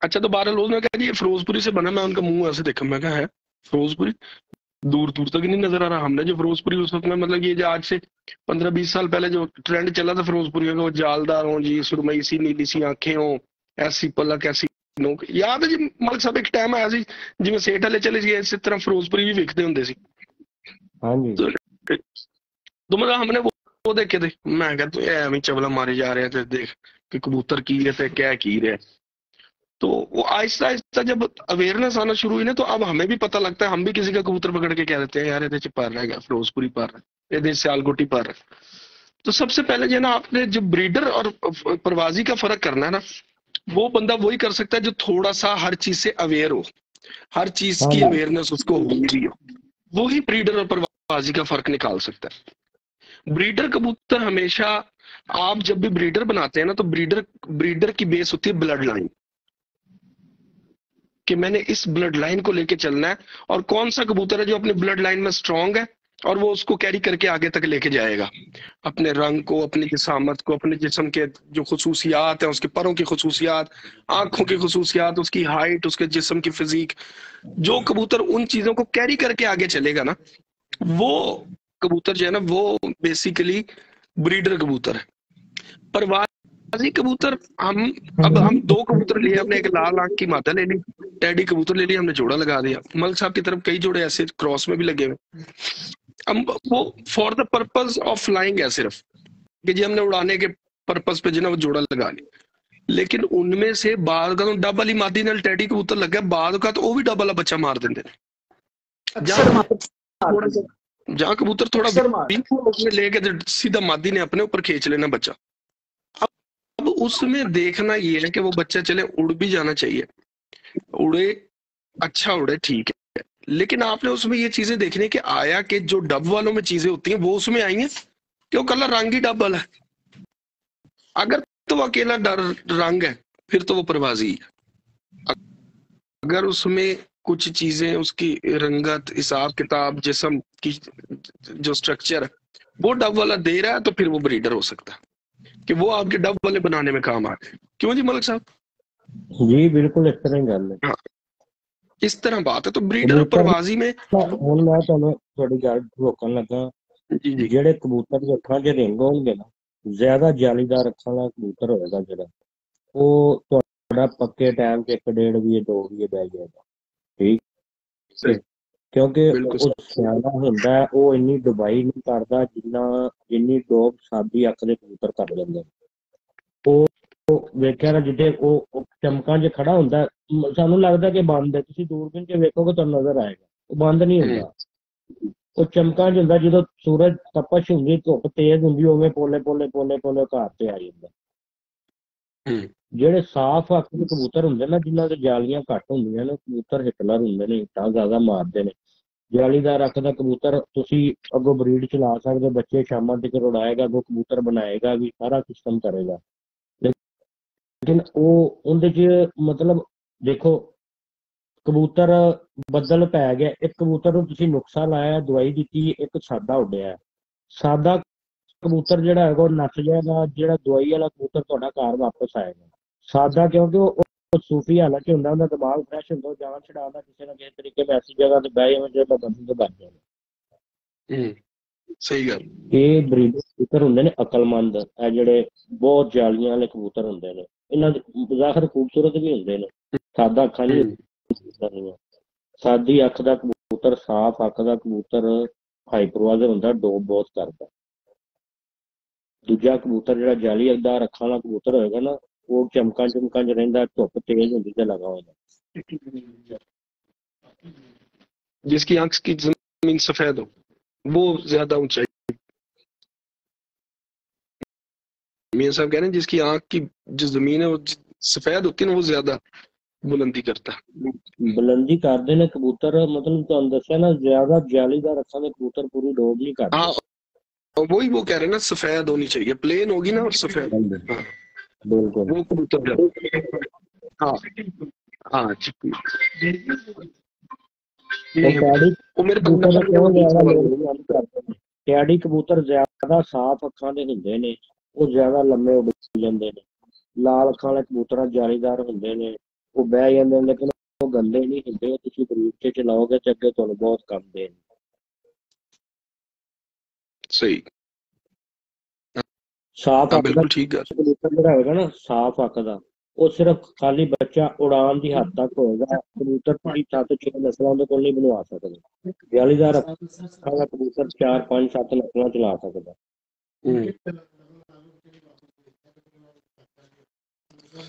अच्छा तो बारह लोग ने कहा जी ये फिरोजपुरी से बना मैं उनका मुँह ऐसे देखा मैं कहा है फिरोजपुरी? दूर दूर तक नहीं नजर आ रहा हमने जो फिरोजपुरी उस वक्त में मतलब ये जो आज से पंद्रह बीस साल पहले जो ट्रेंड चला था फिरोजपुरी का वो जालदार हो जी सुरमई सी नीली सी आंखें हो ऐसी पलक ऐसी नोक याद है जी मलिक साहब एक टाइम आया ਸੀ ਜਿਵੇਂ ਸੇਠ ਵਾਲੇ ਚਲੇ ਗਏ ਇਸੇ ਤਰ੍ਹਾਂ ਫਿਰੋਜ਼ਪੁਰੀ ਵੀ ਵਿਕਦੇ ਹੁੰਦੇ ਸੀ ਹਾਂਜੀ तो मतलब हमने वो, वो देखे थे मैं कहा तू एवं चवला मारे जा रहे हैं तो देख कि कबूतर की है तो क्या की रहे तो वो आहिस्ता आहिस्ता जब अवेयरनेस आना शुरू हुई ना तो अब हमें भी पता लगता है हम भी किसी का कबूतर पकड़ के कह देते हैं यार ये पर रहेगा फिरोजपुरी पर रहा है ये सियालकोटी पर रहा है तो सबसे पहले जो है ना आपने जो ब्रीडर और प्रवासी का फ़र्क करना है ना वो बंदा वही कर सकता है जो थोड़ा सा हर चीज़ से अवेयर हो हर चीज़ की हाँ। अवेयरनेस उसको होगी हो वही ब्रीडर और प्रवासी का फ़र्क निकाल सकता है। ब्रीडर कबूतर हमेशा आप जब भी ब्रीडर बनाते हैं ना तो ब्रीडर ब्रीडर की बेस होती है ब्लड लाइन कि मैंने इस ब्लड लाइन को लेके चलना है और कौन सा कबूतर है जो अपने ब्लड लाइन में स्ट्रांग है और वो उसको कैरी करके आगे तक लेके जाएगा। अपने रंग को, अपनी जिसामत को, अपने जिसम के जो खसूसियात हैं, उसके परों की खसूसियात, आँखों की खसूसियात, उसकी हाइट उसके जिसम की फिजिक जो कबूतर उन चीज़ों को कैरी करके आगे चलेगा ना, वो कबूतर जो है ना, वो बेसिकली ब्रीडर कबूतर है। जी कबूतर हम अब हम दो कबूतर लिए हमने एक लाल आँख की माता ले ली टैडी कबूतर ले लिया हमने जोड़ा लगा दिया। मलिक साहब की तरफ़ कई जोड़े ऐसे क्रॉस में भी लगे हुए। हम वो for the purpose of flying है सिर्फ़ कि जी हमने उड़ाने के पर्पज पे जो वो जोड़ा लगा लिया। लेकिन उनमें से बाद का तो डब वाली मादी टैडी कबूतर लग गया बाद का तो वो भी डब वाला बच्चा मार देंगे जहाँ कबूतर थोड़ा लेके सीधा मादी ने अपने ऊपर खींच लेना बच्चा। उसमें देखना ये है कि वो बच्चा चले, उड़ भी जाना चाहिए। उड़े अच्छा उड़े, ठीक है। लेकिन आपने उसमें ये चीज़ें देखने कि आया कि जो डब वालों में चीज़ें होती हैं, वो उसमें आई हैं? कि वो कलर रंग ही डब वाला है। अगर तो अकेला डर, रंग है, फिर तो वो प्रवासी है। अगर उसमें कुछ चीज़ें, उसकी रंगत, हिसाब किताब, जिसम की, जो स्ट्रक्चर है, वो डब वाला दे रहा है तो फिर वो ब्रीडर हो सकता है। कि वो आपके डब वाले बनाने में काम आ जाए क्यों जी मलिक साहब ਜੀ ਬਿਲਕੁਲ ਇਸ ਤਰ੍ਹਾਂ ਹੀ ਗੱਲ ਹੈ इस तरह बात है तो ब्रीडर और कबूतर- परवाजी में ਹੁਣ ਮੈਂ ਤੁਹਾਨੂੰ ਤੁਹਾਡੀ ਗੱਲ ਰੋਕਣ ਲੱਗਾ जी जी ਜਿਹੜੇ ਕਬੂਤਰ ਦੇ ਅੱਖਾਂ 'ਚ ਰਿੰਗ ਹੋਣਗੇ ਨਾ ਜ਼ਿਆਦਾ ਜਾਲੀਦਾਰ ਅੱਖਾਂ ਵਾਲਾ ਕਬੂਤਰ ਹੋਏਗਾ ਜਿਹੜਾ ਉਹ ਤੁਹਾਡਾ ਪੱਕੇ ਟਾਈਮ 'ਚ ਇੱਕ ਡੇਢ ਵੀ ਦੋ ਵੀ ਬਹਿ ਜਾਏਗਾ ਠੀਕ ਸਹੀ। ਕਿਉਂਕਿ ਉਹ ਸਿਆਣਾ ਹੁੰਦਾ ਉਹ ਇੰਨੀ ਡੁਬਾਈ ਨਹੀਂ ਕਰਦਾ ਜਿੰਨਾ ਜਿੰਨੀ ਡੋਬ ਸਾਦੀ ਅੱਖ ਦੇ ਕਬੂਤਰ ਕਰ ਲੈਂਦੇ। ਉਹ ਵੇਖਿਆ ਨਾ ਜਿੱਥੇ ਉਹ ਚਮਕਾਂ 'ਚ ਖੜਾ ਹੁੰਦਾ ਸਾਨੂੰ ਲੱਗਦਾ ਕਿ ਬੰਦ ਹੈ। ਤੁਸੀਂ ਦੂਰਬੀਨ 'ਚ ਵੇਖੋਗੇ ਤੁਹਾਨੂੰ ਨਜ਼ਰ ਆਏਗਾ। ਉਹ ਬੰਦ ਨਹੀਂ ਹੁੰਦਾ। ਉਹ ਚਮਕਾਂ 'ਚ ਹੁੰਦਾ ਜਦੋਂ ਸੂਰਜ ਤਪਸ਼ ਹੁੰਦੀ ਧੁੱਪ ਤੇਜ਼ ਹੁੰਦੀ ਉਵੇਂ ਪੋਲੇ ਪੋਲੇ ਪੋਲੇ ਪੋਲੇ ਘਰ ਤੇ ਆ ਜਾਂਦਾ। ਜਿਹੜੇ ਸਾਫ਼ ਅੱਖ ਦੇ ਕਬੂਤਰ ਹੁੰਦੇ ਨਾ ਜਿਨ੍ਹਾਂ ਦੇ ਜਾਲੀਆਂ ਘੱਟ ਹੁੰਦੀਆਂ ਨੇ ਕਬੂਤਰ ਹਿਟਲਰ ਹੁੰਦੇ ਨੇ ਤਾਂ ਜ਼ਿਆਦਾ ਮਾਰਦੇ ਨੇ ਜਾਲੀਦਾਰ ਅੱਖ ਦਾ ਕਬੂਤਰ ਤੁਸੀਂ ਅੱਗੋਂ ਬਰੀਡ ਚਲਾ ਸਕਦੇ ਬੱਚੇ ਸ਼ਾਮਾਂ ਤੱਕ ਉਡਾਏਗਾ ਅੱਗੋਂ ਕਬੂਤਰ ਬਣਾਏਗਾ ਵੀ, ਸਾਰਾ ਸਿਸਟਮ ਕਰੇਗਾ। ਲੇਕਿਨ ਉਹ, ਉਹਦੇ 'ਚ ਮਤਲਬ ਦੇਖੋ, ਕਬੂਤਰ ਬੱਦਲ ਪੈ ਗਿਆ, ਇੱਕ ਕਬੂਤਰ ਨੂੰ ਤੁਸੀਂ ਨੁਕਸਾ ਲਾਇਆ, ਦਵਾਈ ਦਿੱਤੀ, ਇੱਕ ਸਾਦਾ ਉੱਡਿਆ। ਸਾਦਾ ਕਬੂਤਰ ਜਿਹੜਾ ਹੈਗਾ, ਉਹ ਨੱਸ ਜਾਏਗਾ, ਜਿਹੜਾ ਦਵਾਈ ਵਾਲਾ ਕਬੂਤਰ ਤੁਹਾਡਾ ਘਰ ਵਾਪਸ ਆਏਗਾ। ਸਾਦਾ ਕਿਉਂਕਿ ਉਹ ਉਹ ਸੂਫੀ ਹਾਲਤ 'ਚ ਹੁੰਦਾ ਉਹਦਾ ਦਿਮਾਗ ਫਰੈਸ਼ ਹੁੰਦਾ ਜਾਨ ਛਡਾਉਂਦਾ ਕਿਸੇ ਨਾ ਕਿਸੇ ਤਰੀਕੇ ਨਾਲ ਐਸੀ ਜਗ੍ਹਾ ਤੇ ਬਹਿ ਜਾਵੇ ਜਿਹੜਾ ਬੰਦੇ ਤੋਂ ਬਚ ਜਾਵੇ। ਹੂੰ। ਸਹੀ ਗੱਲ। ਇਹ ਬਰੀਡ ਕਬੂਤਰ ਹੁੰਦੇ ਨੇ ਅਕਲਮੰਦ ਇਹ ਜਿਹੜੇ ਬਹੁਤ ਜਾਲੀਆਂ ਵਾਲੇ ਕਬੂਤਰ ਹੁੰਦੇ ਨੇ। ਇਹਨਾਂ ਦੇ ਜ਼ਾਹਰ ਖੂਬਸੂਰਤ ਵੀ ਹੁੰਦੇ ਨੇ। ਸਾਦਾ ਅੱਖਾਂ ਨਹੀਂ ਸਾਦੀ ਅੱਖ ਦਾ ਕਬੂਤਰ ਸਾਫ਼ ਅੱਖ ਦਾ ਕਬੂਤਰ ਹਾਈਪਰਵਾਜ਼ਰ ਹੁੰਦਾ ਡੋਬ ਬਹੁਤ ਕਰਦਾ। ਦੂਜਾ ਕਬੂਤਰ ਜਿਹੜਾ ਜਾਲੀਦਾਰ ਅੱਖਾਂ ਵਾਲਾ ਕਬੂਤਰ ਹੋਏਗਾ ਨਾ ਉਹ ਚਮਕਾਂ ਚਮਕਾਂ 'ਚ ਰਹਿੰਦਾ ਧੁੱਪ ਤੇਜ਼ ਹੁੰਦੀ ਤੇ ਲਗਾ ਹੋਇਆ जिसकी आंख की जमीन सफेद हो वो ज्यादा ऊंचाई मियां साहब कह रहे हैं जिसकी आंख की जो जमीन है वो ज- सफेद होती है ना वो ज्यादा बुलंदी करता है ਬੁਲੰਦੀ ਕਰਦੇ ਨੇ ਕਬੂਤਰ ਮਤਲਬ ਤੁਹਾਨੂੰ ਦੱਸਿਆ ਨਾ ਜ਼ਿਆਦਾ ਜਾਲੀਦਾਰ ਅੱਖਾਂ ਦੇ ਕਬੂਤਰ ਪੂਰੀ ਡੋਬ ਨਹੀਂ ਕਰਦੇ हाँ और वही वो कह रहे हैं ना सफेद होनी चाहिए प्लेन होगी ना और सफेद हाँ, ਬਿਲਕੁਲ वो कबूतर ज्यादा- हाँ हाँ चिप्पी ਉਹ ਟੈਡੀ वो मेरे ਕਬੂਤਰ ਦਾ ਕਿਉਂ ਜ਼ਿਆਦਾ बंदा ਲੋਕ ਪਸੰਦ ਕਰਦੇ ਨੇ ਟੈਡੀ ਕਬੂਤਰ ਜ਼ਿਆਦਾ ਸਾਫ਼ ਅੱਖਾਂ ਦੇ ਹੁੰਦੇ ਨੇ ਉਹ ਜ਼ਿਆਦਾ ਲੰਮੇ ਉੱਡ ਜਾਂਦੇ ਨੇ ਲਾਲ ਅੱਖਾਂ ਵਾਲੇ ਕਬੂਤਰ ਜਾਲੀਦਾਰ ਹੁੰਦੇ ਨੇ ਉਹ ਬਹਿ ਜਾਂਦੇ ਨੇ ਲੇਕਿਨ ਉਹ ਗੰਦੇ ਨਹੀਂ ਹੁੰਦੇ ਉਹ ਤੁਸੀਂ ਬਰੀਡ 'ਚ ਚਲਾਓਗੇ ਤੇ ਅੱਗੇ ਤੁਹਾਨੂੰ ਬਹੁਤ ਕੰਮ ਦੇਣ सही ਸਾਫ਼ ਹੱਕ ਬਿਲਕੁਲ ਠੀਕ ਗੱਲ। ਜਿਹੜਾ ਹੋਗਾ ਨਾ ਸਾਫ਼ ਹੱਕ ਦਾ ਉਹ ਸਿਰਫ ਖਾਲੀ ਬੱਚਾ ਉਡਾਨ ਦੀ ਹੱਦ ਤੱਕ ਹੋਏਗਾ। ਕਬੂਤਰ ਪੂਰੀ ਛੱਤ ਚੋਂ ਨਸਲਾਂ ਉਹਦੇ ਕੋਲ ਨਹੀਂ ਬਣਵਾ ਸਕਦੇ। 42000 ਦਾ ਕਬੂਤਰ 4 5 7 ਨਸਲਾਂ ਚਲਾ ਸਕਦਾ।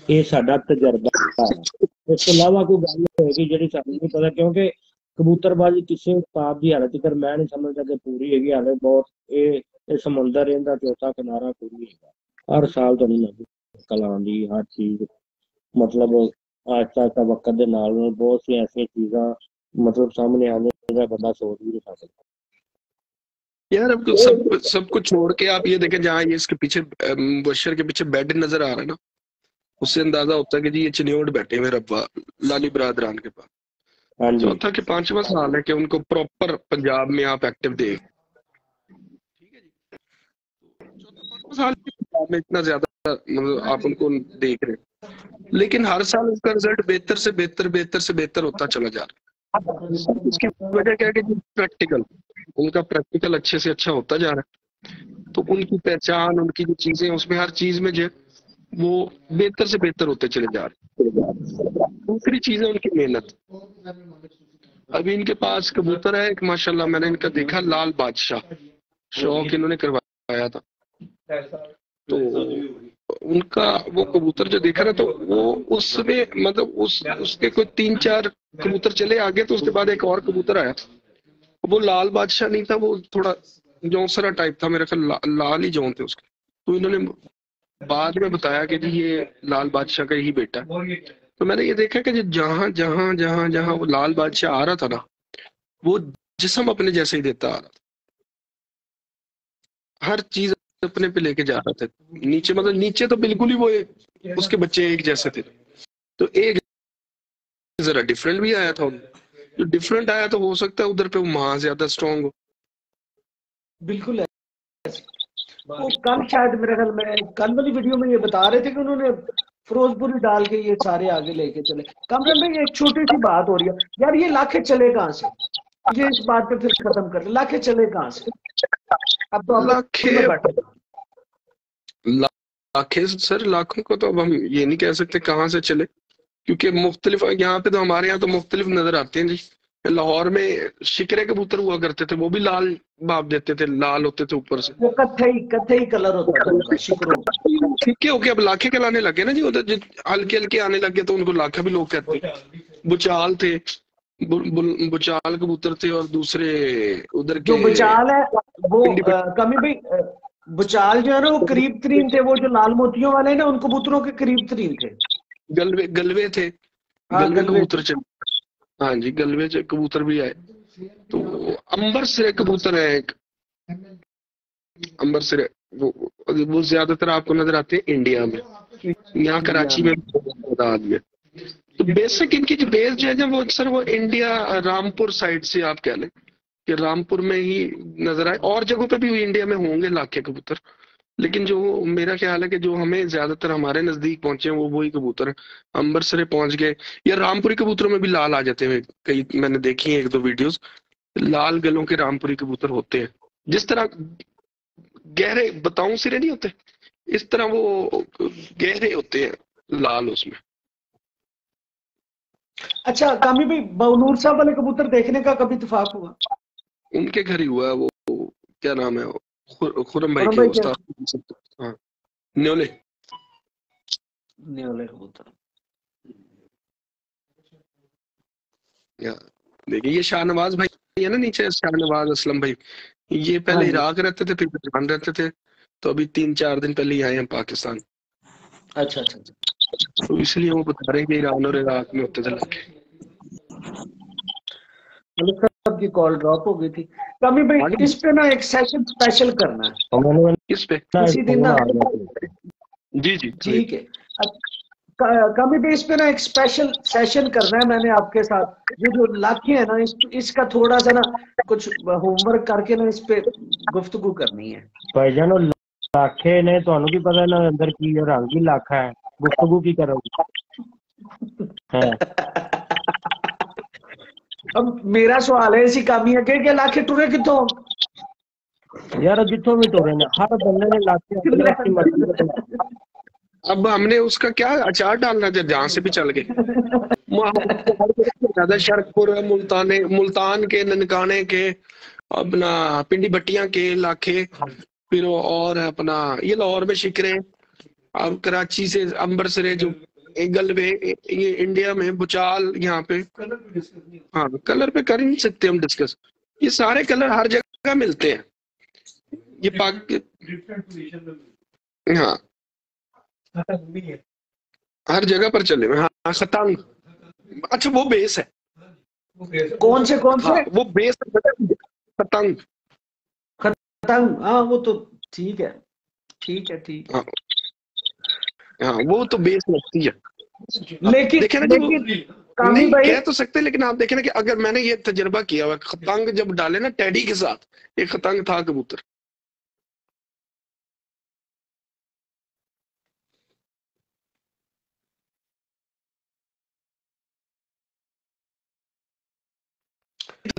ਇਹ ਸਾਡਾ ਤਜਰਬਾ ਹੈ। ਇਸ ਤੋਂ ਇਲਾਵਾ ਕੋਈ ਗੱਲ ਹੋਏਗੀ ਜਿਹੜੀ ਸਾਨੂੰ ਨਹੀਂ ਪਤਾ ਕਿਉਂਕਿ ਕਬੂਤਰਬਾਜ਼ੀ ਕਿਸੇ ਉਸਤਾਦ ਦੀ ਹਾਲਤ ਕਰ ਮੈਂ ਨਹੀਂ ਸਮਝਦਾ ਕਿ ਪੂਰੀ ਹੈਗੀ ਹਾਲੇ ਬਹੁਤ। ਇਹ ਇਹ ਸਮੁੰਦਰ ਇਹਦਾ ਚੌਥਾ ਕਿਨਾਰਾ ਪੂਰੀ ਹੈਗਾ ਹਰ ਸਾਲ ਤੁਹਾਨੂੰ ਨਵੀਂ ਕਲਾ ਦੀ ਹਰ ਚੀਜ਼ ਮਤਲਬ ਆਸਤਾ ਆਸਤਾ ਵਕਤ ਦੇ ਨਾਲ ਨਾਲ ਬਹੁਤ ਸੀ ਐਸੀਆਂ ਚੀਜ਼ਾਂ ਮਤਲਬ ਸਾਹਮਣੇ ਆਉਂਦੀਆਂ ਜਿਹੜਾ ਬੰਦਾ ਸੋਚ ਵੀ ਨਹੀਂ ਸਕਦਾ यार अब तो सब सब कुछ छोड़ के आप ये देखें जहाँ ये इसके पीछे अम, मुबशर के पीछे बेड नजर आ रहा है ना उससे अंदाजा होता है कि जी ये चिन्योड बैठे हुए रब्बा लाली बरादरान के पास ਹਾਂਜੀ चौथा कि पांचवा साल है कि उनको प्रॉपर पंजाब में आप एक्टिव दे साल में इतना ज़्यादा मतलब आप उनको देख रहे हैं। लेकिन हर साल उसका रिज़ल्ट बेहतर से बेहतर बेहतर से बेहतर होता चला जा रहा है। उसकी वजह क्या है कि प्रैक्टिकल उनका प्रैक्टिकल अच्छे से अच्छा होता जा रहा है। तो उनकी पहचान, उनकी जो चीज़ें उसमें हर चीज़ में जो वो बेहतर से बेहतर होते चले जा रहे दूसरी चीज़ है उनकी मेहनत। अभी इनके पास कबूतर है, एक माशाल्लाह मैंने इनका देखा, लाल बादशाह। शौक इन्होंने करवाया था। तो उनका वो कबूतर जो देखा ना तो वो उसमें मतलब उस उसके कोई तीन चार कबूतर चले आगे तो उसके बाद एक और कबूतर आया। वो लाल बादशाह नहीं था वो थोड़ा जौनसरा टाइप था मेरा ख्याल ला, लाल ही जौन थे उसके। तो इन्होंने बाद में बताया कि जी ये लाल बादशाह का ही बेटा है। तो मैंने ये देखा कि जहाँ जहाँ जहाँ जहाँ वो लाल बादशाह आ रहा था ना वो जिसम अपने जैसे ही देता आ रहा था। हर चीज़ अपने पे लेके जा रहा था। नीचे मतलब नीचे तो बिल्कुल ही वो एक- उसके बच्चे एक जैसे थे। तो एक जरा डिफरेंट भी आया था उनमें। जो डिफरेंट आया तो हो सकता है उधर पे वो माँ ज़्यादा स्ट्रांग हो। बिल्कुल वो कल शायद मेरे ख्याल में, कल वाली वीडियो में ये बता रहे थे कि उन्होंने फिरोजपुरी डाल के ये सारे आगे लेके चले। कमरे में एक छोटी सी बात हो रही है। यार ये लाखे चले कहाँ से? ये इस बात पे फिर खत्म कर लाखे चले कहाँ से? अब तो लाखे। लाखे सर लाखों को तो अब हम ये नहीं कह सकते कहाँ से चले। क्योंकि मुख्तलिफ़ यहाँ पे तो हमारे यहाँ तो मुख्तलिफ़ नज़र आते हैं जी। लाहौर में शिकरे कबूतर हुआ करते थे वो भी लाल बाप देते थे लाल होते थे ऊपर से। वो कत्थई कत्थई कलर होता था। ठीक है ओके अब लाखे कहलाने लगे ना जी उधर हल्के हल्के आने लगे तो उनको लाखा भी लोग कहते बुचाल थे बुचाल कबूतर थे और दूसरे उधर जो के बुचाल है वो कमी भाई बुचाल जो है ना वो करीब तरीन थे वो जो लाल मोतियों वाले ना उन कबूतरों के करीब तरीन थे। गलवे गलवे थे। हाँ, गलवे कबूतर चले हाँ जी गलवे कबूतर भी आए। तो अंबर सिरे कबूतर है एक। अंबर सिरे वो वो ज़्यादातर आपको नज़र आते हैं इंडिया में। यहाँ कराची में। तादाद में तो बेसिक इनकी जो बेस जो है वो सर वो इंडिया रामपुर साइड से आप कह लें कि रामपुर में ही नज़र आए। और जगहों पे भी इंडिया में होंगे लाखे कबूतर। लेकिन जो मेरा ख्याल है कि जो हमें ज़्यादातर हमारे नज़दीक पहुँचे हैं, वो वही कबूतर हैं। पहुँच गए। या रामपुरी कबूतरों में भी लाल आ जाते हैं। कई मैंने देखी है एक दो वीडियोस लाल गलों के रामपुरी कबूतर होते हैं। जिस तरह गहरे, बताऊँ सिरे नहीं होते। इस तरह वो गहरे होते हैं, लाल उसमें। अच्छा कामी भाई बवनूर साहब वाले कबूतर देखने का कभी इतफाक हुआ? उनके घर ही हुआ वो वो क्या नाम है खुर- खुरम भाई के भाई के- उस्ताद। हाँ न्योले। न्योले कबूतर। या देखिए ये शाहनवाज भाई है ना नीचे शाहनवाज असलम भाई। ये पहले हाँ इराक रहते थे फिर ईरान रहते थे तो अभी तीन चार दिन पहले ही आए हैं पाकिस्तान। अच्छा अच्छा अच्छा। तो इसलिए वो बता रहे हैं कि ईरान और इराक में होते थे लड़के मलिक साहब की कॉल ड्रॉप हो गई थी कामी भाई इस पे ना एक सेशन स्पेशल करना है मैंने किस पे इसी दिन ना जी जी ठीक है कभी भी इस पे ना एक स्पेशल सेशन करना है मैंने आपके साथ ये जो लाखे है ना इस, इसका थोड़ा सा ना कुछ होमवर्क करके ना इस पे गुफ्तगू करनी है ਭਾਈਜਾਨ ਉਹ ਲਾਖੇ ਨੇ ਤੁਹਾਨੂੰ ਕੀ ਪਤਾ ਇਹਨਾਂ ਦੇ ਅੰਦਰ ਕੀ ਹੈ ਰੰਗ ਹੀ ਲਾਖਾ ਹੈ गुफ्तगु की कर। रहा हूँ। अब मेरा सवाल है ऐसी कामिया के, के लाखे टूरे कितों? यार जितो भी टुरे ना हर बंदे ने लाखे (laughs) अब हमने उसका क्या अचार डालना था जहाँ से भी चल गए? (laughs) ज़्यादा शरकपुर मुल्ताने मुल्तान के ननकाने के अपना पिंडी भट्टिया के इलाके फिर और अपना ये लाहौर में शिकरे। अब कराची से अंबर सरे जो ये गलबे ये इंडिया में बुचाल यहाँ पे। हाँ कलर पे कर ही नहीं सकते हम डिस्कस ये सारे कलर हर जगह मिलते हैं। ये पाक हाँ। हर जगह पर चले हुए हाँ। खतंग अच्छा वो बेस है। कौन से कौन हाँ से वो बेस है। खतंग हाँ वो तो ठीक है। ठीक है ठीक है। हाँ वो तो बेस लगती है। लेकिन देखे ना जी वो- लेकिन नहीं भाई कह तो सकते लेकिन आप देखे ना कि अगर मैंने ये तजर्बा किया हुआ खतंग जब डाले ना टैडी के साथ एक खतंग था कबूतर।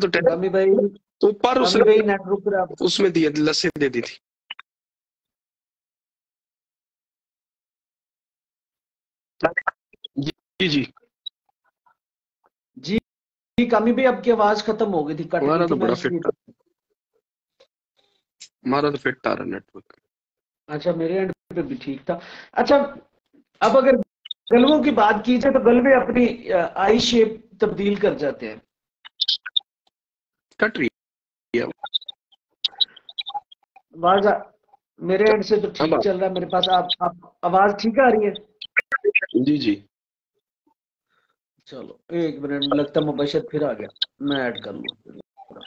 तो टैडी भाई तो पर उसने। उसमें दिए लस्सी दे दी थी। जी जी। जी जी कामी भाई आपकी आवाज़ खत्म हो गई थी कट हमारा तो बड़ा फिट हमारा तो फिट आ रहा नेटवर्क अच्छा मेरे एंड पे भी ठीक था। अच्छा अब अगर गलवों की बात की जाए तो गलवे अपनी आई शेप तब्दील कर जाते हैं। कट रही है। आवाज़ मेरे एंड से तो ठीक चल रहा है मेरे पास आप, आप आवाज़ ठीक आ रही है? जी जी चलो एक मिनट लगता है मुबशर फिर आ गया मैं ऐड कर लूँ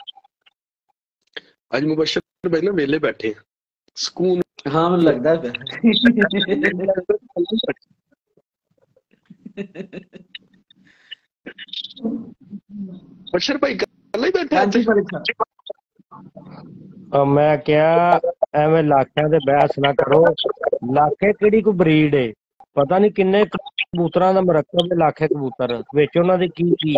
आज मुबशर भाई ना वेले बैठे हैं सुकून हाँ मुझे लगता है मुबशर भाई कल ही बैठे हाँ हैं जी परीक्षा ਅਹ ਮੈਂ ਕਿਹਾ ਐਵੇਂ ਲਾਖਿਆਂ ਦੇ ਬਹਿਸ ਨਾ ਕਰੋ ਲਾਖੇ ਕਿਹੜੀ ਕੋ ਬਰੀਡ ਏ ਪਤਾ ਨਹੀਂ ਕਿੰਨੇ ਕਬੂਤਰਾਂ ਦਾ ਮਰਕਬ ਹੈ ਲੱਖ ਕਬੂਤਰ ਵਿੱਚ ਉਹਨਾਂ ਦੇ ਕੀ ਕੀ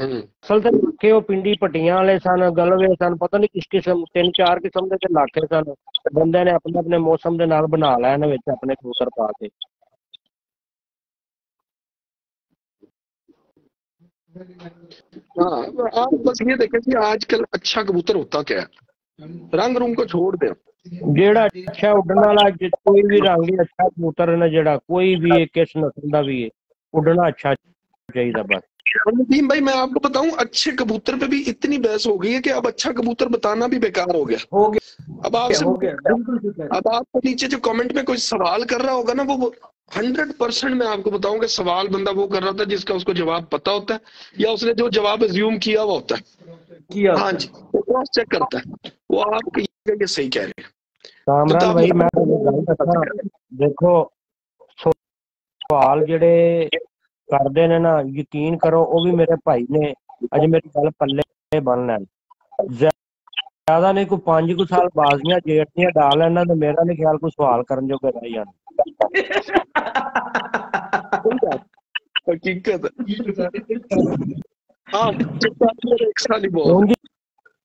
ਹੂੰ ਅਸਲ ਤੇ ਲੱਖੇ ਉਹ ਪਿੰਡੀ ਪੱਟੀਆਂ ਵਾਲੇ ਸਨ ਗਲਵੇ ਸਨ ਪਤਾ ਨਹੀਂ ਕਿਸ ਕਿਸਮ ਤਿੰਨ ਚਾਰ ਕਿਸਮ ਦੇ ਤੇ ਲੱਖੇ ਸਨ ਬੰਦੇ ਨੇ ਆਪਣੇ ਆਪਣੇ ਮੌਸਮ ਦੇ ਨਾਲ ਬਣਾ ਲਿਆ ਇਹਨਾਂ ਵਿੱਚ ਆਪਣੇ ਕਬੂਤਰ ਪਾ ਕੇ हाँ आप बस ये देखें कि आजकल अच्छा कबूतर होता क्या है रंग रूम को छोड़ दें ਜਿਹੜਾ ਅੱਛਾ ਉੱਡਣ ਵਾਲਾ ਜਿ- ਕੋਈ ਵੀ ਰੰਗ ਹੀ ਅੱਛਾ ਕਬੂਤਰ ਹੈ ਨਾ ਜਿਹੜਾ ਕੋਈ ਵੀ ਹੈ, ਕਿਸ ਨਸਲ ਦਾ ਵੀ ਹੈ ਉੱਡਣਾ ਅੱਛਾ ਚਾਹੀਦਾ ਬਸ और नदीम भाई मैं आपको बताऊं अच्छे कबूतर पे भी इतनी बहस हो गई है कि अब अच्छा कबूतर बताना भी बेकार हो गया हो गया अब आपसे हो गया बिल्कुल ठीक है अब आपको नीचे जो कमेंट में कोई सवाल कर रहा होगा ना वो हंड्रेड परसेंट मैं आपको बताऊं कि सवाल बंदा वो कर रहा था जिसका उसको जवाब पता होता है या उसने जो जवाब एज्यूम किया हुआ होता है किया हाँ जी वो क्रॉस चेक करता है वो आप ये सही कह रहे हैं ਕਾਮਰਾਨ ਕਿਤਾਬ ਭਾਈ ਮੈਂ ਤੁਹਾਨੂੰ ਗੱਲ ਦੱਸਾਂ ਦੇਖੋ ਸੋ- ਸਵਾਲ ਜਿਹੜੇ ਕਰਦੇ ਨੇ ਨਾ ਯਕੀਨ ਕਰੋ ਉਹ ਵੀ ਮੇਰੇ ਭਾਈ ਨੇ ਅਜੇ ਮੇਰੀ ਗੱਲ ਪੱਲੇ ਬੰਨ ਲੈਣ ਜ਼ਿਆਦਾ ਨਹੀਂ ਕੋਈ 5 ਕੁ ਸਾਲ ਬਾਜ਼ੀਆਂ ਜੇੜਦੀਆਂ ਡਾਲ ਇਹਨਾਂ ਤੇ ਮੇਰਾ ਨਹੀਂ ਖਿਆਲ ਕੋਈ ਸਵਾਲ ਕਰਨ ਜੋਗੇ ਰਹਿ ਜਾਣ हकीकत है हाँ एक साल ही बहुत ਉਂਝ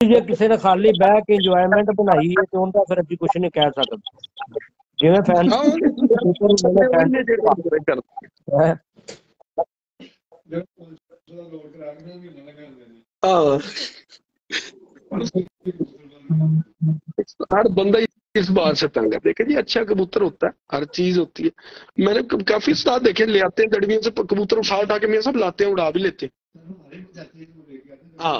ਜੇ ਕਿਸੇ ਨੇ ਖਾਲੀ ਬਹਿ ਕੇ ਇੰਜੋਇਮੈਂਟ ਬਣਾਈ ਹੈ ਤੇ ਉਹਦਾ ਫਿਰ ਅਸੀਂ ਕੁਝ ਨਹੀਂ ਕਹਿ ਸਕਦੇ ਜਿਵੇਂ ਫੈਨ हाँ ये देखो, करते हैं। हाँ हर बंदा इस बात से तंग है देखे जी अच्छा कबूतर होता है हर चीज होती है मैंने क- काफी उस्ताद देखे ले आते हैं दड़बियों से कबूतर उठा उठा के मैं सब लाते हैं उड़ा भी लेते हैं हाँ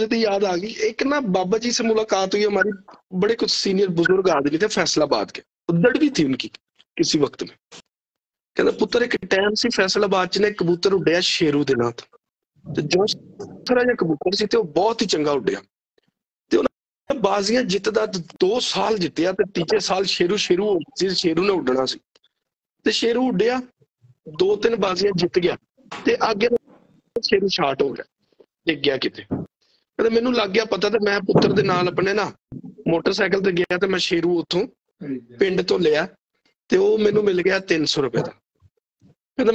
मजे की याद आ गई एक ना बाबा जी से मुलाकात हुई हमारी बड़े कुछ सीनियर बुजुर्ग आदमी थे फैसलाबाद के उद्धड़ भी थी उनकी किसी वक्त में कहते पुत्र एक टाइम सी फैसलाबाद च ने कबूतर उड्डिया शेरू ਦੇ ਨਾਂ ਤੋਂ ਤੇ ਜੋ ਥੋੜਾ ਜਿਹਾ ਕਬੂਤਰ ਸੀ ਤੇ ਉਹ ਬਹੁਤ ਹੀ ਚੰਗਾ ਉੱਡਿਆ ਤੇ ਉਹਨਾਂ ਬਾਜ਼ੀਆਂ ਜਿੱਤਦਾ 2 ਸਾਲ ਜਿੱਤਿਆ ਤੇ ਤੀਜੇ ਸਾਲ ਸ਼ੇਰੂ ਸ਼ੇਰੂ ਹੋ ਗਈ ਸੀ ਸ਼ੇਰੂ ਨੇ ਉੱਡਣਾ ਸੀ ਤੇ ਸ਼ੇਰੂ ਉੱਡਿਆ ਦੋ ਤਿੰਨ ਬਾਜ਼ੀਆਂ ਜਿੱਤ ਗਿਆ ਤੇ ਅੱਗੇ ਸ਼ੇਰੂ ਸ਼ਾਟ ਹੋ ਗਿਆ ਡਿੱਗ ਗਿਆ ਕਿਤੇ ਕਹਿੰਦੇ ਮੈਨੂੰ ਲੱਗ ਗਿਆ ਪਤਾ ਤੇ ਮੈਂ ਪੁੱਤਰ ਦੇ ਨਾਲ ਆਪਣੇ ਨਾ ਮੋਟਰਸਾਈਕਲ ਤੇ ਗਿਆ ਤੇ ਮੈਂ ਸ਼ੇਰੂ ਉੱਥੋਂ ਪਿੰਡ ਤੋਂ ਲਿਆ ਤੇ ਉਹ ਮੈਨੂੰ ਮਿਲ ਗਿਆ 300 ਰੁਪਏ ਦਾ। ਕਹਿੰਦਾ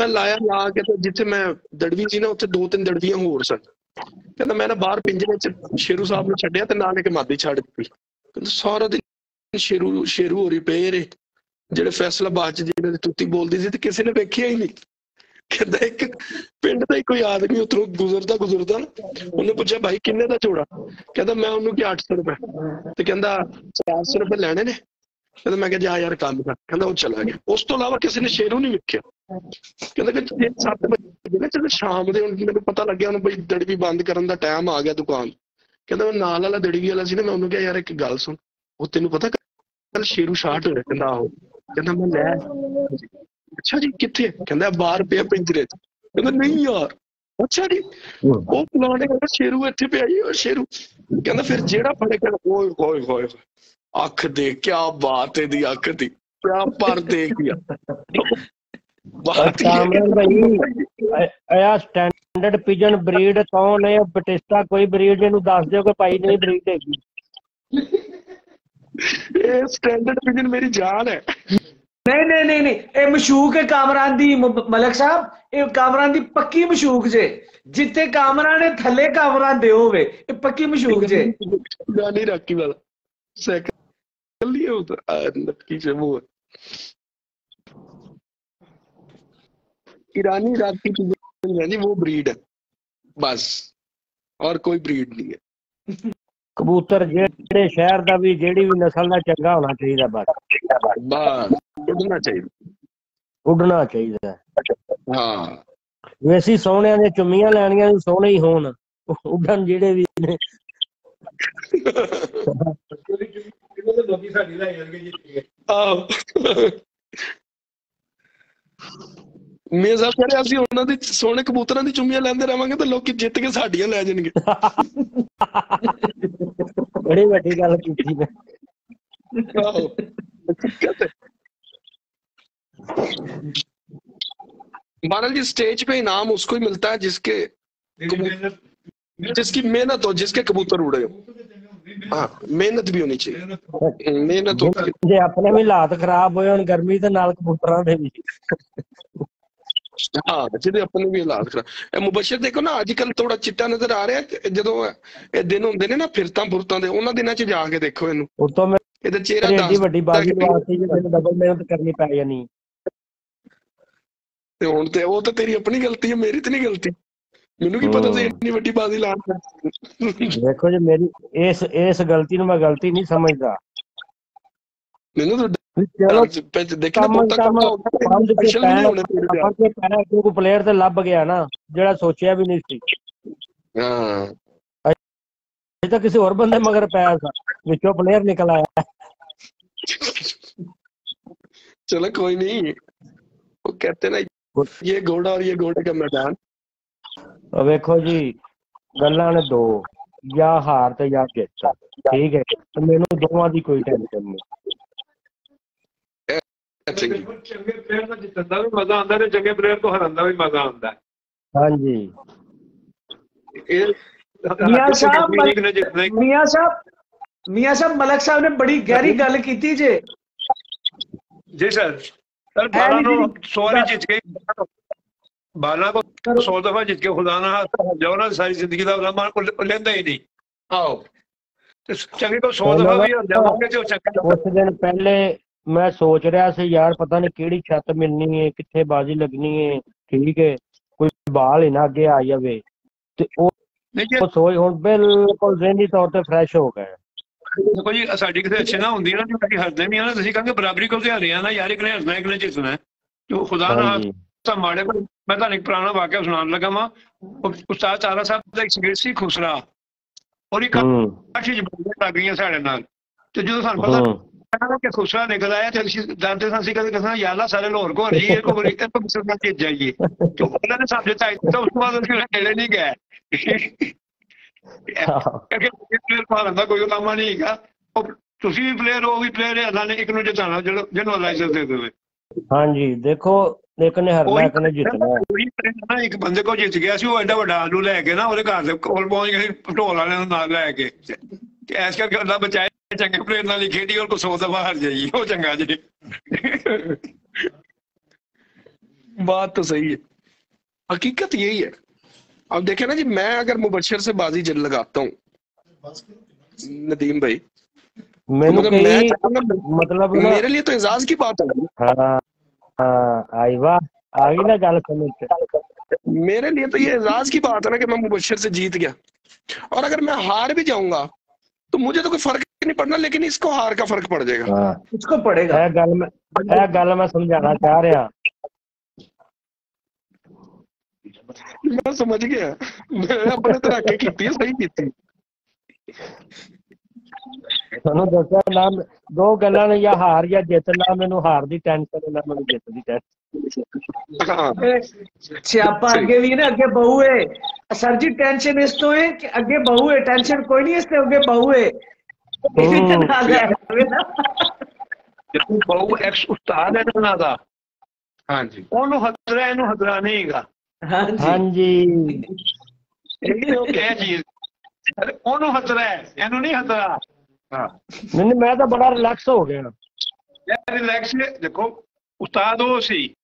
ਮੈਂ ਲਾਇਆ ਲਾ ਕੇ ਤੇ ਜਿੱਥੇ ਮੈਂ ਦੜਵੀ ਸੀ ਨਾ, ਉੱਥੇ ਦੋ ਤਿੰਨ ਦੜਵੀਆਂ ਹੋਰ ਸਨ। ਕਹਿੰਦਾ ਮੈਂ ਨਾ ਬਾਹਰ ਪਿੰਜਰੇ 'ਚ ਸ਼ੇਰੂ ਸਾਹਿਬ ਨੂੰ ਛੱਡਿਆ ਤੇ ਨਾਲ ਇੱਕ ਮਾਦੀ ਛੱਡ ਦਿੱਤੀ। ਕਹਿੰਦਾ ਸਾਰਾ ਦਿਨ ਸ਼ੇਰੂ ਸ਼ੇਰੂ ਹੋ ਰਹੀ ਪਏ ਰੇ ਜਿਹੜੇ ਫੈਸਲਾ ਬਾਅਦ 'ਚ ਜਿਹਨਾਂ ਦੀ ਤੁੱਤੀ ਬੋਲਦੀ ਸੀ ਤੇ ਕਿਸੇ ਨੇ ਵੇਖਿਆ ਹੀ ਨਹੀਂ। ਕਹਿੰਦਾ ਇੱਕ ਪਿੰਡ ਦਾ ਹੀ ਕੋਈ ਆਦਮੀ ਉਧਰੋਂ ਗੁਜ਼ਰਦਾ ਗੁਜ਼ਰਦਾ ਉਹਨੇ ਪੁੱਛਿਆ, ਭਾਈ, ਕਿੰਨੇ ਦਾ ਝੋੜਾ ਕਹਿੰਦਾ, ਮੈਂ ਉਹਨੂੰ ਕਿ 800 ਰੁਪਏ। ਤੇ ਕਹਿੰਦਾ 400 ਰੁਪਏ ਲੈਣੇ ਨੇ? ਕਹਿੰਦਾ, ਮੈਂ ਕਿਹਾ, ਜਾ ਯਾਰ, ਕੰਮ ਕਰ। ਕਹਿੰਦਾ, ਉਹ ਚਲਾ ਗਿਆ। ਉਸ ਤੋਂ ਇਲਾਵਾ ਕਿਸੇ ਨੇ ਸ਼ੇਰੂ ਨਹੀਂ ਵੇਖਿਆ। ਕਹਿੰਦਾ ਕਿ 7 ਵਜੇ ਨਾ ਚਲੋ ਸ਼ਾਮ ਦੇ ਹੁਣ ਮੈਨੂੰ ਪਤਾ ਲੱਗਿਆ, ਉਹਨੂੰ ਬਈ ਦੜਵੀ ਬੰਦ ਕਰਨ ਦਾ ਟਾਈਮ ਆ ਗਿਆ ਦੁਕਾਨ। ਕਹਿੰਦਾ ਮੈਂ ਨਾਲ ਵਾਲਾ ਦੜਵੀ ਵਾਲਾ ਸੀ ਨਾ, ਮੈਂ ਉਹਨੂੰ ਕਿਹਾ, ਯਾਰ, ਇੱਕ ਗੱਲ ਸੁਣ। ਉਹ ਤੈਨੂੰ ਪਤਾ ਕੱਲ ਸ਼ੇਰੂ ਸ਼ਾਟ ਹੋਇਆ ਕਹਿੰਦਾ ਆਹੋ। ਕਹਿੰਦਾ, ਮੈਂ ਲੈ ਅੱਛਾ ਜੀ ਕਿੱਥੇ? ਕਹਿੰਦਾ ਬਾਹਰ ਪਿਆ ਪਿੰਜਰੇ 'ਚ ਕਹਿੰਦਾ ਨਹੀਂ ਯਾਰ ਅੱਛਾ ਜੀ ਉਹ ਪੁਲਾਣੇ ਕਹਿੰਦਾ ਸ਼ੇਰੂ ਇੱਥੇ ਪਿਆ ਜੀ ਉਹ ਸ਼ੇਰੂ। ਕਹਿੰਦਾ ਫਿਰ ਜਿਹੜਾ ਫੜੇ ਕਹਿੰਦਾ ਓਏ ਹੋਏ ਹੋਏ। ਅੱਖ ਦੇ ਕੀ ਬਾਤ ਹੈ ਦੀ ਅੱਖ ਦੀ ਕਿਆ ਪਰ ਦੇਖ ਗਿਆ ਬਾਤ ਹੀ? ਹੈ ਕਾਮਰਾਨ ਭਾਈ ਆਇਆ ਸਟੈਂਡਰਡ ਪਿਜਨ ਬਰੀਡ ਕੌਣ ਹੈ? ਬਟਿਸਟਾ ਕੋਈ ਬਰੀਡ ਇਹਨੂੰ ਦੱਸ ਦਿਓ ਕਿ ਭਾਈ ਨਹੀਂ ਬਰੀਡ ਹੈਗੀ। ਇਹ ਸਟੈਂਡਰਡ ਵਿਜ਼ਨ ਮੇਰੀ ਜਾਨ ਹੈ। ਨਹੀਂ ਨਹੀਂ ਨਹੀਂ ਨਹੀਂ ਇਹ ਮਸ਼ੂਕ ਹੈ ਕਾਮਰਾਨ ਦੀ ਮ- ਮਲਕ ਸਾਹਿਬ ਇਹ ਕਾਮਰਾਨ ਦੀ ਪੱਕੀ ਮਸ਼ੂਕ ਜੇ ਜਿੱਥੇ ਕਾਮਰਾਨ ਨੇ ਥੱਲੇ ਕਾਮਰਾਨ ਦੇ ਹੋਵੇ ਇਹ ਪੱਕੀ ਮਸ਼ੂਕ ਜੇ ਗਾਣੀ ਰਾਕੀ ਵਾਲਾ ਸਾਈਕਲ ਹੀ ਹੋਤਾ ਨੱਕੀ से वो है ईरानी रात की चीजें यानी वो ब्रीड है बस और कोई ब्रीड नहीं है ਕਬੂਤਰ ਜਿਹੜੇ ਸ਼ਹਿਰ ਦਾ ਵੀ ਜਿਹੜੀ ਵੀ ਨਸਲ ਦਾ ਚੰਗਾ ਹੋਣਾ ਚਾਹੀਦਾ ਬਸ। ਉੱਡਣਾ ਚਾਹੀਦਾ। ਉੱਡਣਾ ਚਾਹੀਦਾ। ਹਾਂ। ਵੈਸੀ ਸੋਹਣਿਆਂ ਦੇ ਚੁੰਮੀਆਂ ਲੈਣੀਆਂ ਵੀ ਸੋਹਣੇ ਹੀ ਹੋਣ। ਉੱਡਣ ਜਿਹੜੇ ਵੀ ਨੇ। ਆਹ। ਮੀਆਂ ਸਾਹਿਬ ਕਹਿੰਦੇ ਅਸੀਂ ਉਹਨਾਂ ਦੀ ਸੋਹਣੇ ਕਬੂਤਰਾਂ ਦੀ ਚੁੰਮੀਆਂ ਲੈਂਦੇ ਰਵਾਂਗੇ ਤੇ ਲੋਕੀ ਜਿੱਤ ਕੇ ਸਾਡੀਆਂ ਲੈ ਜਾਣਗੇ ਬੜੀ ਵੱਡੀ ਗੱਲ ਕੀਤੀ ਮੈਂ ਆਹੋ ਹਕੀਕਤ है महाराज जी स्टेज पे इनाम उसको ही मिलता है जिसके जिसकी मेहनत हो जिसके कबूतर उड़े हो हाँ मेहनत भी होनी चाहिए मेहनत हो ਜੇ ਆਪਣੇ ਵੀ ਹਾਲਾਤ ਖਰਾਬ ਹੋਏ ਹੁਣ ਗਰਮੀ ਦੇ ਨਾਲ ਕਬੂਤਰਾਂ ਦੇ ਵੀ ਹਾਂ ਜਿਹਦੇ ਆਪਣੇ ਵੀ ਹਾਲਾਤ ਖਰਾਬ। ਇਹ ਮੁਬਸ਼ਰ ਦੇਖੋ ਨਾ ਅੱਜ ਕੱਲ ਥੋੜਾ ਚਿੱਟਾ ਨਜ਼ਰ ਆ ਰਿਹਾ ਜਦੋਂ ਇਹ ਦਿਨ ਹੁੰਦੇ ਨੇ ਨਾ ਫਿਰਤਾਂ ਫੁਰਤਾਂ ਦੇ ਉਹਨਾਂ ਦਿਨਾਂ 'ਚ ਜਾ ਕੇ ਦੇਖੋ ਇਹਨੂੰ। ਉਤੋਂ ਮੈਂ ਇਹਦਾ ਚਿਹਰਾ ਦੱਸ ਵੱਡੀ ਬਾਜ਼ੀ ਵਾਸਤੇ ਜੇ ਮੈਨੂੰ ਡਬਲ ਮਿਹਨਤ ਕਰਨੀ ਪੈ ਜਾਣੀ। ਤੇ ਹੁਣ ਤੇ ਉਹ ਤਾਂ ਤੇਰੀ ਆਪਣੀ ਗਲਤੀ ਹੈ ਮੇਰੀ ਤੇ ਨਹੀਂ ਗਲਤੀ। ਮੈਨੂੰ ਕੀ ਪਤਾ ਸੀ। ਇੰਨੀ ਵੱਡੀ ਬਾਜ਼ੀ ਲਾਣ ਦਾ ਦੇਖੋ ਜੀ ਮੇਰੀ ਇਸ ਇਸ ਗਲਤੀ ਨੂੰ ਮੈਂ ਗਲਤੀ ਨਹੀਂ ਸਮਝਦਾ। ਮੈਨੂੰ ਤਾਂ ਵੀ ਚਲੋ ਦੇਖਣਾ ਕੰਮ ਬਹੁਤਾ ਕੰਮ ਕੰਮ ਪੰਜ ਕੇ ਸਪੈਸ਼ਲ ਨਹੀਂ ਪੈਣਾ ਹੋਣੇ ਤੇਰੇ ਤੇ ਪੰਜ ਕੇ ਪੈਣਾ ਕਿਉਂਕਿ ਪਲੇਅਰ ਤੇ ਲੱਭ ਗਿਆ ਨਾ ਜਿਹੜਾ ਸੋਚਿਆ ਵੀ ਨਹੀਂ ਸੀ ਹਾਂ ਇਹ ਤਾਂ ਕਿਸੇ ਹੋਰ ਬੰਦੇ ਮਗਰ ਪਿਆ ਸੀ ਵਿੱਚੋਂ ਪਲੇਅਰ ਨਿਕਲ ਆਇਆ चलो कोई नहीं वो कहते ना ये घोड़ा और ये घोड़े का मैदान ਉਹ ਵੇਖੋ ਜੀ ਗੱਲਾਂ ਨੇ ਦੋ ਜਾਂ ਹਾਰ ਤੇ ਜਾਂ ਜਿੱਤ ਠੀਕ ਹੈ ਤੇ ਮੈਨੂੰ ਦੋਵਾਂ ਦੀ ਕੋਈ ਟੈਨਸ਼ਨ ਨਹੀਂ अच्छा जी ਚੰਗੇ ਪਲੇਅਰ ਦਾ ਜਿੱਤਣ ਦਾ ਵੀ ਮਜ਼ਾ ਆਉਂਦਾ ਤੇ ਚੰਗੇ ਪਲੇਅਰ ਤੋਂ ਹਰਨ ਦਾ ਵੀ ਮਜ਼ਾ ਆਉਂਦਾ ਹਾਂਜੀ ਇਹ ਮੀਆਂ ਸਾਹਿਬ, ਲੀਗ ਨੇ ਜਿੱਤਣਾ ਹੀ ਮੀਆਂ ਸਾਹਿਬ ਮੀਆਂ ਸਾਹਿਬ ਮਲਕ ਸਾਹਿਬ ਨੇ ਬੜੀ ਗਹਿਰੀ ਗੱਲ ਕੀਤੀ ਜੇ ਜੀ ਸਰ ਸਰ ਬਾਲਾ ਨੂੰ 100 ਵਾਰੀ ਜਿੱਤ ਕੇ ਬਾਲਾ ਕੋ 100 ਦਫਾ ਜਿੱਤ ਕੇ ਖੁਦਾ ਨਾ ਹੱਥ ਜਾਓ ਨਾ ਸਾਰੀ ਜ਼ਿੰਦਗੀ ਦਾ ਉਹਦਾ ਮਾਨ ਉਹ ਲੈਂਦਾ ਹੀ ਨਹੀਂ आओ ਤੇ ਚੰਗੇ ਕੋ 100 ਦਫਾ ਵੀ ਹਰ ਜਾਓਗੇ ਤੇ ਉਹ ਚੰਗਾ ਉਸ ਦਿਨ ਪਹਿਲੇ ਮੈਂ ਸੋਚ ਰਿਹਾ ਸੀ ਯਾਰ ਪਤਾ ਨਹੀਂ ਕਿਹੜੀ ਛੱਤ ਮਿਲਣੀ ਹੈ ਕਿੱਥੇ ਬਾਜ਼ੀ ਲੱਗਣੀ ਹੈ ਠੀਕ ਹੈ ਕੋਈ ਬਾਲ ਹੀ ਨਾ ਅੱਗੇ ਆ ਜਾਵੇ। ਤੇ ਉਹ ਉਹ ਸੋਚ ਹੁਣ ਬਿਲਕੁਲ ਜ਼ਿਹਨੀ ਤੌਰ ਤੇ ਫਰੈਸ਼ ਹੋ ਗਏ। ਦੇਖੋ ਜੀ ਸਾਡੀ ਕਿਤੇ ਅੱਛੇ ਨਾ ਹੁੰਦੀ ਨਾ ਤੇ ਅਸੀਂ ਹੱਸਦੇ ਨਹੀਂ ਆ ਨਾ ਤੁਸੀਂ ਕਹਿੰਗੇ ਬਰਾਬਰੀ ਕੋ ਤੇ ਨਾ ਯਾਰ ਇੱਕ ਨੇ ਹੱਸਣਾ ਇੱਕ ਨੇ ਜਿੱਤਣਾ। ਤੇ ਖੁਦਾ ਨਾ ਤਾਂ ਮਾੜੇ ਕੋਲ ਮੈਂ ਤੁਹਾਨੂੰ ਇੱਕ ਪੁਰਾਣਾ ਵਾਕਿਆ ਸੁਣਾਉਣ ਲੱਗਾ ਉਹ ਉਸਤਾਦ ਤਾਰਾ ਸਾਹਿਬ ਦਾ ਇੱਕ ਸ਼ਗਿਰਦ ਸੀ ਖੁਸਰਾ। ਉਹਦੀ ਹੂੰ। ਕਾਠੀ ਜਬੜੀਆਂ ਲੱਗ ਗਈਆਂ ਸਾਡੇ ਨਾਲ। ਤੇ ਜਦੋਂ ਸਾਨੂੰ ਪਤਾ ਲੱਗਾ ਕਿ ਖੁਸਰਾ ਨਿਕਲ ਆਇਆ ਤੇ ਅਸੀਂ ਡਰਦੇ ਸਾਂ ਅਸੀਂ ਕਦੇ ਕਹਿੰਦਾ ਯਾਰ ਅੱਲਾ ਸਾਰੇ ਲਾਹੌਰ ਕੋ ਰਹੀ ਹੈ ਕੋ ਬਰੀ ਤੇ ਮੁਸਲਮਾਨ ਤੇ ਜਾਈਏ ਤੇ ਉਹਨਾਂ ਨੇ ਸਮਝੇ ਤਾਂ ਤਾਂ ਉਸ ਤੋਂ ਬਾਅਦ ਅਸੀਂ ਨੇੜੇ ਨਹੀਂ ਗਏ। ਕਿਉਂਕਿ ਪਲੇਅਰ ਮਾਰਨ ਦਾ ਕੋਈ ਕੰਮ ਨਹੀਂ ਹੈਗਾ। ਉਹ ਤੁਸੀਂ ਵੀ ਪਲੇਅਰ ਹੋ ਵੀ ਪਲੇਅਰ ਹੈ ਅੱਲਾ ਨੇ ਇੱਕ ਨੂੰ ਜਿਤਾਣਾ ਜਿਹੜਾ ਜਿਹਨੂੰ ਲਾਇਸੈਂਸ ਦੇ ਦੇਵੇ। ਹਾਂਜੀ ਦੇਖੋ ਇੱਕ ਨੇ ਹਰਨਾ ਇੱਕ ਨੇ ਜਿੱਤਣਾ। ਉਹੀ ਨਾ ਇੱਕ ਬੰਦੇ ਕੋ ਜਿੱਤ ਗਿਆ ਸੀ ਉਹ ਐਡਾ ਵੱਡਾ ਆਲੂ ਲੈ ਕੇ ਨਾ ਉਹਦੇ ਘਰ ਦੇ ਕੋਲ ਪਹੁੰਚ ਸੀ ਢੋਲ ਵਾਲਿਆਂ ਨੂੰ ਨਾਲ ਲੈ ਕੇ। ਐਸ ਕਰਕੇ ਅੱਲਾ ਬਚਾਏ ਚੰਗੇ ਪਲੇਅਰ ਨਾਲ ਹੀ ਖੇਡੀ ਔਰ ਕੋ ਸੌ ਦਫਾ ਹਾਰ ਜਾਈ ਉਹ ਚੰਗਾ ਜੀ बात तो सही है हकीकत यही है अब देखे ना जी मैं अगर मुबशर से बाजी जल लगाता हूँ नदीम भाई तो ਮੈਨੂੰ मतलब मैं ਕਈ चाहूंगा ਮਤਲਬ ਨਾ मेरे लिए तो एजाज की बात होगी ਹਾਂ ਹਾਂ ਆਈ ਵਾਹ ਆ ਗਈ ਨਾ ਗੱਲ ਸਮਝ ਚ मेरे लिए तो ये एजाज की बात है ना कि मैं मुबशर से जीत गया और अगर मैं हार भी जाऊंगा तो मुझे तो कोई फ़र्क नहीं पड़ना लेकिन इसको हार का फ़र्क पड़ जाएगा। हाँ। इसको पड़ेगा। गल में गल मैं समझाना चाह रहा मैं समझ गया। मैं अपने तरह की सही की ਤੁਹਾਨੂੰ ਦੱਸਿਆ ਨਾ ਦੋ ਗੱਲਾਂ ਨੇ ਜਾਂ ਹਾਰ ਜਾਂ ਜਿੱਤ ਨਾ ਮੈਨੂੰ ਹਾਰ ਦੀ ਟੈਨਸ਼ਨ ਨਾ ਮੈਨੂੰ ਜਿੱਤ ਦੀ ਟੈਨਸ਼ਨ ਸਿਆਪਾ ਅੱਗੇ ਵੀ ਨਾ ਅੱਗੇ ਬਹੂ ਏ। ਸਰ ਜੀ ਟੈਨਸ਼ਨ ਇਸ ਤੋਂ ਹੈ ਕਿ ਅੱਗੇ ਬਹੂ ਏ ਟੈਨਸ਼ਨ ਕੋਈ ਨਹੀਂ ਇਸ ਤੇ ਅੱਗੇ ਬਹੂ ਏ। ਜਦੋਂ ਬਹੂ ਐਕਸ ਉਸਤਾਦ ਹੈ ਨਾ ਦਾ। ਹਾਂਜੀ। ਉਹਨੂੰ ਹਜ਼ਰਾ ਇਹਨੂੰ ਹਜ਼ਰਾ ਨਹੀਂਗਾ ਹਾਂਜੀ। ਇਹ ਉਹ ਕਹਿ ਜੀ ਉਹਨੂੰ ਹਜ਼ਰਾ ਇਹਨੂੰ ਨਹੀਂ ਹਜ਼ਰਾ ਹਾਂ। ਮੈਨੂੰ ਮੈਂ ਤਾਂ ਬੜਾ ਰਿਲੈਕਸ ਹੋ ਗਿਆ। ਯਾਰ ਰਿਲੈਕਸ ਦੇਖੋ ਉਸਤਾਦ ਉਹ ਸੀ।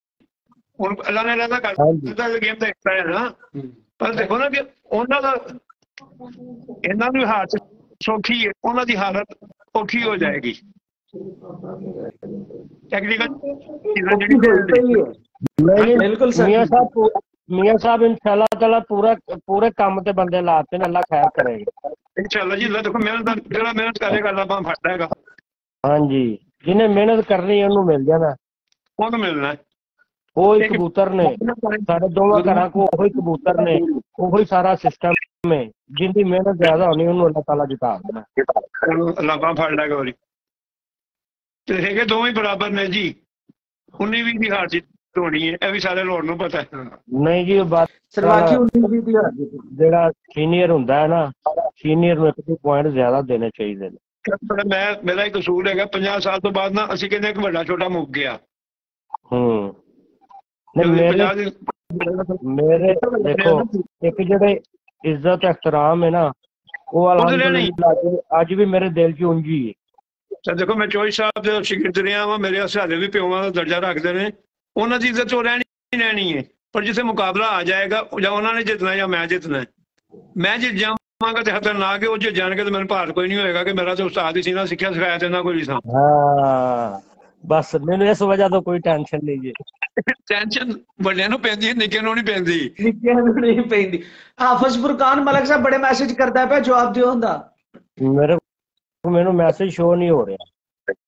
ਹੁਣ ਅੱਲਾ ਨੇ ਲਾਦਾ ਕਰ ਹਾਂਜੀ। ਦਿੱਤਾ ਗੇਮ ਦਾ ਹਿੱਸਾ ਹੈ। ਨਾ ਪਰ ਦੇਖੋ ਨਾ ਕਿ ਉਹਨਾਂ ਦਾ ਇਹਨਾਂ ਨੂੰ ਹਾਲਤ ਸੌਖੀ ਹੈ ਉਹਨਾਂ ਦੀ ਹਾਲਤ ਔਖੀ ਹੋ ਜਾਏਗੀ। ਟੈਕਨੀਕਲ ਨਹੀਂ ਬਿਲਕੁਲ ਸਰ। ਮੀਆਂ ਸਾਹਿਬ ਮੀਆਂ ਸਾਹਿਬ ਇਨਸ਼ਾਅੱਲਾ ਤਾਲਾ ਪੂਰਾ ਪੂਰੇ ਕੰਮ ਤੇ ਬੰਦੇ ਲਾਤੇ ਨੇ ਅੱਲਾ ਖੈਰ ਕਰੇਗਾ। ਇਨਸ਼ਾਅੱਲਾ ਜੀ ਅੱਲਾ ਦੇਖੋ ਮਿਹਨਤ ਜਿਹੜਾ ਮਿਹਨਤ ਕਰੇਗਾ ਅੱਲਾ ਬਾਹ ਫੜਦਾ ਹੈਗਾ। ਹਾਂਜੀ ਜਿਹਨੇ ਮਿਹਨਤ ਕਰਨੀ ਉਹਨੂੰ ਮਿਲ ਜਾਣਾ। ਉਹਨੂੰ ਮਿਲਣਾ। ਹੈ। ਉਹ ਹੀ ਕਬੂਤਰ ਨੇ। ਸਾਡੇ ਦੋਵਾਂ ਘਰਾਂ ਕੋ ਉਹੀ ਕਬੂਤਰ ਨੇ। ਉਹੀ ਸਾਰਾ ਸਿਸਟਮ ਹੈ ਜਿੰਦੀ ਮਿਹਨਤ ਜ਼ਿਆਦਾ ਹੋਣੀ ਉਹਨੂੰ ਅੱਲਾਹ ਤਾਲਾ ਜਿਤਾ ਦੇਣਾ। ਅੱਲਾ ਬਾਹ ਤੇ ਹੈਗੇ ਦੋਵੇਂ ਬਰਾਬਰ ਨੇ ਜੀ। 19 20 ਦੀ ਹਾਰ ਜਿੱਤ ਹੋਣੀ ਹੈ ਇਹ ਵੀ ਸਾਰੇ ਲੋੜ ਨੂੰ ਪਤਾ ਹੈ। ਨਹੀਂ ਜੀ ਉਹ ਬਾਤ ਸਰਵਾਕੀ 19 ਦੀ ਜਿਹੜਾ ਸੀਨੀਅਰ ਹੁੰਦਾ ਹੈ ਨਾ ਸੀਨੀਅਰ ਨੂੰ ਇੱਕ ਦੋ ਪੁਆਇੰਟ ਜ਼ਿਆਦਾ ਦੇਣੇ ਚਾਹੀਦੇ ਨੇ। ਮੈਂ ਮੇਰਾ ਇੱਕ ਅਸੂਲ ਹੈਗਾ 50 ਸਾਲ ਤੋਂ ਬਾਅਦ ਨਾ ਅਸੀਂ ਕਹਿੰਦੇ ਕਿ ਵੱਡਾ ਛੋਟਾ ਮੁੱਕ ਗਿਆ। ਹੂੰ। ਮੇਰੇ 50 ਦੀ- ਮੇਰੇ ਦੇਖੋ ਇੱਕ ਜਿਹੜੇ ਇੱਜ਼ਤ ਇਹਤਰਾਮ ਹੈ ਨਾ ਉਹ। ਅਲਹਮਦੁਲਿਲਾ ਅੱਜ ਵੀ ਮੇਰੇ ਦਿਲ 'ਚ ਉਂਝੀ ਹੈ ਤਾਂ ਦੇਖੋ ਮੈਂ ਚੋਈ ਸਾਹਿਬ ਦੇ ਸ਼ਿਕਰ ਰਿਹਾ ਵਾਂ ਮੇਰੇ ਹਸਾਲੇ ਵੀ ਪਿਓਾਂ ਦਾ ਦਰਜਾ ਰੱਖਦੇ ਨੇ। ਉਹਨਾਂ ਦੀ ਇੱਜ਼ਤ ਉਹ ਰਹਿਣੀ ਰਹਿਣੀ ਹੈ ਪਰ ਜਿੱਥੇ ਮੁਕਾਬਲਾ ਆ ਜਾਏਗਾ ਜਾਂ ਉਹਨਾਂ ਨੇ ਜਿੱਤਣਾ ਜਾਂ ਮੈਂ ਜਿੱਤਣਾ। ਮੈਂ ਜਿੱਤ ਜਾਵਾਂਗਾ ਤੇ ਖਤਰਨਾਕ ਹੈ ਉਹ ਜਿੱਤ ਜਾਣਗੇ ਤੇ ਮੈਨੂੰ ਭਾਰ ਕੋਈ ਨਹੀਂ ਹੋਏਗਾ ਕਿ ਮੇਰਾ ਤੇ ਉਸਤਾਦ ਹੀ ਸੀ ਨਾ ਸਿੱਖਿਆ ਸਿਖਾਇਆ ਤੇ ਨਾ ਕੋਈ ਨਹੀਂ ਸਾਂ। ਹਾਂ ਬਸ ਮੈਨੂੰ ਇਸ ਵਜ੍ਹਾ ਤੋਂ ਕੋਈ ਟੈਨਸ਼ਨ ਨਹੀਂ ਜੀ। ਟੈਨਸ਼ਨ ਵੱਡਿਆਂ ਨੂੰ ਪੈਂਦੀ ਹੈ ਨਿੱਕਿਆਂ ਨੂੰ ਨਹੀਂ ਪੈਂਦੀ। ਨਿੱਕਿਆਂ ਨੂੰ ਨਹੀਂ ਪੈਂਦੀ। ਹਾਫਿਜ਼ ਫੁਰਕਾਨ ਮਲਕ ਸਾਹਿਬ ਬੜੇ ਮੈਸੇਜ ਕਰਦਾ ਪਿਆ ਜਵਾਬ ਦਿਓ ਹੁੰਦਾ ਮੇਰੇ ਮੈਨੂੰ ਮੈਸੇਜ ਸ਼ੋ ਨਹੀਂ ਹੋ ਰਿਹਾ।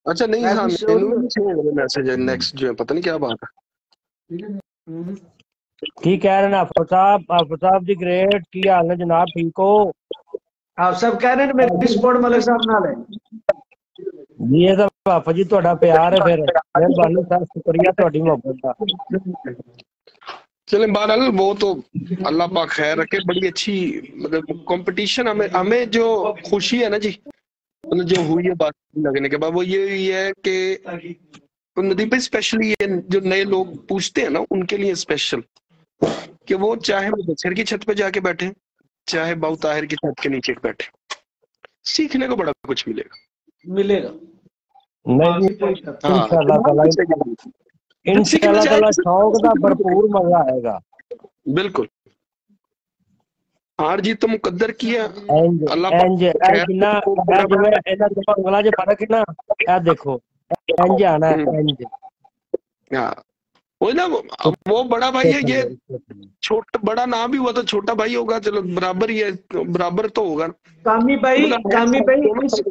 अच्छा नहीं मैं हाँ भी मेनू sure हूँ। में मैसेज है नेक्स्ट जो है पता नहीं क्या बात है ਹਮ। ਕੀ ਕਹਿ ਰਹੇ ਨੇ ਆਫਰ ਸਾਹਿਬ ਆਫਰ ਸਾਹਿਬ ਦੀ ਗ੍ਰੇਟ ਕੀ ਹਾਲ ਨੇ ਜਨਾਬ ਠੀਕ ਹੋ ਆਪ ਸਭ ਕਹਿ ਰਹੇ ਨੇ ਮੇਰੀ ਸਪੋਰਟ ਮਲਕ ਸਾਹਿਬ ਨਾਲ ਹੈ ਜੀ ਇਹ ਤਾਂ ਆਫਰ ਜੀ ਤੁਹਾਡਾ ਪਿਆਰ ਹੈ ਫਿਰ ਮਿਹਰਬਾਨੀ ਸਰ ਸ਼ੁਕਰੀਆ ਤੁਹਾਡੀ ਮੁਹੱਬਤ ਦਾ चले बहरहाल वो तो अल्लाह पाक खैर रखे बड़ी अच्छी मतलब कंपटीशन हमें हमें जो खुशी है ना जी मतलब जो हुई है बात लगने के बाद वो ये हुई है कि तो नदी स्पेशली ये जो नए लोग पूछते हैं ना उनके लिए स्पेशल कि वो चाहे मुदसर की छत पे जाके बैठे चाहे बाउताहिर ताहिर की छत के नीचे बैठे सीखने को बड़ा कुछ मिलेगा मिलेगा नहीं नहीं। नहीं। नहीं। नहीं। नहीं। मज़ा आएगा बिल्कुल हार जीत तो मुकद्दर की है। अल्लाह ना वाला जो फ़र्क है ना यार देखो एंज आना है एंज हाँ। वो ना वो बड़ा भाई है ये छोटा बड़ा नाम भी हुआ तो छोटा भाई होगा चलो बराबर ही है बराबर तो होगा कामी भाई कामी भाई इस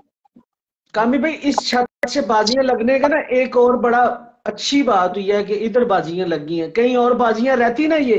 कामी भाई इस छत से बाजियाँ लगने का ना एक और बड़ा अच्छी बात हुई है कि इधर बाजियाँ लगी हैं। कहीं और बाजियाँ रहती ना ये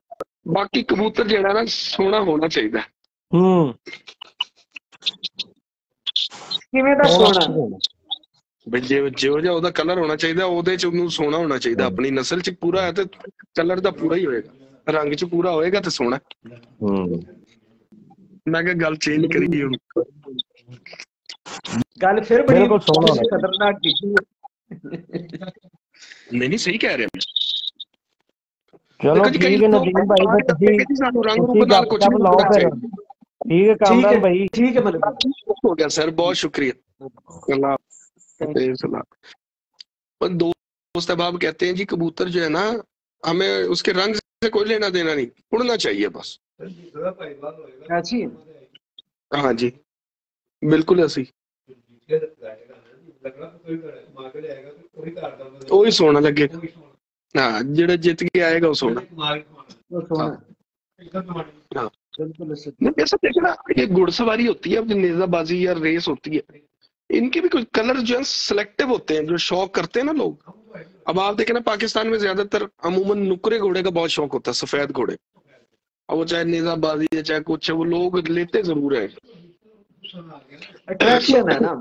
ਬਾਕੀ ਕਬੂਤਰ ਜਿਹੜਾ ਨਾ ਸੋਹਣਾ ਹੋਣਾ ਚਾਹੀਦਾ। ਹੂੰ। ਕਿਵੇਂ ਦਾ ਸੋਹਣਾ? ਬਿਜੇ ਜਿਹੋ ਜਿਹਾ ਉਹਦਾ ਕਲਰ ਹੋਣਾ ਚਾਹੀਦਾ ਉਹਦੇ ਚ ਉਹਨੂੰ ਸੋਹਣਾ ਹੋਣਾ ਚਾਹੀਦਾ। ਆਪਣੀ ਨਸਲ ਚ ਪੂਰਾ ਹੈ ਤੇ ਕਲਰ ਦਾ ਪੂਰਾ ਹੀ ਹੋਏਗਾ। ਰੰਗ ਚ ਪੂਰਾ ਹੋਏਗਾ ਤੇ ਸੋਹਣਾ। ਹੂੰ। ਮੈਂ ਕਿਹਾ ਗੱਲ ਚੇਂਜ ਕਰੀਏ ਹੁਣ। ਗੱਲ ਫਿਰ ਬੜੀ ਖਤਰਨਾਕ ਕੀਤੀ। ਨਹੀਂ ਨਹੀਂ ਸਹੀ ਕਹਿ ਰਿਹਾ ਮੈਂ। चलो ठीक है नदीम भाई मैं तभी ठीक है कामरान भाई ठीक है मतलब हो गया सर बहुत शुक्रिया दोस्त अब कहते हैं जी कबूतर जो है ना हमें उसके रंग से कोई लेना देना नहीं उड़ना चाहिए बस हाँ जी बिल्कुल ऐसी तो ਹੀ ਸੋਹਣਾ ਲੱਗੇਗਾ ਹਾਂ ਜਿਹੜਾ ਜਿੱਤ ਕੇ ਆਏਗਾ ਉਹ ਸੋਹਣਾ वो सोना हाँ। बिल्कुल ऐसे। नहीं ऐसा देखना ये घुड़सवारी होती है अब नेजाबाजी या रेस होती है इनके भी कुछ कलर जो है सिलेक्टिव होते हैं जो शौक करते हैं ना लोग अब आप देखें ना पाकिस्तान में ज्यादातर अमूमन नुकरे घोड़े का बहुत शौक होता है सफेद घोड़े अब वो चाहे नेजाबाजी है चाहे कुछ है वो लोग लेते जरूर है अट्रैक्शन है ना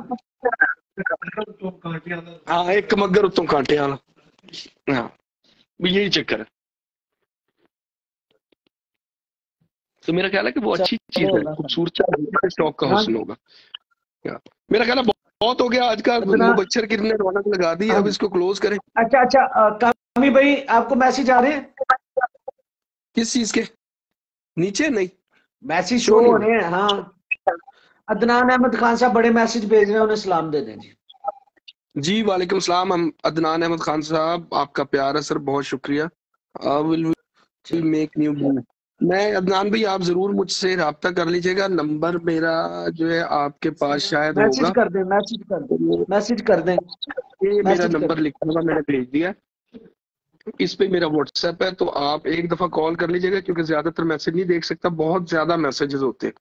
हाँ एक मगर उत्तों कांटे वाला हाँ भी यही चक्कर है। तो मेरा ख्याल है कि वो अच्छी चीज़ है खूबसूरत शौक का हुस्न होगा। मेरा ख्याल है बहुत हो गया आज का बच्चर गिर रौनक लगा दी अब इसको क्लोज करें। अच्छा अच्छा कामी भाई आपको मैसेज आ रहे हैं? किस चीज़ के? नीचे? नहीं। मैसेज शो हो रहे हैं हाँ। अदनान अहमद खान साहब बड़े मैसेज भेज रहे हैं उन्हें सलाम दे दें जी। जी वालेकुम सलाम। हम अदनान अहमद खान साहब आपका प्यार है सर बहुत शुक्रिया। विल मेक न्यू मैं अदनान भाई आप ज़रूर मुझसे रब्ता कर लीजिएगा। नंबर मेरा जो है आपके पास शायद मैसेज होगा। कर दें मैसेज कर दें मैसेज कर दें। ये मेरा नंबर लिखा हुआ मैंने भेज दिया। इस पे मेरा व्हाट्सएप है तो आप एक दफ़ा कॉल कर लीजिएगा क्योंकि ज़्यादातर मैसेज नहीं देख सकता बहुत ज़्यादा मैसेजेस होते हैं।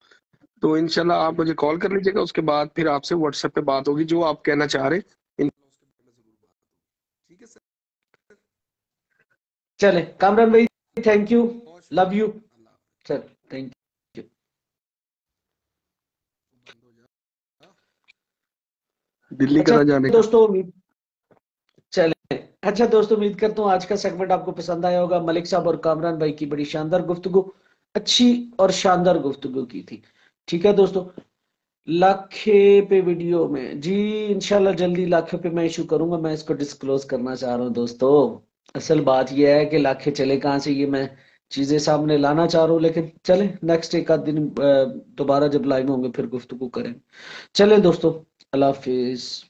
तो इनशाला आप मुझे कॉल कर लीजिएगा उसके बाद फिर आपसे व्हाट्सएप पे बात होगी जो आप कहना चाह रहे हैं इन- ठीक है सर चले कामरान भाई थैंक यू लव यू चल थैंक यू दिल्ली अच्छा जाने दोस्तों उम्मीद चले। अच्छा दोस्तों उम्मीद करता हूँ आज का सेगमेंट आपको पसंद आया होगा। मलिक साहब और कामरान भाई की बड़ी शानदार गुफ्तगू अच्छी और शानदार गुफ्तगू की थी। ठीक है दोस्तों? लाखे पे वीडियो में जी इंशाल्लाह जल्दी लाखे पे मैं इशू करूँगा मैं इसको डिस्क्लोज करना चाह रहा हूँ दोस्तों। असल बात यह है कि लाखे चले कहाँ से, ये मैं चीज़ें सामने लाना चाह रहा हूँ, लेकिन चले नेक्स्ट एक आध दिन दोबारा जब लाइव होंगे, फिर गुफ्तु करें। चले दोस्तों, अल्लाह हाफिज।